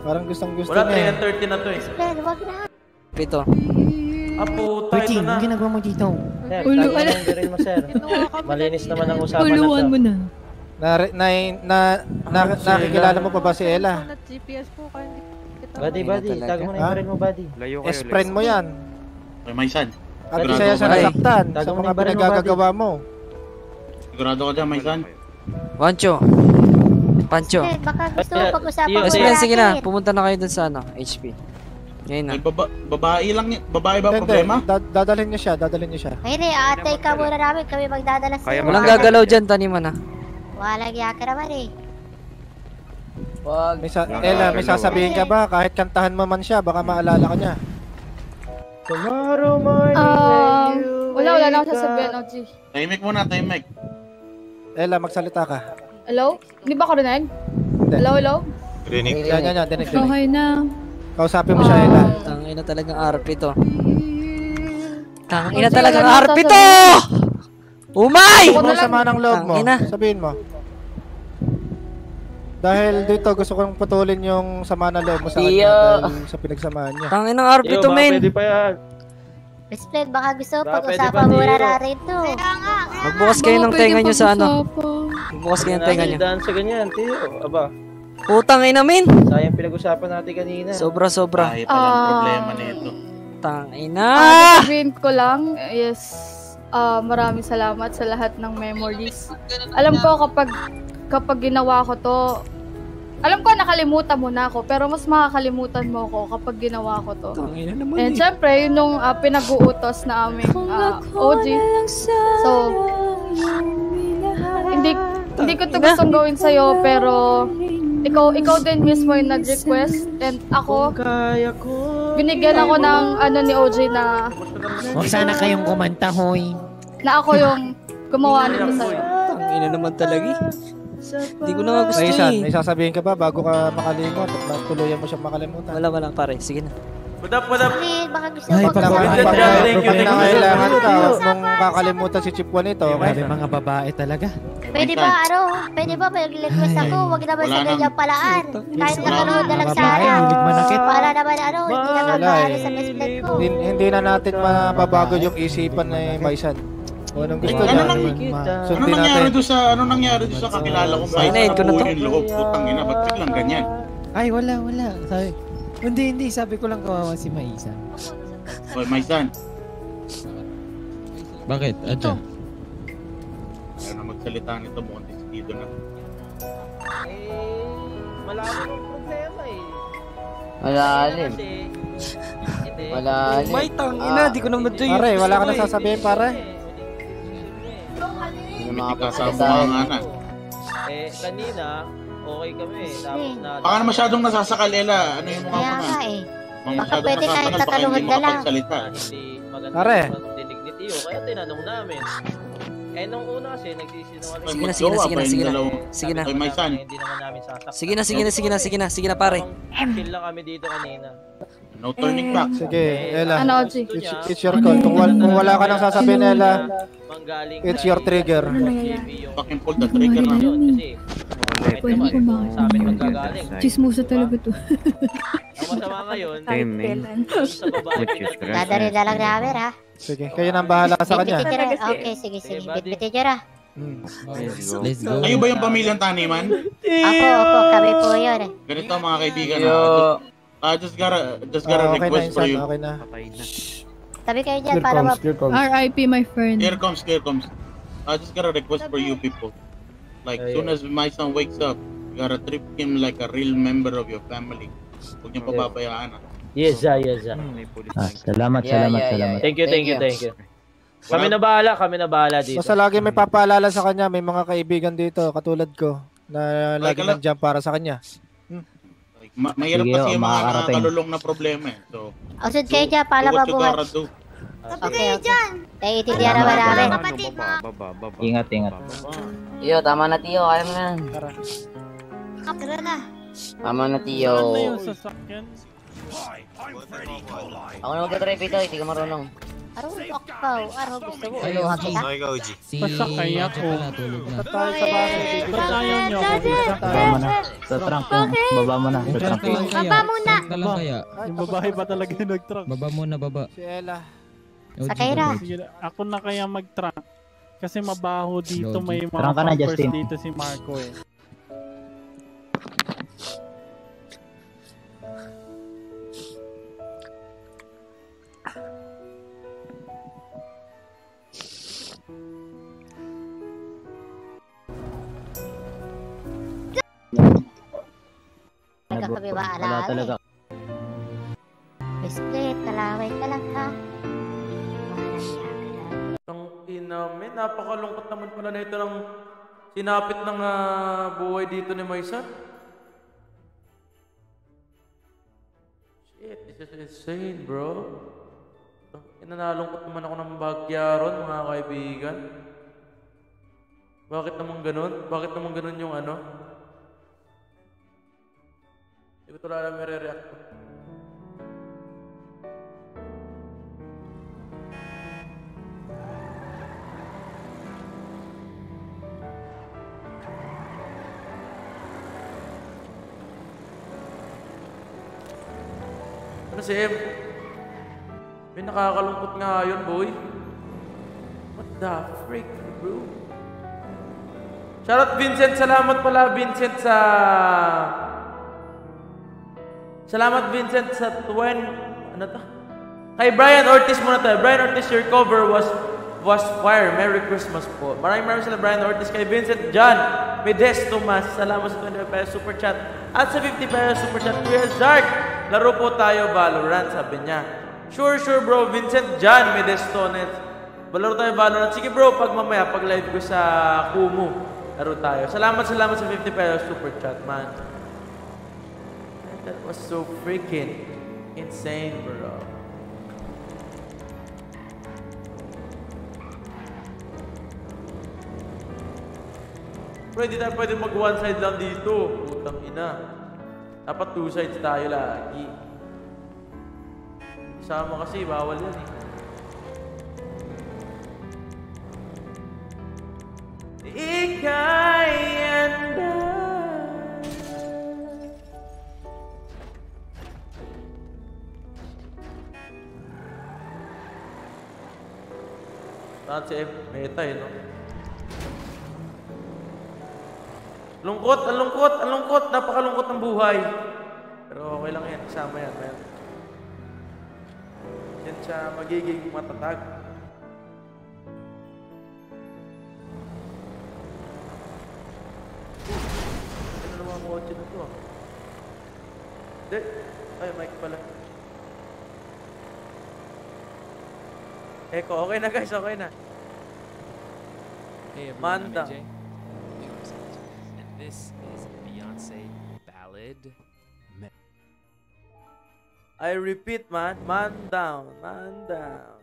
parang gustong gusto Wala, 3 niya and eh. 30 na to eh. Friend, wag na. Pito. Ah, puta, ito na. ginagawa mo dito? Sir, Ulo, ala. mo sir. Malinis naman ang usapan na Uluan to. mo na. Na, na, na, na, Ah, si nakikilala mo pa ba si Ella? GPS po, kaya hindi Buddy, na buddy, tago mo na yung birin mo, buddy. Layo kayo. S-friend mo yan. Ay, may san. At Sigurado isa yan sa ka ba? nasaktan sa mo mga yung baril mo, pinagagagawa mo. Sigurado ka dyan, may san. Wancho. Pancho. Friend, baka gusto mo pag-usapan mo Best friend, sige na. Pumunta na kayo dun sa ano, HP. Ngayon na. Ay, baba, babae lang niya. Babae ba ang Hindi, problema? da- dadalhin niyo siya, dadalhin niyo siya. Ayun eh, atay ka muna namin. Kami magdadala sa Kaya iyo. Walang gagalaw dyan, taniman na. Walang yaka naman eh. Wag. May sa- Ella, may sasabihin ka ba? Kahit kantahan mo man siya, baka maalala ka niya. Tomorrow morning Um, when you wala, wala na wake ako sasabihin. OG. Tahimik muna, tahimik. Ella, magsalita ka. Hello? Hindi ba ako rinig? Hello, hello? Rinig. Yan, yan, yan, dinig, dinig. Okay na. Kausapin mo siya, Ella. Tangina talagang RP to. Tangina Sige, talagang RP to, to! Umay! Huwag mo sama ng loob mo. Sabihin mo. Dahil dito gusto kong putulin yung sama ng loob mo sa kanya dahil sa pinagsamahan niya. Tangina RP Yo, to, men. pwede pa yan. Friend, baka gusto mo pwede pag-usapan pa, muna Tio. natin to. Magbukas kayo ng Baka tenga nyo sa ano. pag-usapan. Magbukas kayo ng tenga nyo. Daan sa ganyan, Tiyo. Aba, Putang ina, men. sayang pinag-usapan natin kanina. Sobra, sobra. Babae pala ang Ah. problema nito. Tangina. Ah, sabihin ko lang, yes, ah, maraming salamat sa lahat ng memories. Alam ko kapag kapag ginawa ko to, Alam ko nakalimutan mo na ako, pero mas makakalimutan mo ako kapag ginawa ko to. Tangina naman And eh. syempre, yun yung ah, pinag-uutos na aming ah, OG. So, hindi hindi ko to gustong gawin sa'yo, pero ikaw ikaw din mismo yung nag-request and ako binigyan ako ng ano ni OG na Huwag sana kayong kumanta, hoy. na ako yung gumawa nito sa'yo. Tangina naman talaga eh. Hindi ko na nga gusto Raisan, eh. may sasabihin ka ba bago ka makalimot at matuluyan mo siyang makalimutan? Wala, wala pare. Sige na. What up, what up? Hindi, baka gusto Ay, mo. pag Thank you, pag- thank you, thank you. nangailangan ka, huwag mong kakalimutan si Chip Juan ito. Grabe mga babae talaga. Pwede ba, ano, pwede ba mag-request ako? Huwag naman sa Wala ganyan palaan. Kahit nakanood na lang Mga sana. babae, hilig manakit. Para naman, ano, hindi naman Wala maano eh. sa best ko. Hindi, hindi na natin mababago yung isipan ni Maisan. Kung anong gusto Ano nang- Ano nangyari doon sa ano nangyari doon sa kakilala ko? May Ayun, ko na to. loob, putang ina, ba't biglang ganyan? Ay, wala, wala. Sabi, hindi, hindi. Sabi ko lang kawawa si Maisa. Boy, my son. Bakit? Adjo? Ayaw na magsalita nito, mukhang desidido na. Malalim ang problema eh. Malalim. Malalim. May tangina, di ko naman ito Pare, wala ka na sasabihin, pare. Mga na. Eh, kanina, okay kami. Tapos na... Baka na masyadong nasasakal, Ella. Ano yung mga Kaya mga? nga eh. Mga Baka masyadong pwede baka tatalungan hindi na lang. Hindi maganda dinig ni Tio. Kaya tinanong namin. Eh, nung una kasi, nagsisinungaling. Sige na, sige na, sige na, sige na. Sige na. Sabi namin, Hindi naman namin sasaktan. Sige na, sige na, sige na, sige na, sige na pare. Chill lang kami dito kanina. No turning back. Sige, Ella. Ano, OG? It's, it's your call. Kung, wal, kung wala ka nang sasabihin, Ella, it's your trigger. Fucking pull the trigger na. Yun, kasi kahit Pwede ko bakit? sa amin manggagaling. Chismosa talaga to. Ang masama ngayon, sa babae. Dadari na lang namin, ha? Sige, kayo nang bahala sa kanya. Na. Okay, sige, sige. Bitbitin nyo na. Let's go. Kayo ba yung pamilyang taniman? Ako, ako, kami po yun eh. Ganito mga kaibigan. Yo. Ah, just gotta, just gotta Ah, okay na, request for Insan. you. Okay na. Sabi kayo dyan, para ma... RIP, my friend. Here comes, here comes. I just gotta request for you people. Like, soon as my son wakes up, you gotta treat him like a real member of your family. Huwag niyong pababayaan. ah. Yes, ah, yes, ah. Ah, salamat, Yeah, salamat, yeah, salamat. Thank you, thank you, thank you. Kami na bahala, kami na bahala dito. Basta lagi may papaalala sa kanya, may mga kaibigan dito, katulad ko, na lagi nandiyan para sa kanya. Ma mahirap Sige, kasi oh, yung mga makakarating. nakakalulong na problema eh. So, Usod kayo dyan, do what you gotta do. Okay, okay. Naiintindihan naman namin. Ingat, ingat. Tiyo, tama na Tiyo. Kaya mo na yan. Tara na. Tama na Tiyo. Ano yung sasakyan? Ako na magdadrive ito. Hindi ka marunong. Araw, okpaw. Araw, gusto mo. Si Pasakay Ella ako. pala tulog na. Tayo sa bahay. Ba't ayaw niyo ako? Baba mo na. Sa trunk mo. Baba mo na. Sa Trunk kaya. Baba muna. Lang kaya. Yung babae ba talaga yung nag-trunk? Baba muna, baba. Si Ella. Baba. Sige, ako na kaya mag-trunk. Kasi mabaho dito, may mga Justin. dito si Marco eh. Nagkakabi ba Wala alaala talaga. eh. Biscuit, kalaway ka lang ha. Ang ina, may napakalungkot naman pala na ito ng sinapit ng ah, buhay dito ni Maisa. Shit, this is insane, bro. Ang ina, nalungkot naman ako ng bagyaron, mga kaibigan. Bakit naman ganun? Bakit naman ganun yung ano? Hindi ko talaga alam react ko. Ano si Em? May nakakalungkot nga yun, boy. What the freak, bro? Shoutout Vincent, salamat pala Vincent sa... Salamat Vincent sa 20... Ano to? Kay Brian Ortiz muna tayo. Brian Ortiz, your cover was was fire. Merry Christmas po. Maraming maraming salamat Brian Ortiz kay Vincent John Medes Tomas. Salamat sa 25 pesos super chat. At sa 50 pesos super chat, Kuya Zark. Laro po tayo Valorant, sabi niya. Sure, sure bro. Vincent John Medes Tones. Balaro tayo Valorant. Sige bro, pag mamaya, pag live ko sa Kumu, laro tayo. Salamat, salamat sa 50 pesos super chat, man. That was so freaking insane, bro. Bro, hindi tayo pwede mag one side lang dito. Putang ina. Dapat two sides tayo lagi. Sama kasi, bawal yan eh. Ika'y anda. Lahat si F, meta eh, no? Lungkot, ang lungkot, ang lungkot, napakalungkot ng buhay. Pero okay lang yan, kasama yan, man. Yan siya magiging matatag. Ano naman ang kotse na to? ah? Hindi. Ay, mic pala. Eko, okay na guys, okay na. Hey everyone, Manda. I'm AJ. And this is Beyonce Ballad. I repeat, man. Man down. Man down.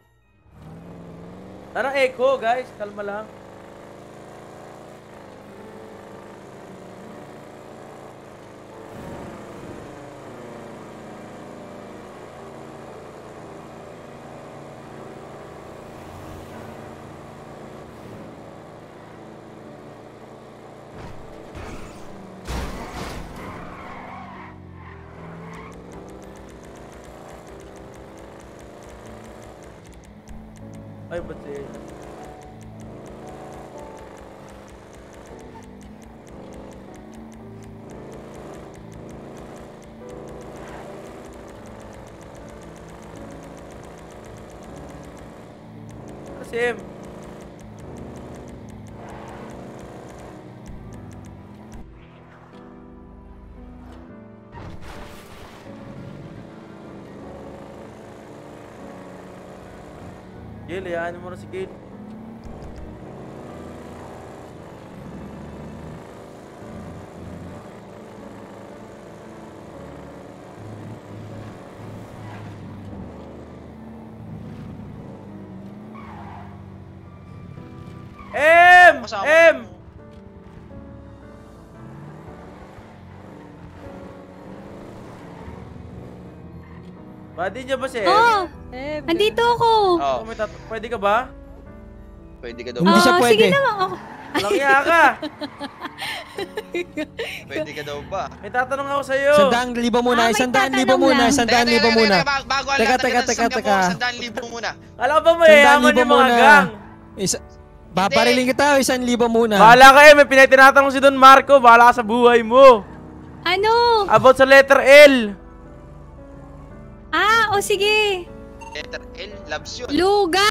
Anong echo, guys? Kalma lang. Ay, ba't si... Gil, hayaan mo na si Gil. M! M! Badi niya ba si M? Oh! Andito ako! Oh. May tat- pwede ka ba? Pwede ka daw. Hindi siya pwede. Sige naman ako. Walang iya ka. Pwede ka daw ba? May tatanong ako sa'yo. Sandang libo muna, sandang libo muna, sandang libo muna. Bago ang Teka, lahat teka, ng teka, teka. Sandaan libo muna. Alam ba mo eh, yaman yung mga gang. Isa, Papariling kita, isang libo muna. Bahala ka eh, may pinatinatanong si Don Marco. Bahala ka sa buhay mo. Ano? About sa letter L. Ah, o sige. Letter L, loves yun. Luga!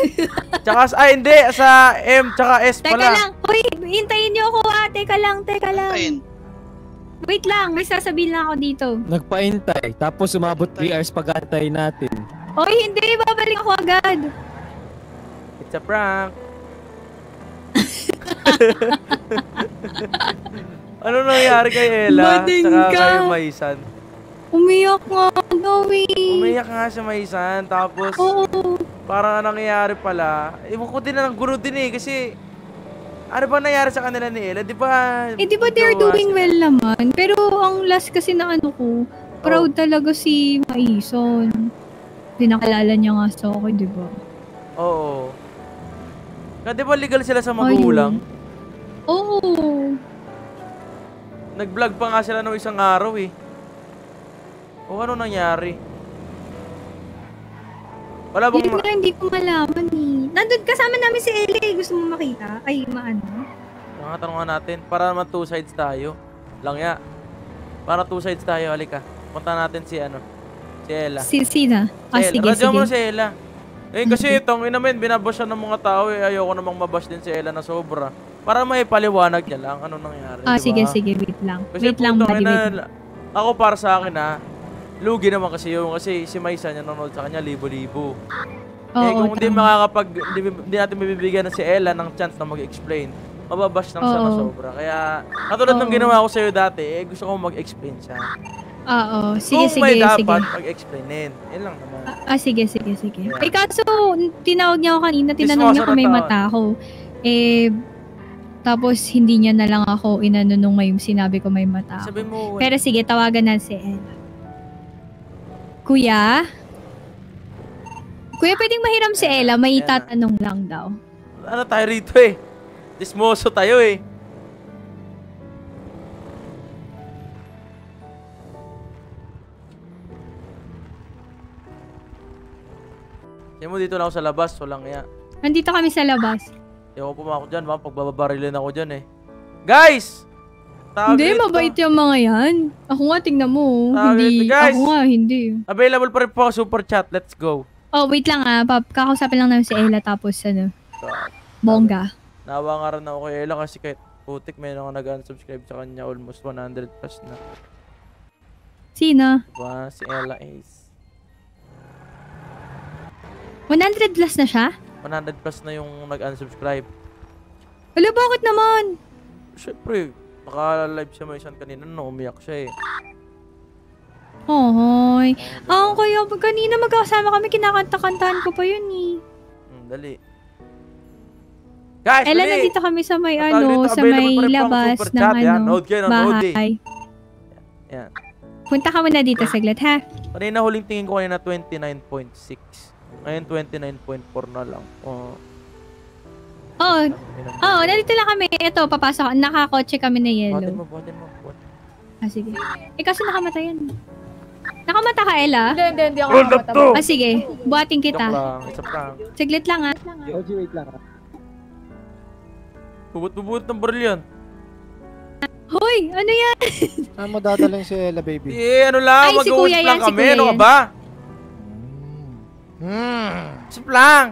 Tsaka, ay hindi, sa M, tsaka S Teka pala. lang. Uy, hintayin niyo ako ah. Teka lang, teka lang. Wait lang, may sasabihin lang ako dito. Nagpaintay, tapos umabot 3 hours pag-antay natin. Uy, hindi. Babalik ako agad. It's a prank. ano nangyari kay Ella? Bading Tsaka ka. kay Maisan? Umiyak nga daw eh. Umiyak nga si Maisan, tapos parang ang nangyayari pala, ewan ko din na ng gulo din eh, kasi ano ba nangyari sa kanila ni Ella? Di ba? Eh, di ba they're doing sila? well naman? Pero ang last kasi na ano ko, proud talaga si Maison. Pinakalala niya nga sa akin, di ba? Oo. Nga, di ba legal sila sa magulang? Oo. Nag-vlog pa nga sila nung isang araw eh. O ano nangyari? Wala bang... Yun nga, hindi ko malaman eh. Nandun kasama namin si Ellie. Gusto mo makita? Ay, maano? Mga tanongan natin, para naman two sides tayo. Lang ya. Para two sides tayo, halika. Punta natin si ano, si Ella. Si Sina. Ah, Si Ella. sige, Radyo mo sige. na si Ella. Eh kasi itong ina men, binabash siya ng mga tao eh. Ayoko namang mabash din si Ella na sobra. Para may paliwanag niya lang ano nangyari. Ah, di sige, sige, wait lang. Kasi wait lang, buddy, wait. Ako para sa akin ha, lugi naman kasi yung kasi si Maisa niya nanonood sa kanya libo-libo. eh Oo, kung hindi makakapag hindi, natin mabibigyan ng si Ella ng chance na mag-explain, mababash lang siya na sobra. Kaya katulad ng ginawa ko sa'yo dati, eh gusto ko mag-explain siya. Oo, sige, kung sige, may sige. dapat, mag-explainin. Yun lang naman. Ah, sige, sige, sige. Eh, kaso, tinawag niya ako kanina, tinanong niya kung na may mata ako. Eh, tapos hindi niya na lang ako inano nung may sinabi ko may mata ako. Sabi mo, Pero sige, tawagan na si Ella. Kuya? Kuya, pwedeng mahiram si Ella, may itatanong lang daw. ano tayo rito eh. Dismoso tayo eh. Kaya mo dito na ako sa labas, walang iya. Nandito kami sa labas. Hindi ako pumakot dyan, baka pagbababarilin ako dyan eh. Guys! Tawag hindi, mabait yung mga yan. Ako nga, tingnan mo. oh. Tawag hindi, guys. ako nga, hindi. Available pa rin po super chat. Let's go. Oh, wait lang ah. Pap, kakausapin lang namin si Ella tapos ano, bongga. Nawa nga rin ako kay Ella kasi kahit putik may nang nag-unsubscribe sa kanya almost 100 plus na. Sino? Diba? Si Ella Ace. 100 plus na siya? 100 plus na yung nag-unsubscribe. Wala, bakit naman? Siyempre, naka-live siya may isang kanina no, umiyak siya eh. Hoy. Ang kaya pag kanina magkasama kami, kinakanta-kantahan ko pa yun eh. Hmm, dali. Guys, Ella, nandito kami sa may Tawag ano, sa may labas ng chat. Yan, ano, kayo, eh. bahay. Yan. Punta ka muna dito saglit, ha? Kanina huling tingin ko kanina 29.6. Ngayon 29.4 na lang. Oh. Oo. Oo, nandito lang kami. Ito, papasok. Nakakotse kami na Buhatin mo, yellow. buhatin mo. buhatin. Ah, sige. Eh, kasi nakamata yan. Nakamata ka, Ella? Hindi, hindi, hindi ako to! Ah, sige. Buhating Joke kita. lang, isa prank. Saglit lang, ah. OG, wait lang. Bubut-bubut ng baril yan. Hoy, ano yan? Saan mo dadalhin si Ella, baby? Eh, ano lang, Ay, si mag-uusap kuya lang yan, si kami. kuya Ano ka ba? Hmm. Sip lang.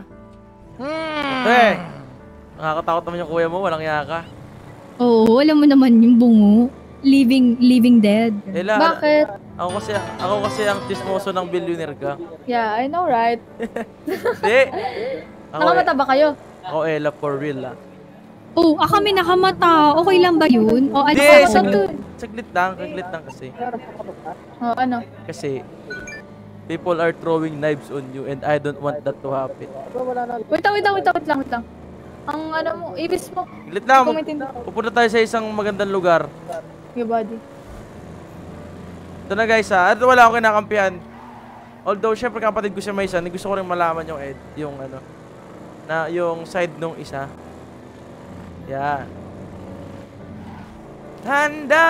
Hmm. Eh, nakakatakot naman yung kuya mo, walang yaka. Oo, alam mo naman yung bungo. Living, living dead. Ella, Bakit? Ako kasi, ako kasi ang tismoso ng billionaire ka. Yeah, I know, right? Hindi. Nakamata ba kayo? ako Ella for real ah. Oh, ah, kami nakamata. Okay lang ba yun? O ano Hindi, ka saglit, saglit lang, saglit lang kasi. Oh, ano? Kasi, people are throwing knives on you and I don't want that to happen. Wait wait wait lang, wait lang, wait lang. Ang ano mo, ibis mo. Saglit lang, pupunta tayo sa isang magandang lugar. Your body. Ito na guys ha, at wala akong kinakampihan. Although syempre kapatid ko si Mason, gusto ko rin malaman yung ed, yung ano, na yung side nung isa. Yan. Handa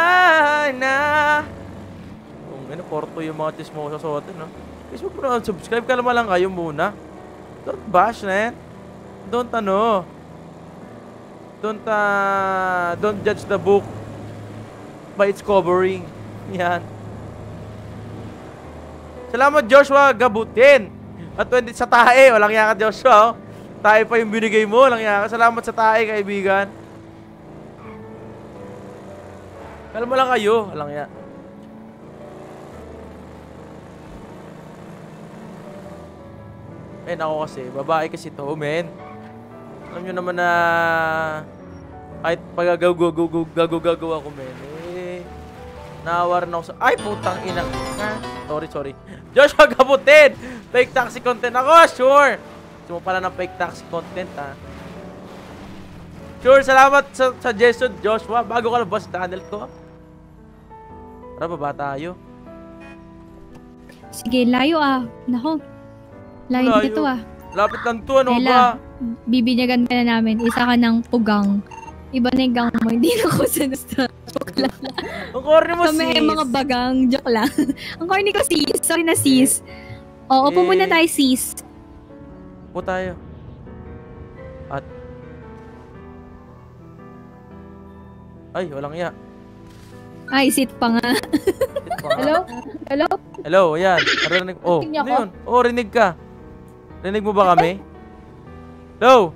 na. Kung ano, porto yung mga chismosa sa atin, no? Guys, huwag mo na subscribe ka naman lang kayo muna. Don't bash, na Don't ano. Don't, uh, don't judge the book by its covering. Yan. Salamat Joshua Gabutin. At 20 sa tae, walang yaka Joshua. Oh. Tae pa yung binigay mo, walang yaka. Salamat sa tae, kaibigan. Kalma lang kayo, walang yaka. Eh, ako kasi, babae kasi to, men. Alam nyo naman na kahit pagagagaw-gagaw ako, men, eh, Naawa rin ako sa... Ay, putang ina. Ah, sorry, sorry. Joshua Gabutin! Fake taxi content ako, sure! Gusto mo pala ng fake taxi content, ha? Sure, salamat sa suggestion, Joshua. Bago ka labas channel ko. Tara, baba tayo. Sige, layo ah. Nako. Layo, Layo. dito ah. Lapit lang to, ano ba? Bibinyagan ka na namin. Isa ka ng pugang. Iba na yung gang mo. Hindi na ko sinusta. Joke lang. Ang corny mo, Kami sis. mga bagang. Joke lang. Ang corny ko, sis. Sorry na, sis. Oo, upo Eh. muna tayo, sis. Po tayo. At... Ay, walang iya. Ay, sit pa nga. Hello? Hello? Hello, ayan. Narinig. Oh, Rinig niyo ano yun? Oh, rinig ka. Rinig mo ba kami? Hello?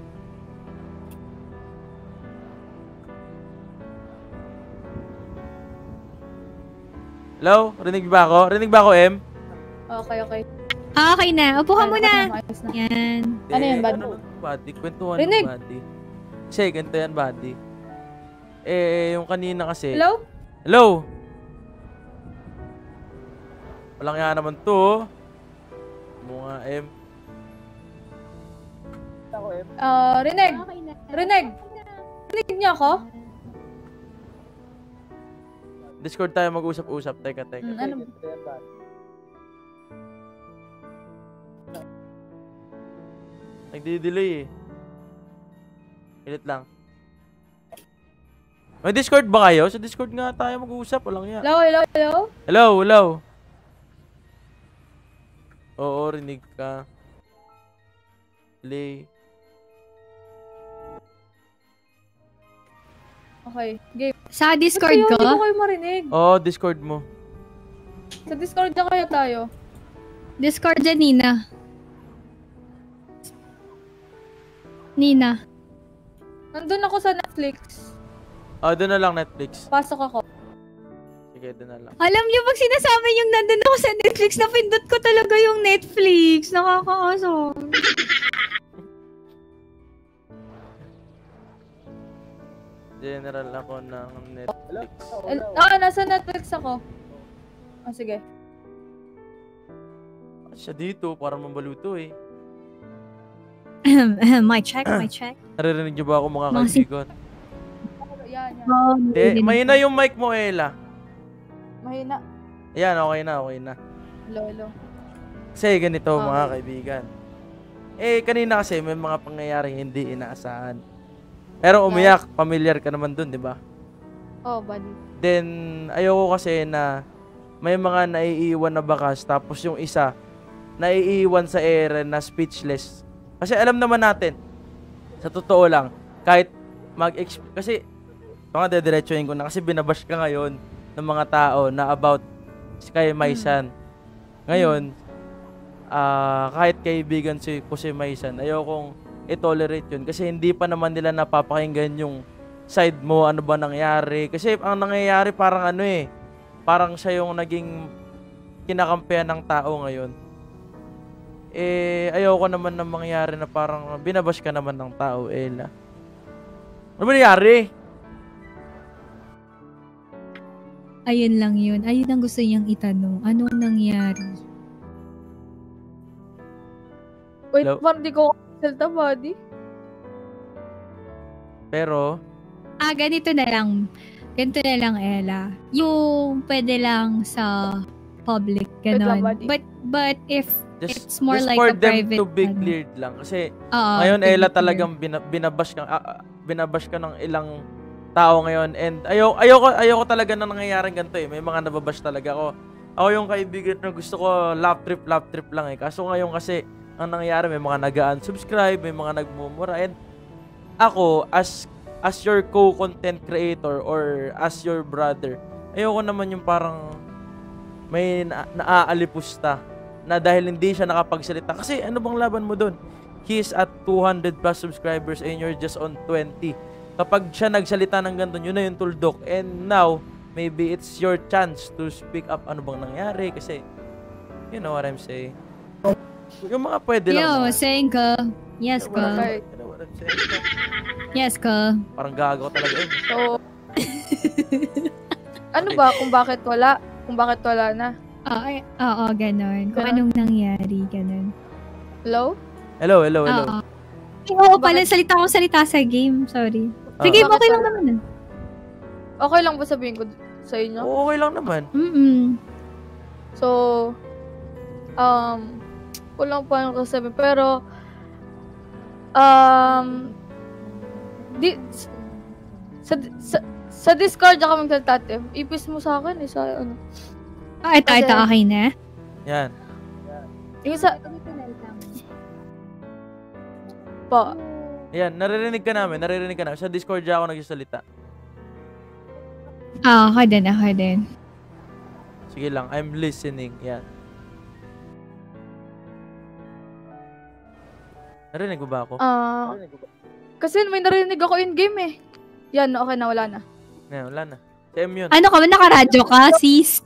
Hello? Rinig ba ako? Rinig ba ako, M? Okay, okay. Ah, okay na. Upo ka muna. Ayos na. Yan. Ano yan, bad? Ano, buddy? Kwentuhan Rinig. ng buddy. Kasi, ganito yan, buddy. Eh, yung kanina kasi... Hello? Hello? Walang yan naman to. oh. Mga M. Ah, Reneg. Reneg. Rinig niya ako? Discord tayo mag-usap-usap. Teka, teka. Hmm, ano? Nagdi-delay eh. Pilit lang. May Discord ba kayo? Sa Discord nga tayo mag-uusap. Walang yan. Hello, hello, hello? Hello, hello. Oo, rinig ka. Play. Okay, game. Sa Discord Ba't ko? Hindi ko kayo marinig. Oo, Discord mo. Sa Discord na kaya tayo. Discord dyan, Nina. Nina. Nandun ako sa Netflix. Ah, doon na lang Netflix. Pasok ako. Sige, doon na lang. Alam niyo, pag sinasabi yung nandun ako sa Netflix, napindot ko talaga yung Netflix. Nakakaasar. General ako ng Netflix. El- ah, nasa Netflix ako. Ah, sige. Siya dito, parang mambaluto eh. my check, my check. Naririnig niyo ba ako mga kaibigan? Yan, yan. Oh, Hindi, mahina yung mic mo, Ella. Mahina. Ayan, okay na, okay na. Hello, hello. Kasi ganito, Ah. mga kaibigan. Eh, kanina kasi may mga pangyayari hindi inaasahan. Pero umiyak, familiar ka naman dun, di ba? Oh, buddy. Then, ayoko kasi na may mga naiiwan na bakas, tapos yung isa, naiiwan sa ere na speechless. Kasi alam naman natin, sa totoo lang, kahit mag kasi, ito nga, dediretsuhin ko na, kasi binabash ka ngayon ng mga tao na about kay Maisan. Ngayon, ah kahit kaibigan si ko si Maisan, ayokong i-tolerate yun kasi hindi pa naman nila napapakinggan yung side mo, ano ba nangyari. Kasi ang nangyayari parang ano eh, parang siya yung naging kinakampihan ng tao ngayon. Eh, ayoko naman na mangyari na parang binabash ka naman ng tao, Ella. Ano ba nangyari? Ayun lang yun. Ayun ang gusto niyang itanong. Ano nangyari? Wait, Hello? parang di ko salta, buddy. Pero, Ah, ganito na lang. Ganito na lang, Ella. Yung pwede lang sa public, lang, ganon. But, but if just, it's more just like for a them private, to be ano. cleared lang. Kasi, Oo, ngayon, to be Ella, clear. talagang bina, binabash ka, ah, ah, binabash ka ng ilang tao ngayon. And ayoko, ayoko, ayoko talaga na nangyayaring ganito eh. May mga nababash talaga ako. Ako yung kaibigan na gusto ko lap trip, lap trip lang eh. Kaso ngayon kasi, ang nangyayari, may mga nag-unsubscribe, may mga nagmumura. And ako, as as your co-content creator or as your brother, ayoko naman yung parang may na- naaalipusta na dahil hindi siya nakapagsalita. Kasi ano bang laban mo doon? He's at 200 plus subscribers and you're just on 20. Kapag siya nagsalita ng ganito, yun na yung tuldok. And now, maybe it's your chance to speak up ano bang nangyari kasi you know what I'm saying. Yung mga pwede lang. Yo, saying ka. Yes ka. Yes ka. Parang gago talaga yun. So, ano ba kung bakit wala? Kung bakit wala na? Oo, ay- oo, ganon. Kung anong nangyari, ganon. Hello? Hello, hello, hello. Oo. Ay, oo pala, salita ko salita sa game. Sorry. Sige, Bakit okay lang naman. ah. Okay lang ba sabihin ko sa inyo? Oo, okay lang naman. Mm-mm. So, um, kulang pa ako sabi. Pero, um, di, sa, sa, sa Discord ako magsaltate. Ipis mo sa akin eh, sa ano. Ah, ito, ito, okay na. Yan. Yung sa... Po. Yan, naririnig ka namin, naririnig ka namin. Sa Discord dyan ako nagsasalita. Ah, okay din, okay din. Sige lang, I'm listening. Yan. Narinig mo ba ako? Ah, kasi may narinig ako in-game eh. Yan, okay na, wala na. Ngayon, wala na. Si M yun. Ano ka ba? Nakaradyo ka, sis?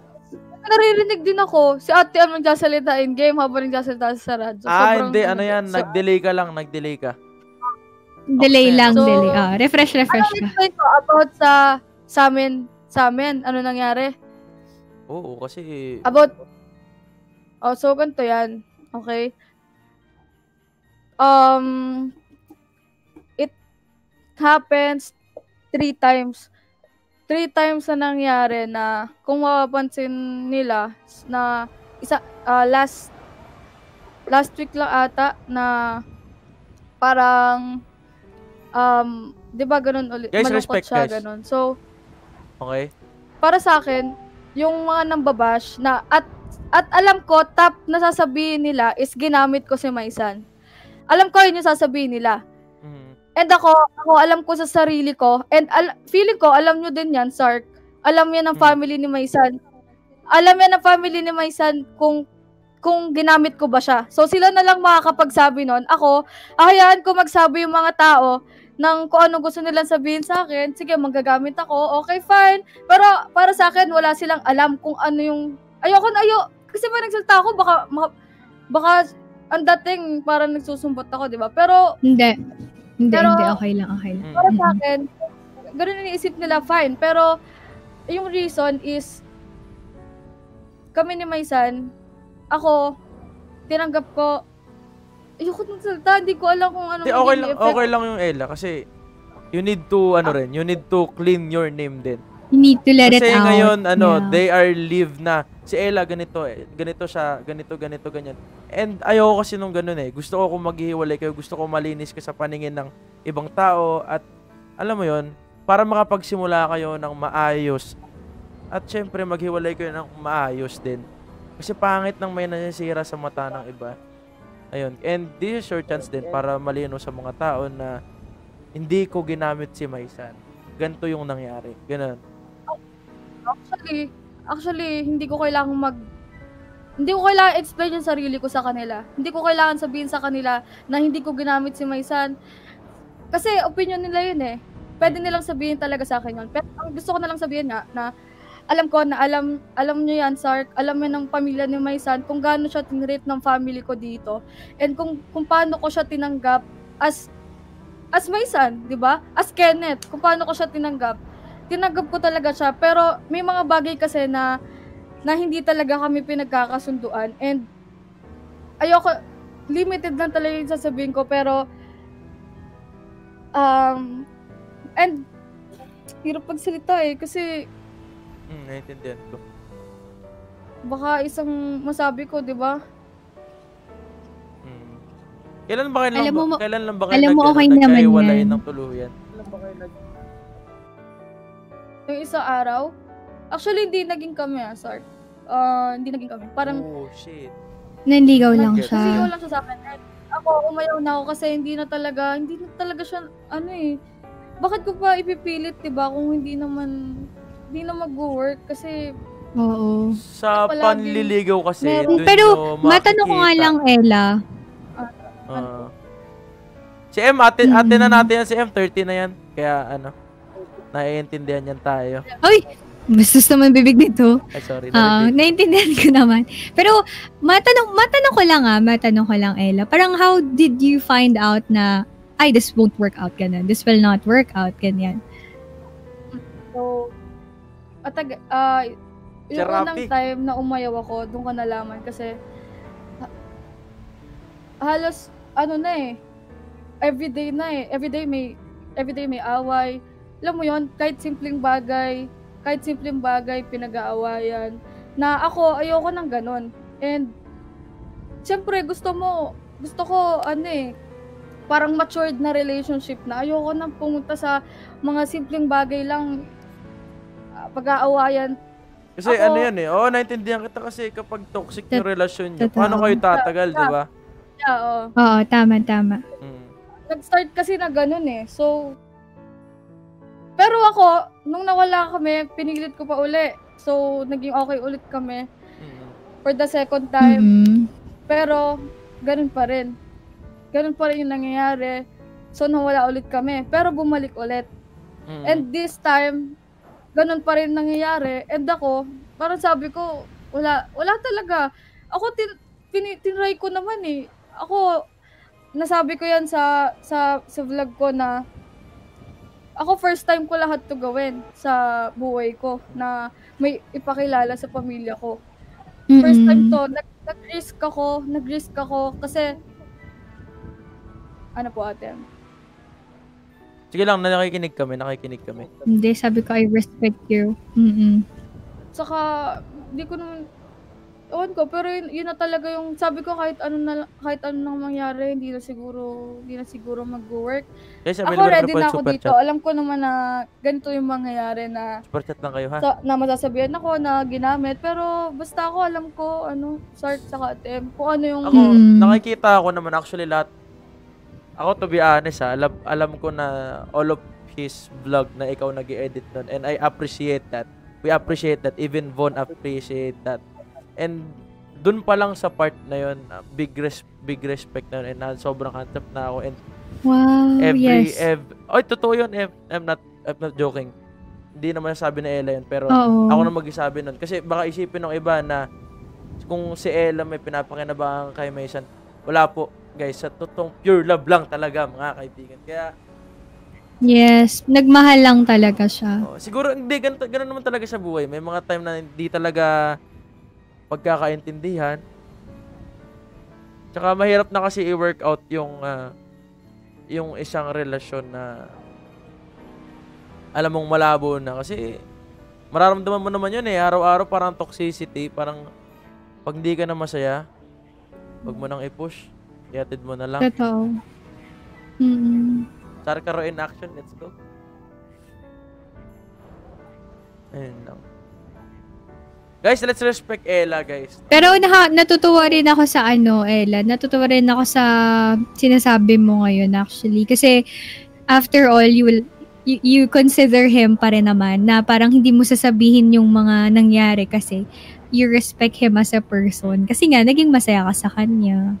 Naririnig din ako. Si ate ang nagsasalita in-game habang nagsasalita sa radyo. ah, Sobrang- hindi. Ano yan? So, Nag-delay ka lang. Nag-delay ka. delay lang, So, delay. Ah, refresh, refresh Ano ka. about sa sa amin, sa amin, ano nangyari? Oo, kasi... About Oh, so ganito 'yan. Okay? Um it happens three times. Three times na nangyari na kung mapapansin nila na isa ah, last last week lang ata na parang um 'di ba ganun ulit Guys, malungkot respect, siya guys. ganun. So Okay? para sa akin, yung mga nambabash na at at alam ko top na sasabihin nila is ginamit ko si Maisan. Alam ko yun yung sasabihin nila. And ako, ako alam ko sa sarili ko and al- feeling ko alam nyo din yan, Sark. Alam yan ng family ni Maisan. Alam yan ng family ni Maisan kung kung ginamit ko ba siya. So sila na lang makakapagsabi nun. Ako, ahayaan ko magsabi yung mga tao ng kung ano gusto nilang sabihin sa akin. Sige, magagamit ako. Okay, fine. Pero para sa akin, wala silang alam kung ano yung... Ayoko na ayo. Kasi pag nagsalita ako, baka... baka ang dating parang nagsusumbot ako, di ba? Pero Hindi. Hindi, Pero- hindi. Okay lang, okay lang. para sa akin, ganun iniisip nila, fine. Pero, yung reason is, kami ni Maisan, ako, tinanggap ko, ayoko nang salita, hindi ko alam kung ano okay lang, okay lang yung Ella kasi you need to, ano rin, you need to clean your name din. You need to let it Kasi out. ngayon, ano, Yeah. they are live na. Si Ella, ganito eh. Ganito siya, ganito, ganito, ganyan. And ayoko kasi nung ganun eh. Gusto ko kung maghihiwalay kayo, gusto ko malinis ka sa paningin ng ibang tao. At alam mo yon para makapagsimula kayo ng maayos. At syempre, maghiwalay kayo ng maayos din. Kasi pangit nang may nasisira sa mata ng iba. Ayun. And this is your chance din para malino sa mga tao na hindi ko ginamit si Maisan. Ganito yung nangyari. Ganun. Actually, actually, hindi ko kailangan mag... Hindi ko kailangan explain yung sarili ko sa kanila. Hindi ko kailangan sabihin sa kanila na hindi ko ginamit si Maisan. Kasi opinion nila yun eh. Pwede nilang sabihin talaga sa akin yun. Pero ang gusto ko na lang sabihin nga na alam ko na alam alam niyo yan, Sark. Alam mo ng pamilya ni Maisan kung gaano siya tinrate ng family ko dito. And kung kung paano ko siya tinanggap as as Maisan, 'di ba? As Kenneth, kung paano ko siya tinanggap tinanggap ko talaga siya. Pero may mga bagay kasi na na hindi talaga kami pinagkakasunduan. And ayoko, limited lang talaga yung sasabihin ko. Pero, um, and, hirap pagsalita eh. Kasi, Hmm, naiintindihan ko. baka isang masabi ko, di ba? Kailan ba kayo Alam lang, mo, kailan lang ba kayo alam mo, okay naman yan. ng tuluyan? Yung isang araw, actually, hindi naging kami ah, sorry. Ah, hindi naging kami. Parang, Oh, shit. Nanligaw lang siya. Nasigaw lang siya sa akin. And ako, umayaw na ako kasi hindi na talaga, hindi na talaga siya, ano eh, bakit ko pa ipipilit, di ba, kung hindi naman, hindi na mag-work kasi, Oo. Sa panliligaw kasi, meron- Pero, matanong ko nga lang, Ella. Ah. si M, ate, ate na natin yan si M, 30 na yan. Kaya ano, naiintindihan yan tayo. Ay! Bastos naman bibig nito. Ay, sorry. Ah, narinig. naiintindihan ko naman. Pero, matanong, matanong ko lang ah, matanong ko lang, Ella. Parang how did you find out na, ay, this won't work out, ganun. This will not work out, ganyan. so, atag, ah, yung Sir unang time na umayaw ako, doon ko nalaman kasi, ha- halos, ano na eh, everyday na eh, everyday may, everyday may away. Alam mo yon kahit simpleng bagay, kahit simpleng bagay, pinag-aawayan, na ako, ayoko ng ganon. And, syempre, gusto mo, gusto ko, ano eh, parang matured na relationship na ayoko nang pumunta sa mga simpleng bagay lang ah, pag-aawayan. Kasi Ako- ano yan eh, oo, naintindihan kita kasi kapag toxic yung relasyon nyo, paano kayo tatagal, di ba? Yeah, oo. Oo, tama, tama. Nag-start kasi na ganun eh. So, pero ako, nung nawala kami, pinilit ko pa uli. So, naging okay ulit kami for the second time. Mhm. Pero, ganun pa rin. ganun pa rin yung nangyayari. So, nawala ulit kami. Pero bumalik ulit. Mm. And this time, ganun pa rin nangyayari. And ako, parang sabi ko, wala, wala talaga. Ako, tin, pini, tinry ko naman eh. Ako, nasabi ko yan sa, sa, sa vlog ko na ako first time ko lahat to gawin sa buhay ko na may ipakilala sa pamilya ko. First time to, nag, nag-risk ako, nag-risk ako kasi ano po ate? Sige lang, na nakikinig kami, nakikinig kami. Hindi, sabi ko, I respect you. Mm-mm. Saka, hindi ko naman, ewan ko, pero yun, yun na talaga yung, sabi ko kahit ano na, kahit ano nang mangyari, hindi na siguro, hindi na siguro mag-work. Guys, Ako ready na ako super dito. chat. Alam ko naman na ganito yung mangyayari na Super chat lang kayo ha. sa, na masasabihan ako na ginamit. Pero basta ako alam ko, ano, start sa attempt. Kung ano yung... Ako, nakikita ako naman actually lahat. Ako to be honest ha, alam, alam ko na all of his vlog na ikaw nag edit nun. And I appreciate that. We appreciate that. Even Von appreciate that. And dun pa lang sa part na uh, big res big respect na yun. And uh, sobrang handsome na ako. And Wow, every, yes. ev Oy, totoo yun. Em, I'm not, I'm not joking. Hindi naman sabi na Ella yun. Pero Oo. ako na mag-isabi nun. Kasi baka isipin ng iba na kung si Ella may pinapakinabangan kay Mason, wala po. Guys, sa totoong pure love lang talaga, mga kaibigan. Kaya, Yes, nagmahal lang talaga siya. oh, siguro, hindi, ganito, ganun naman talaga sa buhay. May mga time na hindi talaga pagkakaintindihan. Tsaka mahirap na kasi i-work out yung ah, yung isang relasyon na alam mong malabo na. Kasi mararamdaman mo naman yun eh. Araw-araw parang toxicity. Parang pag hindi ka na masaya wag mo nang i-push. Iatid mo na lang. Totoo. Mm-mm. Sarkaro in action. Let's go. Ayun lang guys let's respect Ella guys Pero naha, natutuwa rin ako sa ano, Ella. Natutuwa rin ako sa sinasabi mo ngayon actually. Kasi after all, you will you, you consider him pa rin naman na parang hindi mo sasabihin yung mga nangyari kasi you respect him as a person. Kasi nga, naging masaya ka sa kanya.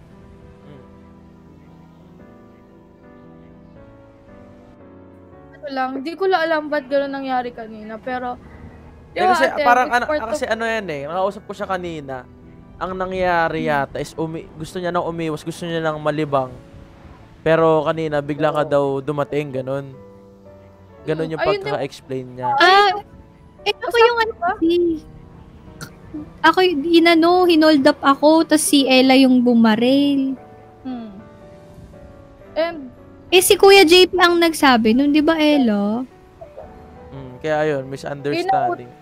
Ano lang, hindi ko lang alam ba't gano'n nangyari kanina. Pero, Eh, Di ba, kasi ate, parang ano, kasi ano yan eh, nakausap ko siya kanina. Ang nangyari yata is umi, gusto niya nang umiwas, gusto niya nang malibang. Pero kanina bigla ka daw dumating ganun. Ganun yung Ayun din. pagkaka-explain niya. Ah, eh, ako yung ano kasi. Ako, inano, hinold up ako, tas si Ella yung bumaril. Hmm. And, Eh, si Kuya JP ang nagsabi nun, di ba, Ella? Mm, kaya ayun, misunderstanding.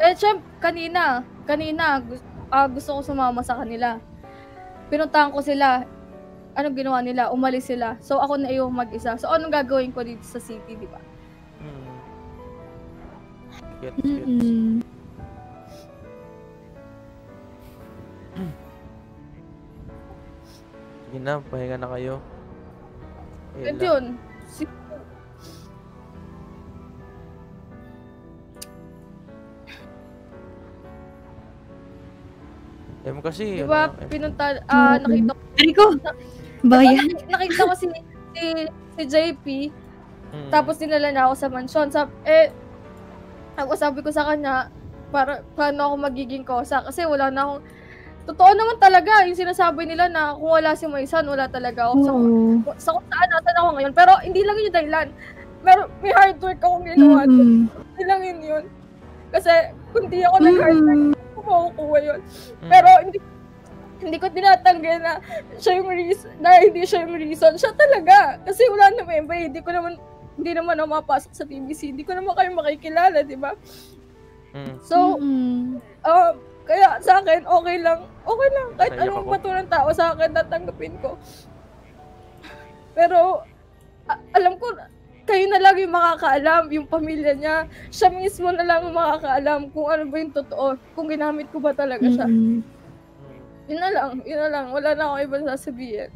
Eh, syempre, kanina, kanina, gusto, gusto ko sumama sa kanila. Pinuntahan ko sila. Anong ginawa nila? Umalis sila. So, ako na yung mag-isa. So, anong gagawin ko dito sa city, di ba? Mm. Gets, gets. Mm-mm. Sige na, pahinga na kayo. Ayun yun, si, Em kasi, di ba, ano, pinunta, ah, nakita ko, Rico, bayan. Nak- nakita ko si, si, si JP, mm, tapos dinala niya ako sa mansion. Sab eh, ako sabi ko sa kanya, para, paano ako magiging kosa? Kasi wala na akong, totoo naman talaga, yung sinasabi nila na kung wala si Maisan, wala talaga ako. Sa, Oo. sa kung saan, nasan ako ngayon. Pero hindi lang yun yung dahilan. Pero may hard work akong ginawa. Mm-mm. Hindi lang yun yun. Kasi kung di ako nag-hard work, ko makukuha yun. mm. Pero hindi hindi ko tinatanggi na siya yung reason, na hindi siya yung reason. Siya talaga. Kasi wala naman iba. eh. Hindi ko naman, hindi naman ako mapasok sa TBC. Hindi ko naman kayo makikilala, di ba? Mm. So, um, kaya sa akin, okay lang. Okay lang. Kahit Naiyak anong ako. bato ng tao sa akin, tatanggapin ko. Pero, a- alam ko, kayo na lang yung makakaalam, yung pamilya niya. Siya mismo na lang yung makakaalam kung ano ba yung totoo. Kung ginamit ko ba talaga siya. Mm-mm. Yun na lang, yun na lang. Wala na akong ibang sasabihin.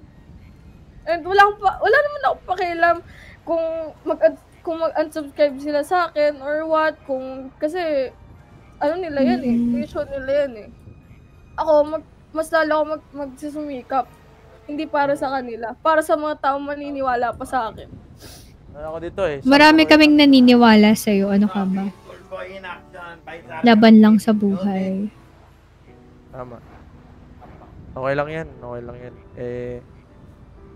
And wala, akong pa, wala naman ako pakialam kung mag kung mag-unsubscribe sila sa akin or what. Kung, kasi, ano nila yan eh. Vision nila yan eh. Ako, mag, mas lalo ako mag, magsusumikap. Hindi para sa kanila. Para sa mga taong maniniwala pa sa akin. Ano ako dito eh. Marami kaming naniniwala sa'yo. Ano ka ba? Laban lang sa buhay. Tama. Okay lang yan. Okay lang yan. Eh,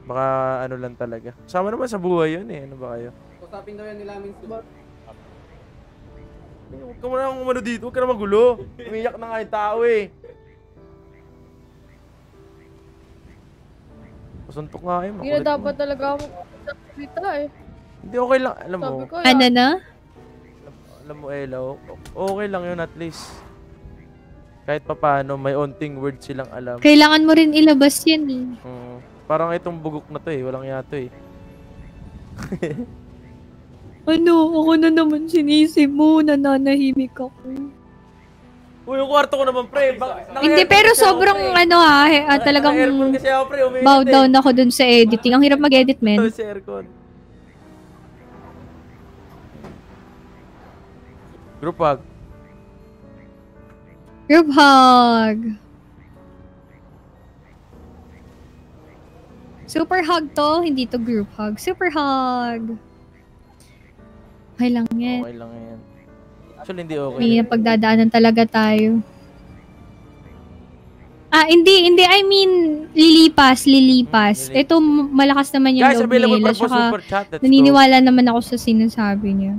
baka ano lang talaga. Sama naman sa buhay yun eh. Ano ba kayo? Usapin daw yan nila amin Huwag ka muna akong umano dito. Huwag ka na magulo. Umiyak na nga yung tao eh. Pasuntok nga kayo. Hindi na dapat mo. talaga ako magsalita eh. Hindi, okay lang. Alam mo, ko, Ano na? alam mo, Ella, okay lang yun at least. Kahit pa paano, may onting word silang alam. Kailangan mo rin ilabas yan eh. Mm, parang itong bugok na to eh. Walang yato eh. Ano? Ako na naman sinisip mo. Nananahimik ako. Uy, yung kwarto ko naman, pre. Ba- Hindi, pero kasi ako, sobrang pre. ano ha, eh, ah, talagang ako, bow eh. down ako dun sa editing. Ang hirap mag-edit, men. Si aircon. Group hug. Group hug. Super hug to, hindi to group hug. Super hug. Okay lang yan. Okay lang yan. Actually, hindi okay. May pagdadaanan talaga tayo. Ah, hindi, hindi. I mean, lilipas, lilipas. Ito, m- malakas naman yung Guys, loob available nila. po Tsaka, super chat. Let's naniniwala naman ako sa sinasabi niya.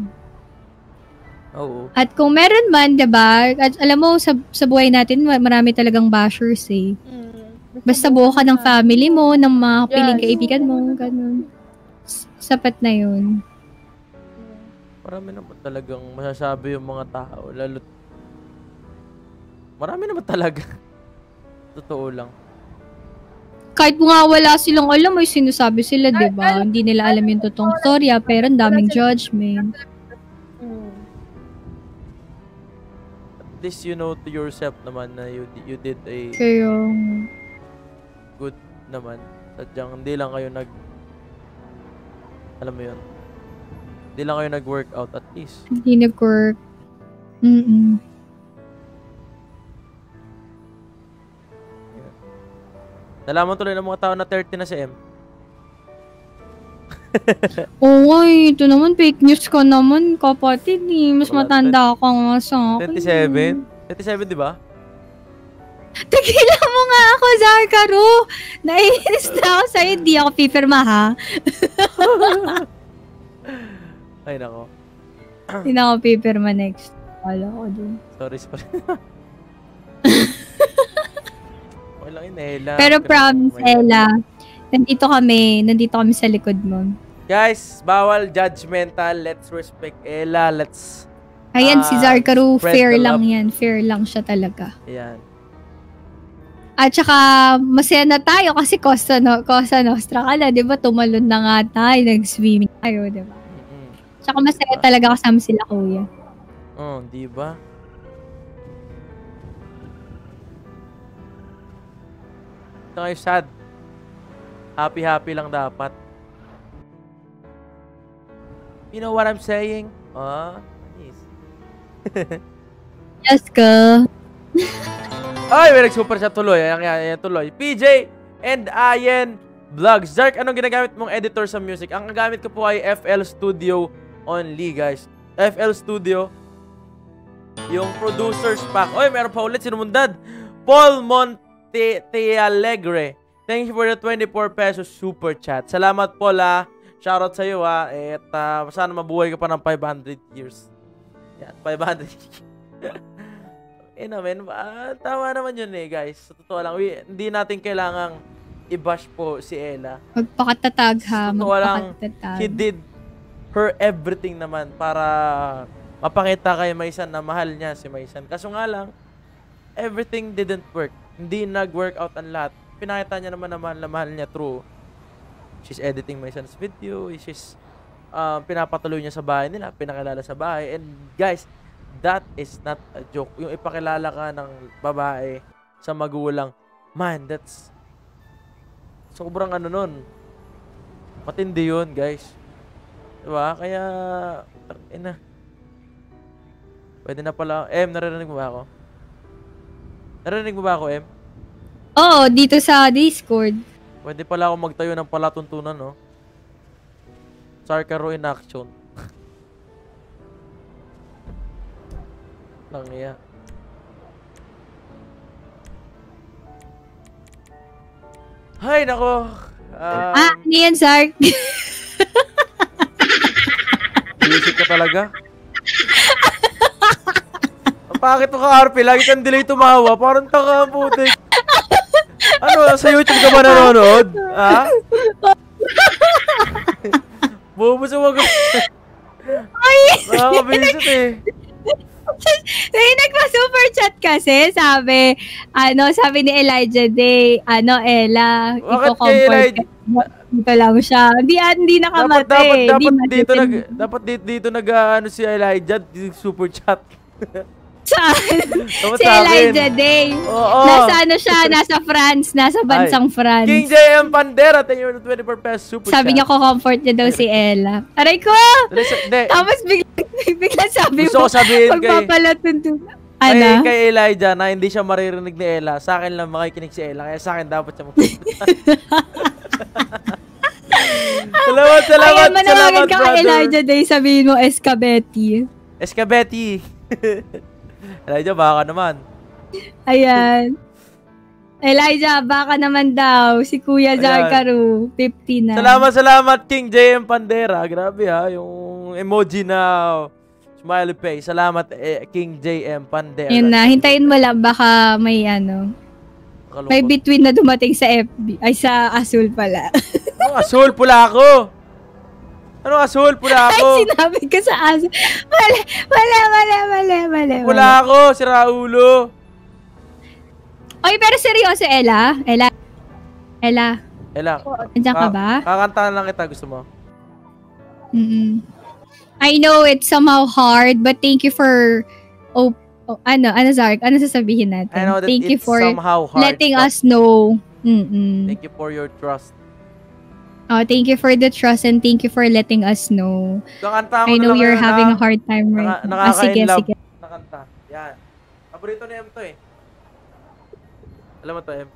Oo. At kung meron man, 'di ba? At alam mo sa sa buhay natin ma- marami talagang bashers eh. Basta buo ka ng family mo, ng mga piling Yes. kaibigan mo, ganun. Sapat na 'yun. Marami naman talagang masasabi yung mga tao. Lalo... Marami naman talaga. Totoo lang. Kahit mo nga wala silang alam, may sinasabi sila, 'di ba? Hindi nila alam yung totoong storya, pero ang daming judgment. Least you know to yourself naman na you, you did a Kaya good naman. Sadyang hindi lang kayo nag... Alam mo yun. Hindi lang kayo nag-workout at least. hindi nag-work. Mm. Nalaman tuloy ng mga tao na 30 na si M. Oo nga, eh. ito naman fake news ka naman, kapatid. Eh. Mas Wala, matanda ka nga sa akin. 27? 27, di ba? Tigilan mo nga ako, Zarkaro! Naiinis na ako sa'yo, di ako pipirma, ha? Ay, nako. Hindi na ako pipirma next. Wala ko dun. Sorry, sorry. lang yun. Pero promise, mamaya. Nandito kami, nandito kami sa likod mo. Guys, bawal judgmental. Let's respect Ella. Let's... Ayan, si ah, spread fair lang love. yan. Fair lang siya talaga. Ayan. At saka, masaya na tayo kasi Costa, no, Costa Nostra ka na, di ba? Tumalon na nga tayo, nag-swimming tayo, di ba? Tsaka masaya talaga kasama sila, kuya. Oh, di ba? Ito kayo sad. Happy-happy lang dapat. You know what I'm saying? Ah, yes. Yes, ka. Ay, may nag-super chat tuloy. Ayan, ayan, ayan, tuloy. PJ and Ayen Vlogs. Zark, anong ginagamit mong editor sa music? Ang gamit ko po ay FL Studio only, guys. FL Studio. Yung producer's pack. Oy, meron pa ulit sinumundad. Paul Montealegre. Thank you for the 24 pesos super chat. Salamat, Paul, ah. Shoutout sa'yo, ah. At ah, sana mabuhay ka pa ng 500 years. Yan, 500 Eh naman, ah, tama naman yun eh, guys. Sa totoo lang, we, hindi natin kailangang i-bash po si Ella. Magpakatatag, ha? Totoo lang, Magpakatatag. he did her everything naman para mapakita kay Maisan na mahal niya si Maisan. Kaso nga lang, everything didn't work. Hindi nag-work out ang lahat. Pinakita niya naman na mahal na mahal niya through she's editing Maisan's video, she's um, pinapatuloy niya sa bahay nila, pinakilala sa bahay. And guys, that is not a joke. Yung ipakilala ka ng babae sa magulang, man, that's sobrang ano nun. Matindi yun, guys. Diba? Kaya, ina. Pwede na pala. M, naririnig mo ba ako? Naririnig mo ba ako, M? Oo, dito sa Discord. Pwede pala ako magtayo ng palatuntunan, no? Sarkaro in action. Lang iya. Hay, nako. Ah, Ah, ano yan, Sark? Visit ka talaga. Mo ka, RP. Lagi kang delay tumawa. Parang taka putik. Ano, sa YouTube ka ba nanonood? Ha? Bubos mo ka. Ay! Nakakabisit eh. May nagpa-super chat kasi, sabi, ano, sabi ni Elijah Day, ano, Ella, Bakit kay Elijah? Dito lang siya. Hindi, ah, hindi Dapat, nakamatay. dapat, Hindi dapat dito nag, dapat dito, dito nag, ano si Elijah, super chat. Saan? Si. Elijah Day. Oo. Nasa ano siya, nasa France, nasa bansang Ay, France. King JM Pandera, thank you for the 24 pesos super Sabi chat. niya ko comfort niya daw si Ella. Aray ko! Tapos bigla, bigla sabi Gusto mo, ko sabihin kay- pagpapalatundun. Kay, Ano? kay Elijah na hindi siya maririnig ni Ella. Sa akin lang makikinig si Ella. Kaya sa akin dapat siya mag Salamat, salamat, Ayan, salamat, ka kay brother. Elijah Day, sabihin mo, Escabetti. Escabetti. Elijah, baka naman. Ayan. Elijah, baka naman daw. Si Kuya. Jarkaru, 50 na. Salamat, salamat, King JM Pandera. Grabe ha, yung emoji na smiley face. Salamat, eh, King JM Pandera. Yun na, hintayin mo lang, baka may ano, Kalungkot. may between na dumating sa FB. Ay, sa Azul pala. Ano, asul, pula ako. Ano, asul, pula Ay, ako. sinabi ka sa Azul. Mali, mali, mali, mali, mali. Pula ako, si Raulo. Oy, pero seryoso, Ella? Ella? Ella? Ella, Andiyan ka ba? Kakantahan lang kita, gusto mo? Mm-mm. I know it's somehow hard, but thank you for oh, oh ano, ano Zark, ano sasabihin natin? I know that thank you it's for somehow hard, letting us know. Mm-mm. Thank you for your trust. Oh, thank you for the trust and thank you for letting us know. Kakanta ko I na know lang you're ngayon, having ha? a hard time right Naka, now. Ah, sige, nakaka-inlove sige. na kanta. Yan. Paborito ni M to eh. Alam mo to, M?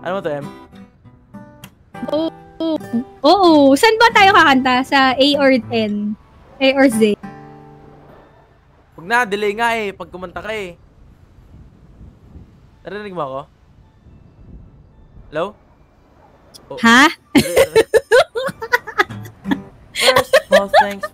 Alam mo to, M? Oo. Oo. Saan ba tayo kakanta? Sa A or N? A or Z? Huwag na, delay nga eh. Pag kumanta ka eh. Narinig mo ako? Hello? Oh. Ha? First of all, thanks.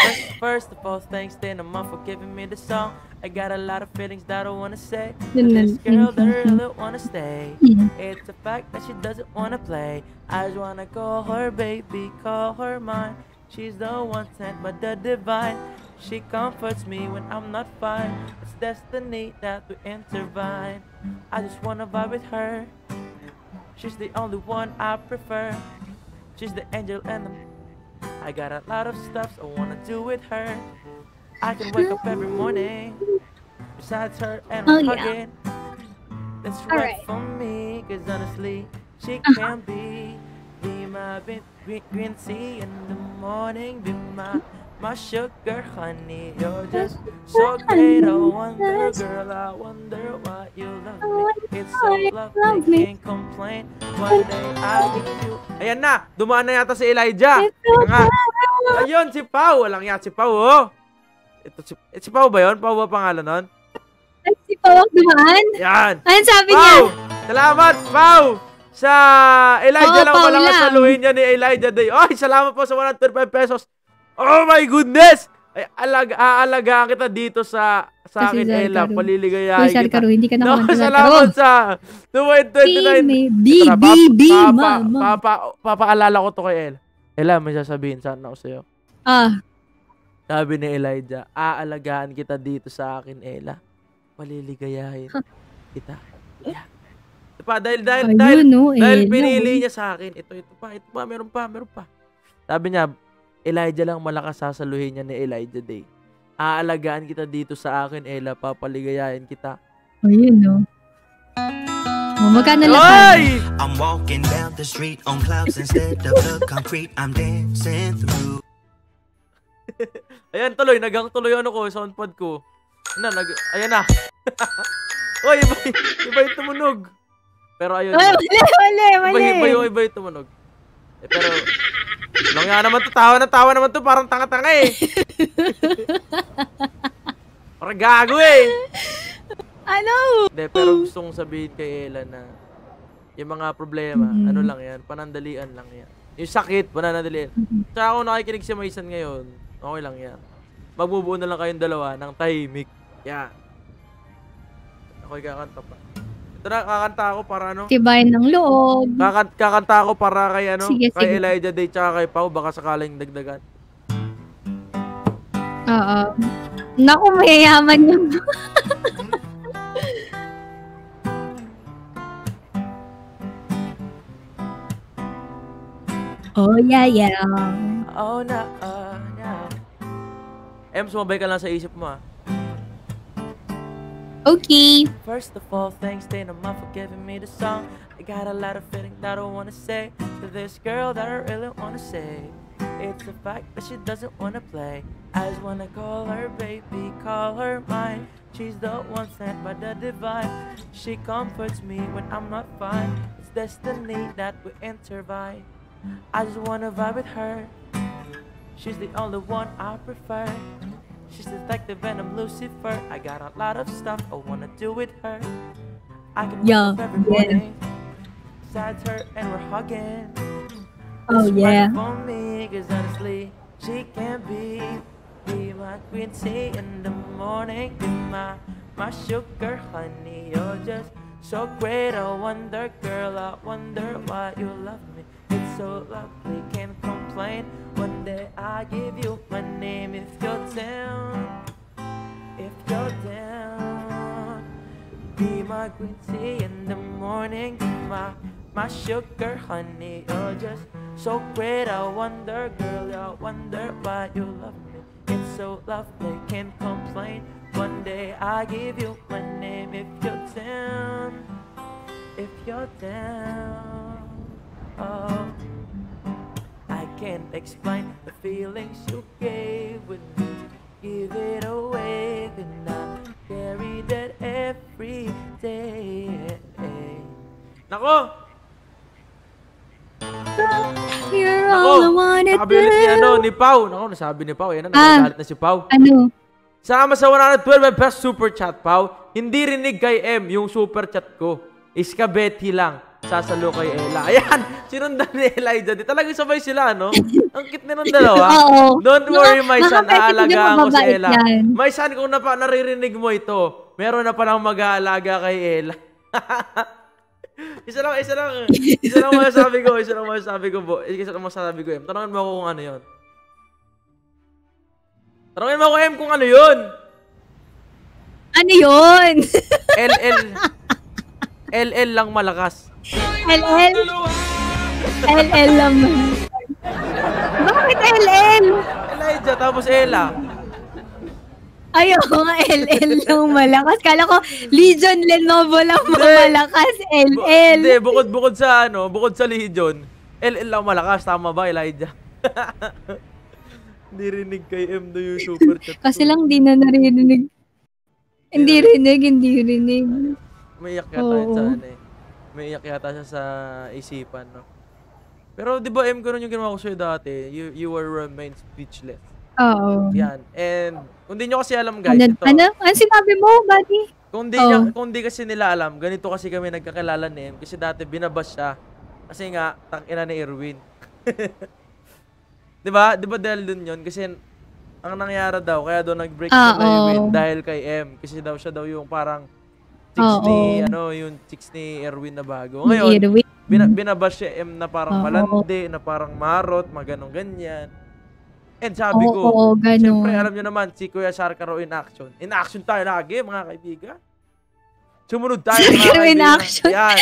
First, first of all, thanks to naman for giving me the song. I got a lot of feelings that I wanna say. To this girl that I really wanna stay. It's the fact that she doesn't wanna play. I just wanna call her baby, call her mine. She's the one sent by the divine. She comforts me when I'm not fine. It's destiny that we intertwine. I just wanna vibe with her. She's the only one I prefer. She's the angel and the I got a lot of stuff I wanna do with her. I can wake up every morning besides her and Oh, I'm yeah. That's right Alright. for me, cause honestly, she Uh-huh. can be be my green, green, green tea in the morning, be my my sugar honey. You're just so great. I wonder, girl, I wonder why you love me. It's so lovely, can't complain. One day I'll give you. Ayan na, dumaan na yata si Elijah. Nga. Ayun, si Pau. Walang yan, si Pau, oh. Ito, si, eh, si Pau ba yun? Pau ba pangalan nun? Si Pawak dumaan? Yan. Ano sabi Pau! niya? Salamat, Pau! Sa Elijah Oo, lang Pau pala lang. kasaluhin niya ni Elijah Day. Ay, salamat po sa 135 pesos. Oh my goodness! Ay, alag aalagaan kita dito sa sa Kasi akin. Ella. Paliligayahin kita. Zarkaru, hindi ka na no, salamat sa 229. Bi- Ito na, bi- pap- bi- papa, mama. papa, papaalala ko to kay Ella. Ella, may sasabihin sana ako sa'yo. Ah, Sabi ni Elijah, aalagaan kita dito sa akin, Ella. Paliligayahin kita. Yeah. Pa, dahil, dahil, Ayun, dahil, no, dahil Ella, pinili oh. niya sa akin, ito, ito pa, ito pa, meron pa, meron pa. Sabi niya, Elijah lang malakas sasaluhin niya ni Elijah Day. Aalagaan kita dito sa akin, Ella, papaligayahin kita. ayun no. Oh, magkano lang? Ay! I'm walking down the street on clouds instead of the concrete I'm dancing through. Ayan, tuloy. Nagang tuloy ano ko, soundpad ko. Na, nag... Ayan na. Uy, iba, iba yung tumunog. Pero ayun. Ay, mali, mali, mali. Iba, iba yung iba yung tumunog. Eh, pero... Lang nga naman to, tawa na tawa naman to, parang tanga-tanga eh. parang gago eh. Ano? Hindi, pero gusto kong sabihin kay Ella na yung mga problema, Mhm. ano lang yan, panandalian lang yan. Yung sakit, pananandalian. Tsaka kung nakikinig si Maisan ngayon, okay lang yan. Magbubuo na lang kayong dalawa ng tahimik. Yan. Ako'y kakanta pa. Ito na, kakanta ako para ano? Tibayan ng loob. Kakan kakanta ako para kay ano, Sige, kay sige. Elijah Day tsaka kay Pau, baka sakaling dagdagan. Oo. Naku, mayayaman yung... oh, yeah, yeah. Oh, na, ah, na. Em, sumabay ka lang sa isip mo ah. Okay. First of all, thanks Dana Ma for giving me the song. I got a lot of feeling that I wanna say to this girl that I really wanna say. It's a fact that she doesn't wanna play. I just wanna call her baby, call her mine. She's the one sent by the divine. She comforts me when I'm not fine. It's destiny that we intertwine. I just wanna vibe with her. She's the only one I prefer. She's detective and I'm Lucifer. I got a lot of stuff I wanna do with her. I can up every yeah. morning beside her and we're hugging. Oh, It's yeah. right me, cause honestly, she can be be my green tea in the morning. Be my my sugar honey. You're just so great. I wonder, girl, I wonder why you love me. So lovely, can't complain. One day I'll give you my name if you're down. If you're down, be my green tea in the morning. My my sugar honey. You're just so great. I wonder, girl, I wonder why you love me. It's so lovely, can't complain. One day I'll give you my name if you're down. If you're down. Oh. I can't explain the feelings you gave with me. Give it away, and I carry that every day. Nako! You're all I wanna Nakabilit ni ano, ni Pau. Nako, nasabi ni Pau. Yan na, Ah. nagagalit na si Pau. Ano? Sama sa 112 best super chat, Pau. Hindi rinig kay M yung super chat ko. Iskabeti lang. Sasalo kay Ella. Ayan! Sinundan ni Elijah. Di talagang sabay sila, no? Ang cute na nung dalawa. Oo. Don't worry, my son. Aalagaan ko si Ella. yan. My son, kung napa, naririnig mo ito, meron na palang mag-aalaga kay Ella. isa lang, isa lang. Isa lang masasabi ko. Isa lang masasabi ko, bo. Isa lang masasabi ko, M. Tanungin mo ako kung ano yon. Tanungin mo ako, M, kung ano yon. Ano yun? LL. LL lang malakas. LL? LL naman. Bakit LL? Elijah, tapos Ella. Ayoko nga LL lang malakas. Kala ko Legion Lenovo lang malakas. LL. Hindi, bukod-bukod sa ano, bukod sa Legion, LL lang malakas. Tama ba, Elijah? Hindi rinig kay M do yung super chat. Kasi lang di na narinig. Hindi rinig, hindi rinig. May iyak yata yun sa ano eh. May iyak yata siya sa isipan, no? Pero di ba M, ganun yung ginawa ko sa'yo dati. You, you were remain speechless. Oo. Yan. And, kung di nyo kasi alam guys, Ano, ito. ano? Ano sinabi mo, buddy? Kung di, Oh. niya, kung di kasi nila alam, ganito kasi kami nagkakilala ni M. Kasi dati binabas siya. Kasi nga, tangina ni Erwin. di ba? Di ba dahil dun yun? Kasi ang nangyari daw, kaya daw nag-break Ah, si Erwin dahil kay M. Kasi daw siya daw yung parang chicks Oo. ni, ano, yung chicks ni Erwin na bago. Ngayon, Erwin. bina, binabas siya M na parang Oo. malandi, na parang marot, maganong ganyan. And sabi Oo, ko, oo, ganun. siyempre alam nyo naman, si Kuya Sarkaro in action. In action tayo lagi, mga kaibigan. Sumunod tayo, mga Sarkaro in kaibigan. action? Yan.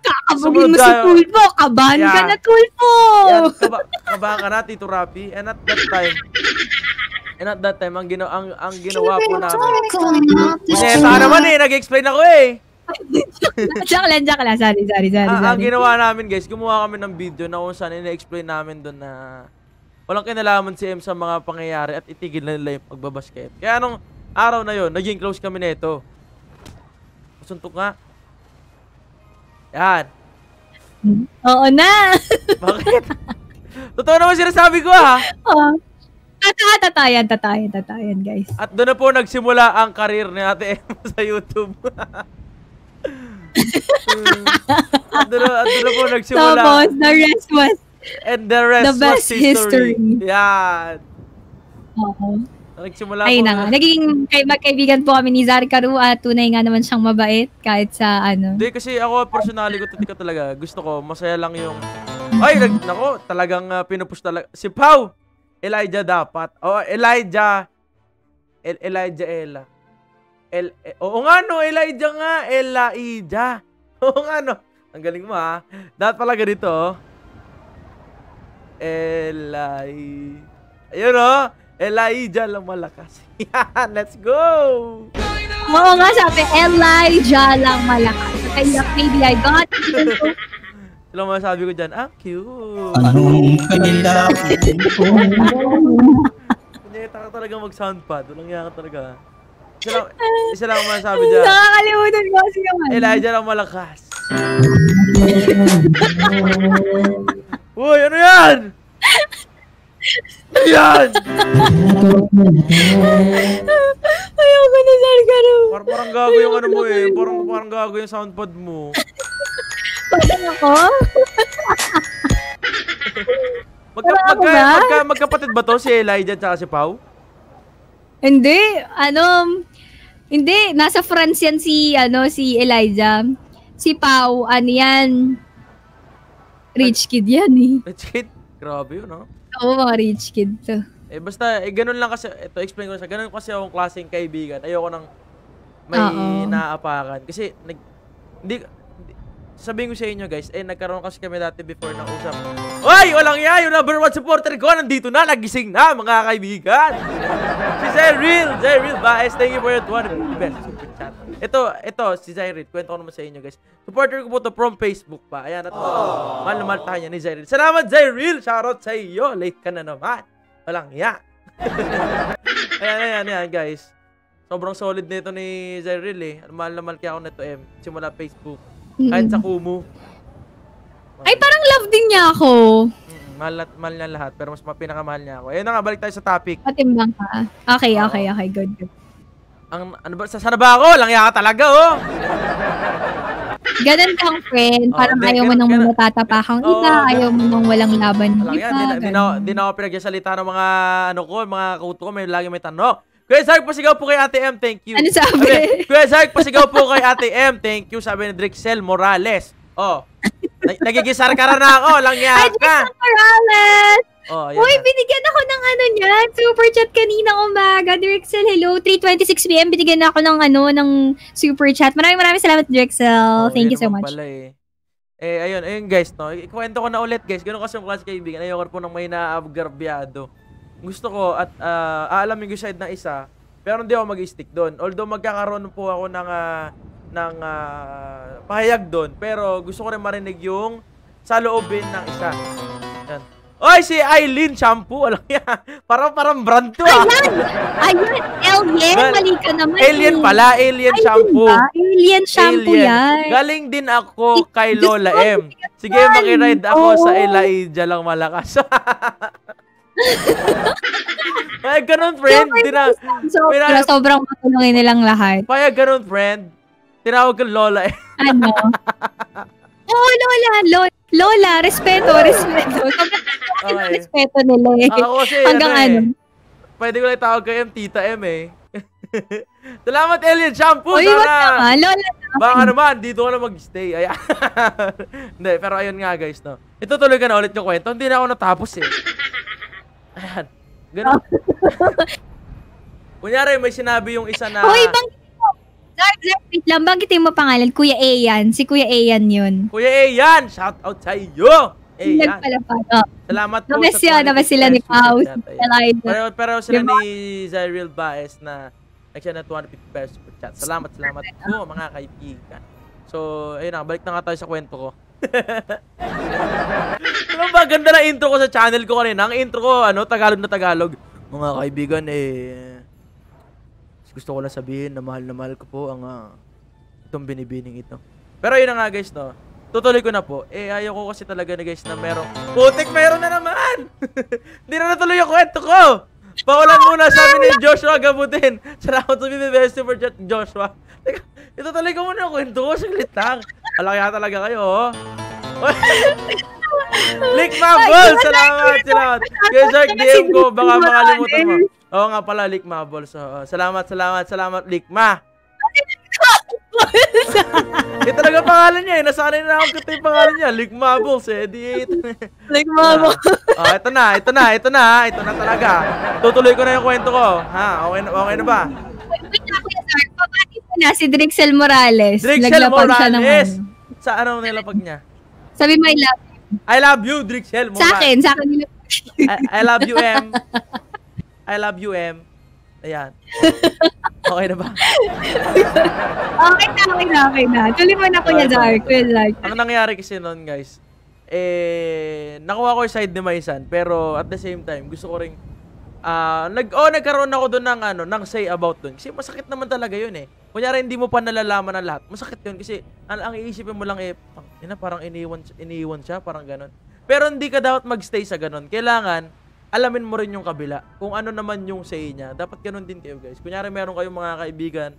Kakabugin mo si tayo. Tulfo. Kabahan ka Yeah. na, Tulfo. Yan, kaba, kabahan ka na, Tito Rapi. And at that time, and at that time, ang, gina, ang, ang ginawa po namin. Neta naman eh, nag-explain ako eh. joke lang, joke lang. Sorry, sorry, sorry. Ah, ang sorry. ginawa namin guys, gumawa kami ng video na kung saan ina-explain namin doon na walang kinalaman si M sa mga pangyayari at itigil na nila yung pagbabas kay M. Kaya nung araw na yon, naging close kami nito. Suntok nga. Yan. Oo na. Bakit? Totoo naman sinasabi ko ha. Oo. Tata, tatayan, tatayan, tatayan, guys. At doon na po nagsimula ang karir ni Ate M sa YouTube. at doon na, at doon na po nagsimula. Tapos, the rest was And the rest the best was history. history. Yan. Oo. Nagsimula Ayun po. na nga. Naging kay magkaibigan po kami ni Zari Caru at tunay nga naman siyang mabait kahit sa ano. Hindi kasi ako personally ko ko talaga. Gusto ko masaya lang yung Ay, nag, nako, talagang uh, pinupush talaga. Si Pau, Elijah dapat. Oh, Elijah. El, Elijah Ella. El, eh, oo nga no, Elijah nga. Elijah. Oo nga no. Ang galing mo ha. Dapat pala ganito oh. Eli. Ayun oh. Elijah lang malakas. Yan, let's go. Oo nga sabi, Elijah lang malakas. Kaya maybe I got it. Sila masasabi ko dyan, ah, cute. Anong kanila Punyeta ka talaga mag-soundpad. Walang yan ka talaga. Isa lang, isa lang ang masasabi dyan. Nakakalimutan ko kasi yung ano. Elijah lang malakas. Uy, ano yan? Ano yan? Ayoko na, Zari Caru. Parang, parang gago yung ano mo eh. Parang, parang gago yung soundpad mo. Parang ako? Magka, Parang magka, ba? magka, magkapatid ba to si Elijah at si Pau? Hindi, ano, hindi, nasa France yan si, ano, si Elijah. Si Pau, ano yan, rich kid yan eh. Rich kid? Grabe yun, no? Oo, mga rich kid to. Eh basta, eh ganun lang kasi, ito explain ko sa ganun kasi akong klaseng kaibigan. Ayoko nang may Oo. naapakan. Kasi, nag, hindi- sabihin ko sa inyo guys, eh nagkaroon kasi kami dati before ng usap. Oy! Walang iya! Yung number one supporter ko, nandito na, nagising na, mga kaibigan! si Zyril! Zyril Baez, thank you for your 20 best super chat. Ito, ito, si Zyril, kwento ko naman sa inyo guys. Supporter ko po to from Facebook pa. Ayan, at mahal na mahal tayo ni Zyril. Salamat Zyril! Shoutout sa iyo! Late ka na naman. Walang iya. ayan, ayan, ayan guys. Sobrang solid nito ni Zyril eh. Mahal na mahal kaya ako nito M. Simula Facebook. Kahit sa Kumu. Ay, parang love din niya ako. Mm, Mahal, na, mahal niya lahat, pero mas mapinakamahal niya ako. Ayun na nga, balik tayo sa topic. Patimbang ka. Okay, okay, okay, good, good. Ang, ano ba, sa sana ba ako? Lang yaka talaga, oh! Ganun kang friend, Oh, parang di- ayaw mo nang matatapakang Oo, iba, ayaw mo nang walang laban ng iba. yan, di, na- di, na, di na ako pinagsasalita ng mga, ano ko, mga kauto ko, may lagi may tanong. Kuya Zark, pasigaw po kay Ate M, thank you. Ano sabi? Kuya Zark, pasigaw po kay Ate M, thank you, sabi ni Drixel Morales. Oh, nag- nagigisar ka na ako, lang Ay, yaka. Jason Morales! Oh, Uy, na. binigyan ako ng ano niyan. Super chat kanina umaga. Drexel, hello. 3.26pm, binigyan ako ng ano, ng super chat. Maraming maraming salamat, Drexel. Oh, Thank you so much. Pala, eh. eh, ayun, ayun guys, no. Ikwento ko na ulit, guys. Ganun kasi yung klase kaibigan. Ayoko po nang may naagarbyado. Gusto ko at ah, aalamin ko side ng isa, pero hindi ako mag-stick doon. Although magkakaroon po ako ng ah, ng ah, pahayag doon, pero gusto ko rin marinig yung sa loobin ng isa. Yan. Oy, si Eileen Shampoo. Alam niya. Parang, parang brand to ah. Ayun, alien. Well, Mali ka naman. Alien eh. pala, Alien Ay, Shampoo. diba? Alien shampoo Alien. yan. Galing din ako kay Lola M. Sige, makiride ako Oo. sa Elijah lang malakas. Payag ganun, friend. Tina Sobra, Pina- sobrang matulungin nilang lahat. Payag ganun, friend. Tinawag ko Lola M. Ano? Oo, Lola. Lola, Lola respeto, respeto. Sobrang Okay. respeto nila eh. Ako kasi, Hanggang ano, ano. eh. Pwede ko lang tawag kay M, Tita M eh. Salamat, Alien Shampoo. Uy, wag naman. Lola Baka naman, dito ka na mag-stay. Ayan. Hindi, pero ayun nga guys, no. Itutuloy ka na ulit yung kwento. Hindi na ako natapos eh. Ayan. Ganun. Kunyari, may sinabi yung isa na... Uy, bang... Wait lang. Banggitin mo pangalan. Kuya A yan. Si Kuya A yan yun. Kuya Ayan, shout out sa iyo. Ayan. Nagpalapano. Salamat po Nabes sa yun. 20 Nabes sila ni. Ayan. Elijah. Pero, pero sila ni Zyril Baez na nagsya na 250 pesos per chat. Salamat, salamat po mga kaibigan. So, ayun na, balik na nga tayo sa kwento ko. Ano ba, ganda na intro ko sa channel ko kanina. Ang intro ko, ano, Tagalog na Tagalog. Mga kaibigan, eh, gusto ko lang sabihin na mahal na mahal ko po ang ah, itong binibining ito. Pero yun na nga guys, no. Tutuloy ko na po. Eh, ayaw ko kasi talaga na guys na merong... Putik, meron na naman! Hindi na natuloy yung kwento ko! Paulan muna, sabi ni Joshua Gabutin. Salamat sa BBBS Super Chat, Joshua. Teka, itutuloy ko muna yung kwento ko. Saglit lang. Alaki talaga kayo, oh. Lick Mabol! Salamat, salamat. Kuya Zark, DM ko. Baka makalimutan mo. Oo nga pala, Lick Mabol. So, uh, salamat, salamat, salamat, Lick Ma. Ito talaga pangalan niya eh. Nasanay na ako kita yung pangalan niya. Lick Mabol, eh. Di, Lick Mabol. Oh, ito na, ito na, ito na, ito na talaga. Tutuloy ko na yung kwento ko. Ha, okay na, okay na ba? Wait Zark. Pabati mo na si Drixel Morales. Drixel Naglapag siya ng Morales. ano. Sa anong nilapag niya? Sabi mo, I love you. I love you, Drixel. Sa akin, sa akin nila. I, I love you, M. I love you, M. Ayan. Okay na ba? okay na, okay na, okay na. Tuloy mo na, Kuya Okay, Zark. Kuya Zark. Ang nangyari kasi noon, guys, eh, nakuha ko yung side ni Maisan, pero at the same time, gusto ko rin, ah, nag, oh, nagkaroon ako doon ng, ano, ng say about doon. Kasi masakit naman talaga yun eh. Kunyari, hindi mo pa nalalaman ang lahat. Masakit yun kasi, ang, ang iisipin mo lang eh, pang, ina, parang iniwan, iniwan siya, parang ganon. Pero hindi ka dapat magstay sa ganon. Kailangan, alamin mo rin yung kabila. Kung ano naman yung say niya. Dapat ganun din kayo, guys. Kunyari, meron kayong mga kaibigan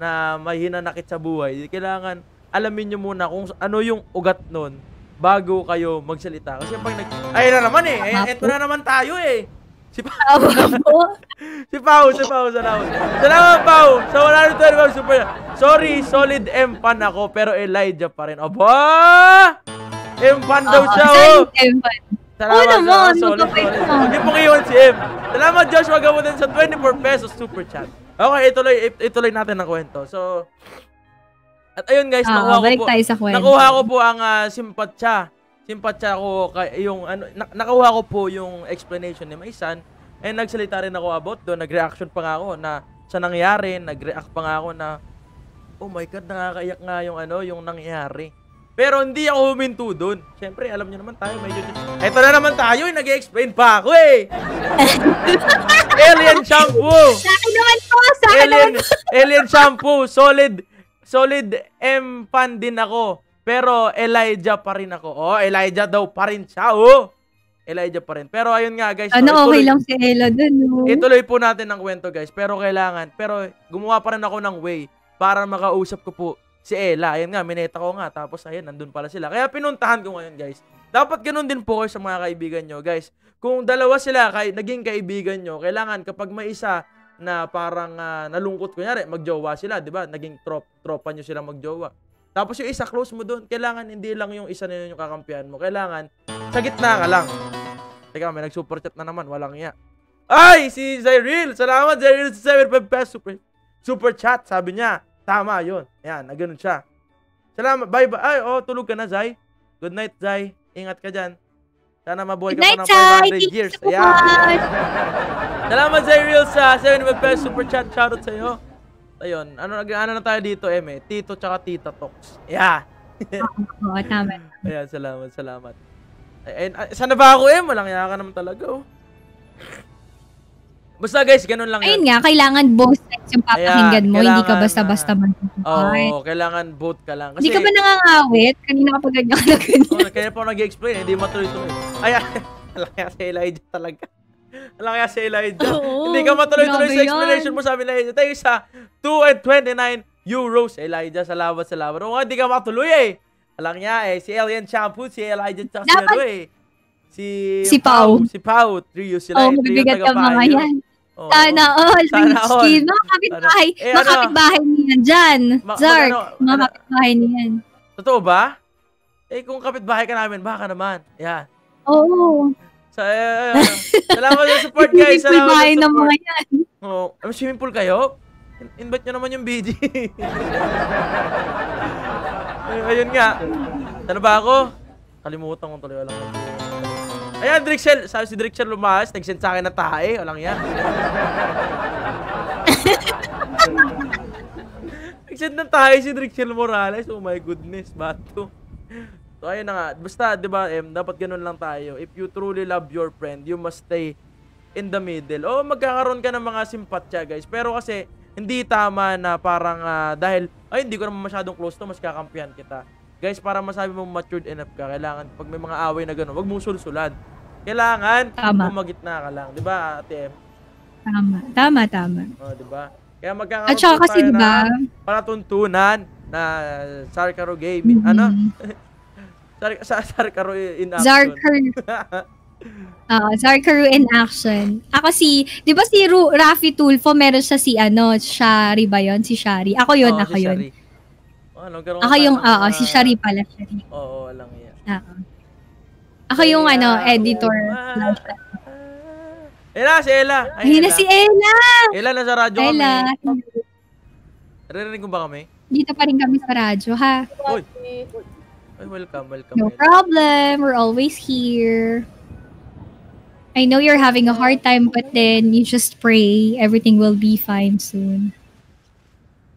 na may hinanakit sa buhay. Kailangan, alamin nyo muna kung ano yung ugat nun bago kayo magsalita. Kasi pag nag... Ay na naman eh. eh eto na naman tayo eh. Si Pao. si Pao, si Pao, salamat. Salamat, Pao. Sa 125 super. Sorry, solid M fan ako, pero Elijah pa rin. Aba! M fan daw siya, oh. Empan. Salamat, Oo naman, solid, solid. niyo pong iwan si M. Salamat, Joshua Gamutin sa 24 pesos super chat. Okay, ituloy, it- ituloy natin ang kwento. So, at ayun guys, Oo, nakuha ko po, nakuha ko po ang ah, simpatya. Simpatya ko kay yung ano, na, nakuha ko po yung explanation ni Maisan. And nagsalita rin ako about doon, nag-reaction pa nga ako na sa nangyari, nag-react pa nga ako na oh my god, nakakaiyak nga yung ano, yung nangyari. Pero hindi ako huminto doon. Siyempre, alam niyo naman tayo, medyo... Eto na naman tayo, eh, nag-explain pa ako eh! Alien shampoo! Sa akin naman po, sa akin Alien, naman po. alien shampoo, solid, solid M fan din ako. Pero Elijah pa rin ako. Oh, Elijah daw pa rin siya, oh. Elijah pa rin. Pero ayun nga, guys. Ano, no, okay lang si Ella dun, no? Ituloy po natin ang kwento, guys. Pero kailangan, pero gumawa pa rin ako ng way para makausap ko po si Ella. Ayun nga, mineta ko nga. Tapos ayun, nandun pala sila. Kaya pinuntahan ko ngayon, guys. Dapat ganun din po kayo sa mga kaibigan nyo, guys. Kung dalawa sila, kay, naging kaibigan nyo, kailangan kapag may isa na parang ah, nalungkot, kunyari, magjowa sila, di ba? Naging trop, tropa nyo sila magjowa. Tapos yung isa, close mo doon. Kailangan hindi lang yung isa na yun yung kakampihan mo. Kailangan, sa gitna ka lang. Teka, may nag-super chat na naman. Walang iya. Ay, si Zyril. Salamat, Zyril. Sa 75 pesos super, super chat. Sabi niya. Tama, yun. Ayan, na ganun siya. Salamat. Bye-bye. Ay, oh, tulog ka na, Zay. Good night, Zay. Ingat ka dyan. Sana mabuhay ka pa ng Zay. 500 Thank you years. Ayan. Salamat, Zyril, sa 75 pesos super chat. Shoutout sa'yo. Ayun, ano, ano na tayo dito, em eh? Tito tsaka tita talks. Yeah. Oo, tama. Ayan, salamat, salamat. Ay, ay, ay, sana ba ako, em? Walang yaka naman talaga, oh. Basta guys, ganun lang Ayun yun. nga, kailangan both sides yung papakinggan mo. hindi ka basta-basta man. Oo, kailangan both ka lang. Kasi, Hindi ka ba nangangawit? Kanina ka pa ganyan ka na ganyan. Oh, kaya pa ako nag-explain, hindi matuloy-tuloy. Ay, ay, alam kaya si Elijah talaga. Alam kaya si Elijah. Oo, hindi ka matuloy-tuloy sa yan. explanation mo sabi Elijah. Tayo sa 2 and 29 euros. Elijah, salamat, salamat. Oo nga, hindi ka matuloy eh. Alam niya eh, si Alien Shampoo, si Elijah, tsaka si ano eh. Si, Si Pau. Si Pau. Trio sila. Oo, eh. Trio mabibigat ka mga yan. Oo. Sana all. Sana Sana all. Mga kapitbahay. Ano? Eh, mga ano? kapitbahay niyan dyan. Ma- Zark. ano- mga ano- kapitbahay niyan. Totoo ba? Eh, kung kapitbahay ka namin, baka naman. Yan. Oo. Eh, eh, salamat sa support, guys. Salamat sa Kapitbahay ng mga yan. Oh, may swimming pool kayo? In- invite nyo naman yung BG. Ay, ayun nga. Ano ba ako? Kalimutan ko tuloy. Walang Ayan, Drixel. Sabi si Drixel lumas. Nag-send sa akin na tae. Walang yan. Nag-send ng tayo si Rachel Morales. Oh my goodness, bato. So ayun na nga. Basta, di ba, em, dapat ganun lang tayo. If you truly love your friend, you must stay in the middle. O magkakaroon ka ng mga simpatya, guys. Pero kasi, hindi tama na parang ah, dahil, ay, hindi ko naman masyadong close to, mas kakampihan kita. Guys, para masabi mo matured enough ka, kailangan, pag may mga away na gano'n, wag mong sulsulan. Kailangan, Tama. bumagitna ka lang. Di ba, ate em? Tama. Tama, tama. Oh, di ba? Kaya magkakaroon At saka kasi, tayo di ba? ng palatuntunan na Sarkaro Gaming. Ano? Sar sa Sarkaro in action. Zarkar. Ah, Zarkaru in action. Ako si, 'di ba si Ru, Rafi Tulfo meron siya si ano, Shari ba 'yon? Si Shari. Ako 'yun, Oo, ako si 'yun. Shari. Oh, nagkaroon Ako yung, ng oo, mga- si Shari pala, Shari. Oo, lang yan. Oo. Ako yung ano, editor. Ella, si Ella. Ayun na si Ella! Ella, nasa radyo Ella, kami. Naririnig mo ba kami? dito pa rin kami sa radyo, ha? Uy. Ay, welcome, welcome. No problem. We're always here. I know you're having a hard time, but then you just pray everything will be fine soon.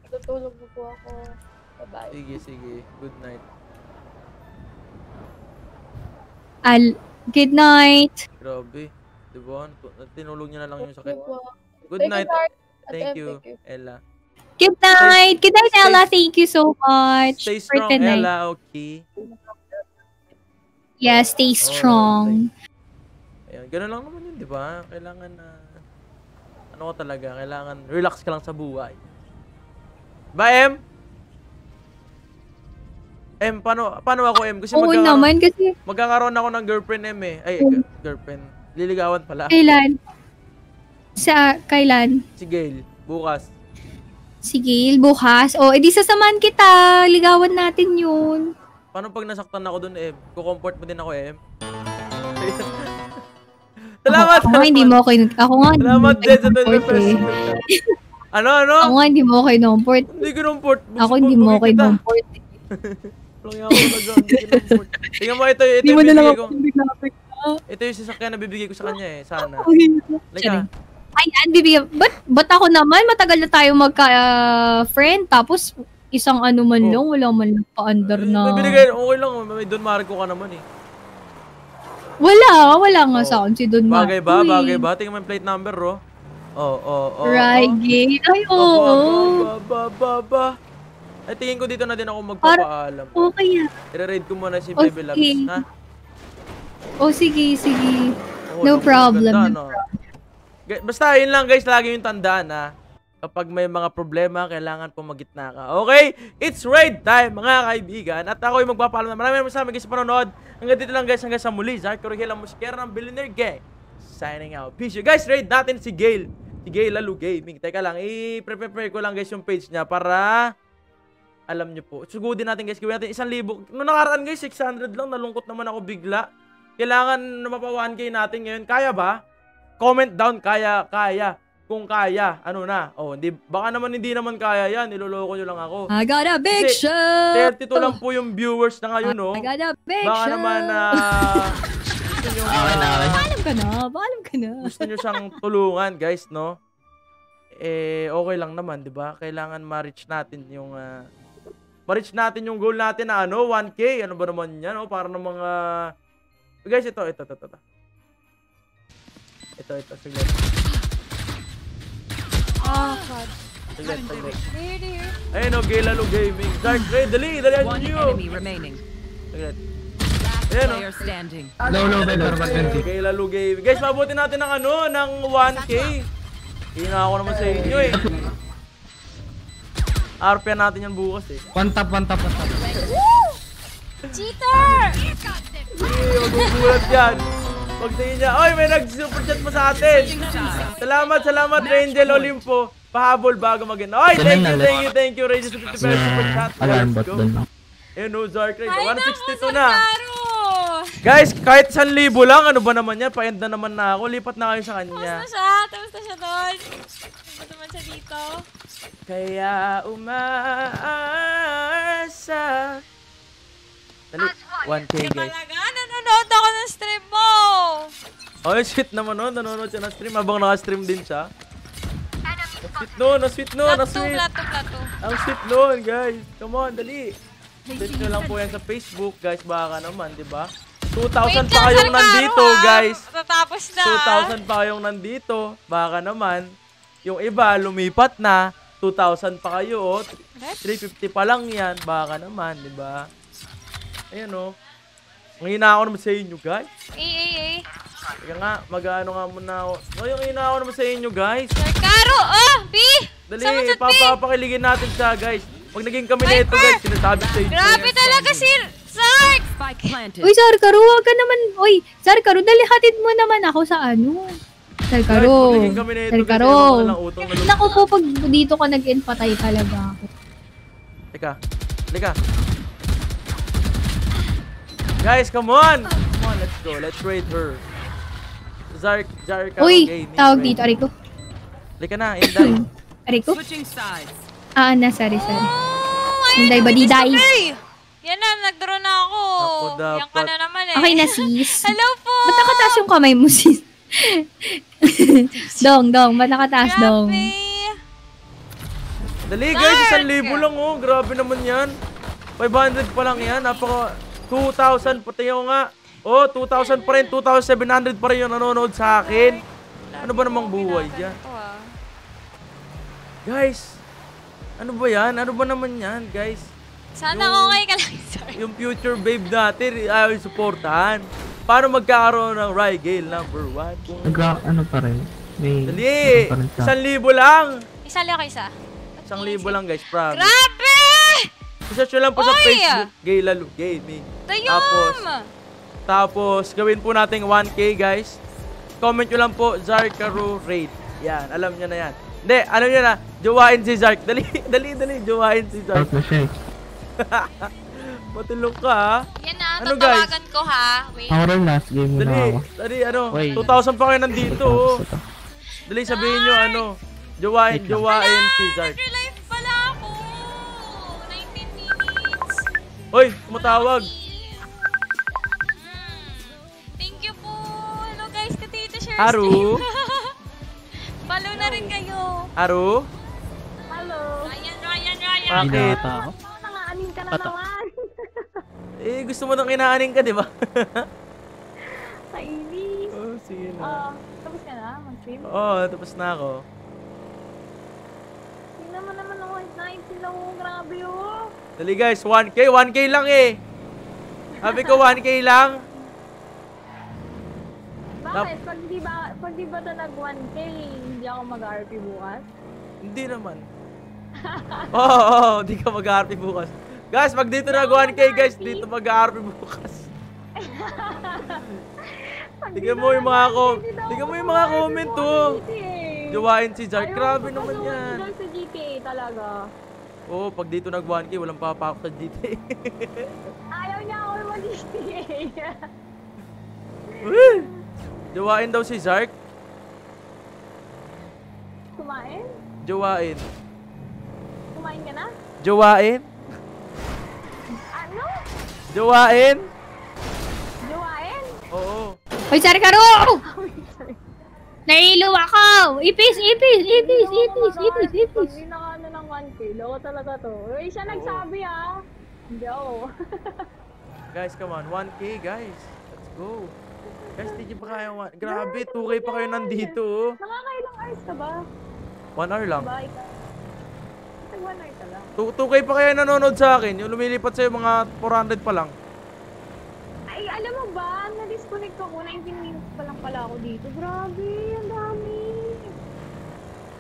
Tutulog na po ako. Bye-bye. Sige, sige. Good night. Al good night. Grabe. Di ba? Tinulog niya na lang yung sakit. Good night. Thank you. Ella. Good night. Good night, Ella. Thank you so much Stay for strong, tonight. Ella, okay? Yeah, stay strong. Ayun, ganun lang naman yun, di ba? Kailangan na... ano ko talaga, kailangan relax ka lang sa buhay. Ba, Em? Em, paano, paano ako, Em? Kasi Oo naman, kasi- magkakaroon ako ng girlfriend, Em, eh. Ay, girlfriend. Liligawan pala. Kailan? Sa kailan? Si Gail, bukas. Si Gail, bukas. O, edi sasamahan kita. Ligawan natin yun. Paano pag nasaktan ako dun, Em? Kukomfort mo din ako, Em? Salamat! Ako nga hindi mo ako, ako nga hindi mo Salamat ako din sa in-comfort 20 pesos. eh. Ano, ano? Ako nga hindi mo ako in-comfort. Hindi ko numport. Ako hindi mo ako in-comfort. Walang ako talaga. Tingnan mo, ito, ito Hindi yung lang bibigay ako ko. Ito yung sasakyan na bibigay ko sa kanya eh. Sana. Lika. Charing. Ay, an, bibigyan. Ba't, ba't ako naman? Matagal na tayo magka-friend. tapos, isang ano man lang. Wala man lang pa-under na. Bibigay, okay lang. May Don Marco ka naman eh. Wala. Wala nga sa akin si Don Marco. Bagay ba? eh. Bagay ba? Tingnan mo yung plate number, oh. Oh, oh, oh. Right, gay. Ay, oo. Ba, ba, ba, ba. Ay, tingin ko dito na din ako magpapaalam. Okay ah. I-raid ko muna si Oh, Baby Labs, sige. ha? Oh, sige, sige. Oo, no problem. ganda, no no? Basta, yun lang guys, lagi yung tandaan ha. Kapag may mga problema, kailangan pumagitna ka. Okay? It's raid time, mga kaibigan. At ako yung magpapaalam na maraming maraming guys sa panonood. Hanggang dito lang guys, hanggang sa muli. Zach Corregel, ang musikera ng Billionaire Gang. Signing out. Peace guys. Raid natin si Gail. Si Gail Lalu Gaming. Teka lang, i-prepare ko lang guys yung page niya para alam niyo po. Sugudin natin guys, gawin natin isang libo. Noong nakaraan guys, 600 lang. Nalungkot naman ako bigla. Kailangan na mapa 1K natin ngayon. Kaya ba? Comment down, kaya, kaya. Kung kaya, ano na. Oh, hindi, baka naman hindi naman kaya yan. Niloloko nyo lang ako. I got a big Kasi show. 32 lang po yung viewers na ngayon, oh. I got a big Baka show. naman na... gusto nyo, ah, Paalam ka na. Paalam ka na. gusto nyo siyang tulungan, guys, no? Eh, okay lang naman, di ba? Kailangan ma-reach natin yung... ah, ma-reach natin yung goal natin na ano, 1K. Ano ba naman yan, oh? Para ng mga... Guys, ito, ito, ito, ito. Ito, ito, sige. Ah, God. Sige, sige. Here, here. Ayun, oh, Gaylalo Gaming. Dark Ray, dali, dali, One nyo. enemy remaining. Sige. Last Ayan, oh. player standing. Low, low, better, Gaylalo Gaming. Guys, mabuti natin ng ano, ng 1K. Hindi na ako naman sa inyo eh. RP natin yan bukas eh. One tap, one tap, one tap. Cheater! Hindi, magugulat yan. Pag tingin niya, oy, may nag-super chat pa sa atin. Salamat, salamat, Angel Olimpo. Pahabol bago mag Oy, thank you, thank you, thank you, Regis, 50 pesos super chat. Alarm bot doon. Eh, no, Zark Ray. 162 na. Guys, kahit 1,000 lang, ano ba naman yan? Pa-end na naman na ako. Lipat na kayo sa kanya. Tapos na siya. Tapos na siya doon. Tapos naman siya dito. Kaya umaasa. Dali, 1K guys. Talaga, nanonood ako ng stream mo. Oh, sweet naman no. Nanonood siya ng stream habang naka-stream din siya. Sweet no, na sweet Flat 2, sweet. flat 2, flat 2. Ang sweet nun, guys. Come on, dali. Search nyo lang po yan sa Facebook, guys. Baka naman, di ba? 2,000 pa kayong nandito, guys. Tatapos na. 2,000 pa kayong nandito. Baka naman, yung iba lumipat na. 2,000 pa kayo, oh. 350 pa lang yan. Baka naman, di ba? Ayan, oh. Ngayon na ako naman sa inyo, guys. Eh, eh, eh. Kaya nga, mag-ano nga muna ako. Ngayon, ngayon na ako naman sa inyo, guys. Karo, oh, B! Dali, papapakiligin natin siya, guys. Pag naging kami nito, guys, sinasabi sa inyo. Grabe talaga si Sark! Uy, Sarkaro, huwag ka naman. Uy, Sarkaro, dali hatid mo naman ako sa ano. Sarkaro. Sarkaro. na na. Naku po, pag dito ka nag-end, patay talaga ako. Teka, halika. Guys, come on! Come on, let's go. Let's raid her. Zark, Zark, Uy, tawag dito, Ariko. Halika na, Inday. Ariko? Ah, na, sorry, sorry. Hindi ba di dai? Yan na, nag-draw na ako. Yan ka na naman eh. Okay na, sis. Hello po! Ba't nakataas yung kamay mo, sis? dong, dong, ba't nakataas, dong? Dali guys, isang libo lang oh. Grabe naman yan. 500 pa lang yan. Napaka 2,000 pati yung nga. Oh, 2,000 pa rin. 2,700 pa rin yung nanonood sa akin. Ano ba namang buhay yan? Guys, ano ba yan? Ano ba naman yan, guys? Sana okay ka lang, sir. Yung future babe natin, ayaw yung supportahan. Paano magkakaroon ng Rygale number 1? Kung... Nag ano pa rin. May Dali! ano pa rin siya. Isang libo lang! Isali ako isa. Isang libo lang guys, promise. Grabe! Search nyo lang po sa Oy! Facebook, Gay Lalo Gaming. Tayom! Tapos, tapos, gawin po natin 1K guys. Comment nyo lang po, Zarkaru Raid. Yan, alam nyo na yan. Hindi, alam nyo na, jowain si Zark. Dali, dali, dali, jowain si Zark. Na eh. Matulog ka ha. Yan na, Ano, guys? tatawagan ko ha. Wait. Ako rin last game muna Dali, ako. dali, ano, Oy. 2,000 pa kayo nandito. oh. Dali, sabihin nyo, ano, jowain, Wait jowain si Zark. Live Hoy, tumatawag. Thank you po. Hello guys, katita share Aru? Follow na rin kayo. Aru? Hello. Ryan, Ryan, Ryan. Bakit? Nangaanin ka na Pata- naman. Eh, gusto mo nang inaaning ka, di ba? Kainis. oh, sige na. Ah, tapos ka na mag-stream? Oo, oh, tapos na ako. Tingnan mo naman ako, 19 lang oh, grabe oh. Dali guys, 1K, 1K lang eh. Sabi ko 1K lang. Bakit? Pag di ba, pag di ba ito nag 1K, hindi ako mag-RP bukas? Hindi naman. Oo, oh, oh, di ka mag-RP bukas. Guys, pag dito nag 1K guys, dito mag-RP bukas. Tingnan mo yung mga ko, tingnan mo yung mga comment oh. Jawain si Zark, grabe naman yan. Doon sa GTA talaga. Oo, pag dito nag 1K, walang papako sa GTA. Ayaw niya ako mag-GTA. Woo! Jawain daw si Zark. Kumain? Jawain. Kumain ka na? Jawain? Ano? Jawain? Jowain? Oo. Uy, Sarkaro! Nailo ako! Ipis, ipis, ipis, ipis, ipis, ipis. Pag di nakaano ng 1K, loko talaga to. Uy, siya nagsabi ah. Hindi ako. Guys, come on. 1K, guys. Let's go. Guys, di pa kaya one. Grabe, 2K pa kayo nandito. Nakakailang hours ka ba? 1 hour lang. Ba, ikaw? Tag 1 hour ka lang. 2, 2K pa kayo nanonood sa akin. Yung lumilipat sa'yo mga 400 pa lang. Ay, alam mo ba, ako. 19 minutes pa lang pala ako dito. Grabe, ang dami.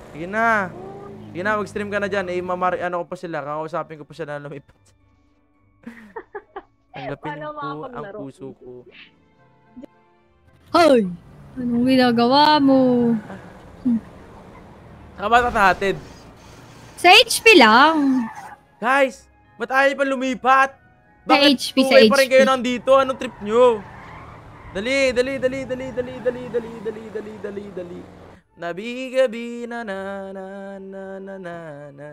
Sige na. Sige na, mag-stream ka na dyan. Eh, mamari, ano ko pa sila. Kakausapin ko pa sila na lumipat. Tanggapin ko ang makapaglaro? puso ko. Hoy! Anong ginagawa mo? Saka ba tatahatid? Sa HP lang. Guys, ba't ayaw pa lumipat? Sa Bakit HP, sa 2K pa rin HP. kayo nandito? Anong trip nyo? Dali, dali, dali, dali, dali, dali, dali, dali, dali, dali, dali. Nabigabi na na na na na na na.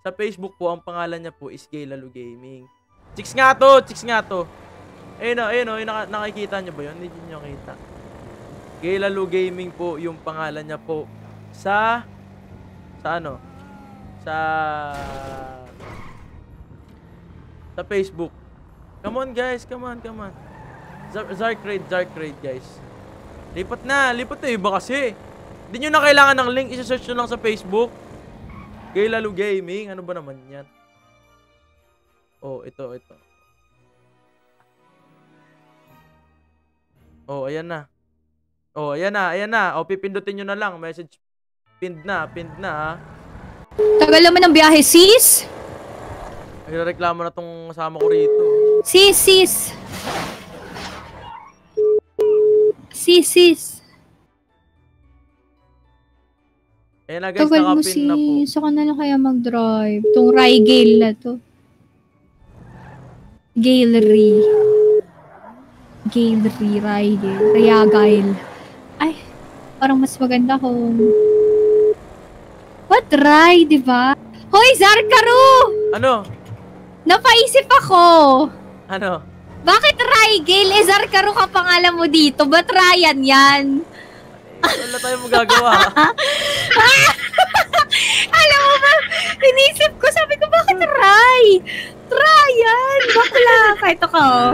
Sa Facebook po, ang pangalan niya po is Gay Lalo Gaming. Chicks nga to, chicks nga to. Ayun o, ayun o, naka- nakikita niyo ba yun? Hindi niyo kita. Gay Lalo Gaming po yung pangalan niya po sa sa ano? sa sa Facebook. Come on guys, come on, come on. Zark Raid, Zark Raid guys. Lipat na, lipat na iba kasi. Hindi nyo na kailangan ng link, isa-search nyo lang sa Facebook. Gay Lalo Gaming, ano ba naman yan? Oh, ito, ito. Oh, ayan na. Oh, ayan na, ayan na. Oh, pipindutin nyo na lang. Message pinned na, pinned na ha. Tagal naman ng biyahe, sis! Ay, reklamo na tong kasama ko rito. Sis, sis! Sis, sis! Ayan na guys, Tagal mo, nakapin na po. sis. Saka na lang kaya mag-drive. Tong Rygale na to. Galery. Galery, Rygale. Ryagile. Ay, parang mas maganda kung... What Ry, di ba? Hoy, Zarkaru! Ano? Napaisip ako! Ano? Bakit Rygale? Eh, Zarkaru ka pangalan mo dito. Ba't Ryan yan? Wala tayong magagawa. Alam mo ba, inisip ko, sabi ko, bakit Ray? Ryan! Bakla ka. Ito ka, oh.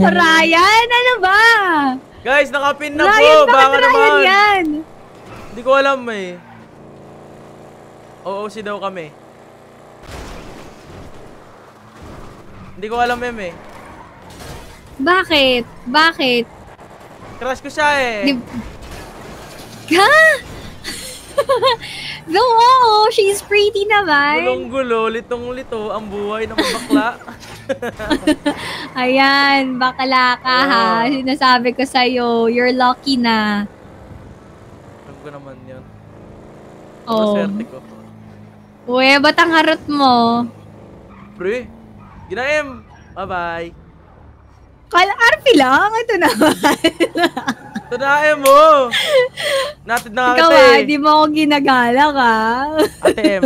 Ryan, ano ba? Guys, nakapin na Ryan, po. Baka Ryan naman. yan? Hindi ko alam eh. Oo, si daw kami. Hindi ko alam em eh. Bakit? Bakit? Crush ko siya eh. Di- Ha? no, oo, she's pretty naman. Gulong-gulo, litong-lito, ang buhay ng bakla. Ayan, bakala ka ha. Oo. Sinasabi ko sa'yo, you're lucky na. alam ko naman yun. Oh. Maswerte ko. Uwe, ba't ang harot mo? Pre, ginaim. Bye-bye. Kala, Arpi lang, ito naman. Ito na em mo. Natin na Ikaw kita ah, eh. di mo ako ginagala ka. Atem.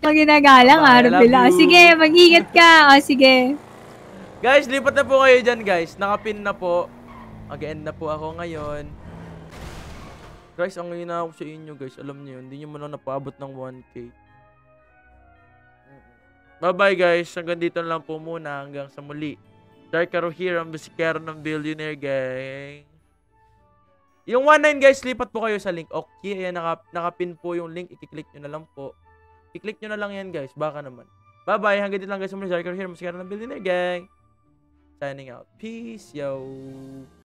Mo ginagala ka, Bye, I Arpi love lang. Sige, mag-ingat ka. O, sige. Guys, lipat na po kayo dyan guys. Nakapin na po. Mag-end na po ako ngayon. Guys, ang hina ako sa inyo guys. Alam niyo yun. Hindi nyo man lang napaabot ng 1k. Bye-bye guys. Hanggang dito lang po muna. Hanggang sa muli. Dark Arrow here, ang bisikero ng Billionaire Gang. Yung 19 guys, lipat po kayo sa link. Okay, ayan, naka, nakapin po yung link. I-click nyo na lang po. I-click nyo na lang yan guys. Baka naman. Bye-bye. Hanggang dito lang guys muli. Dark here, ang bisikero ng Billionaire Gang. Signing out. Peace, yo.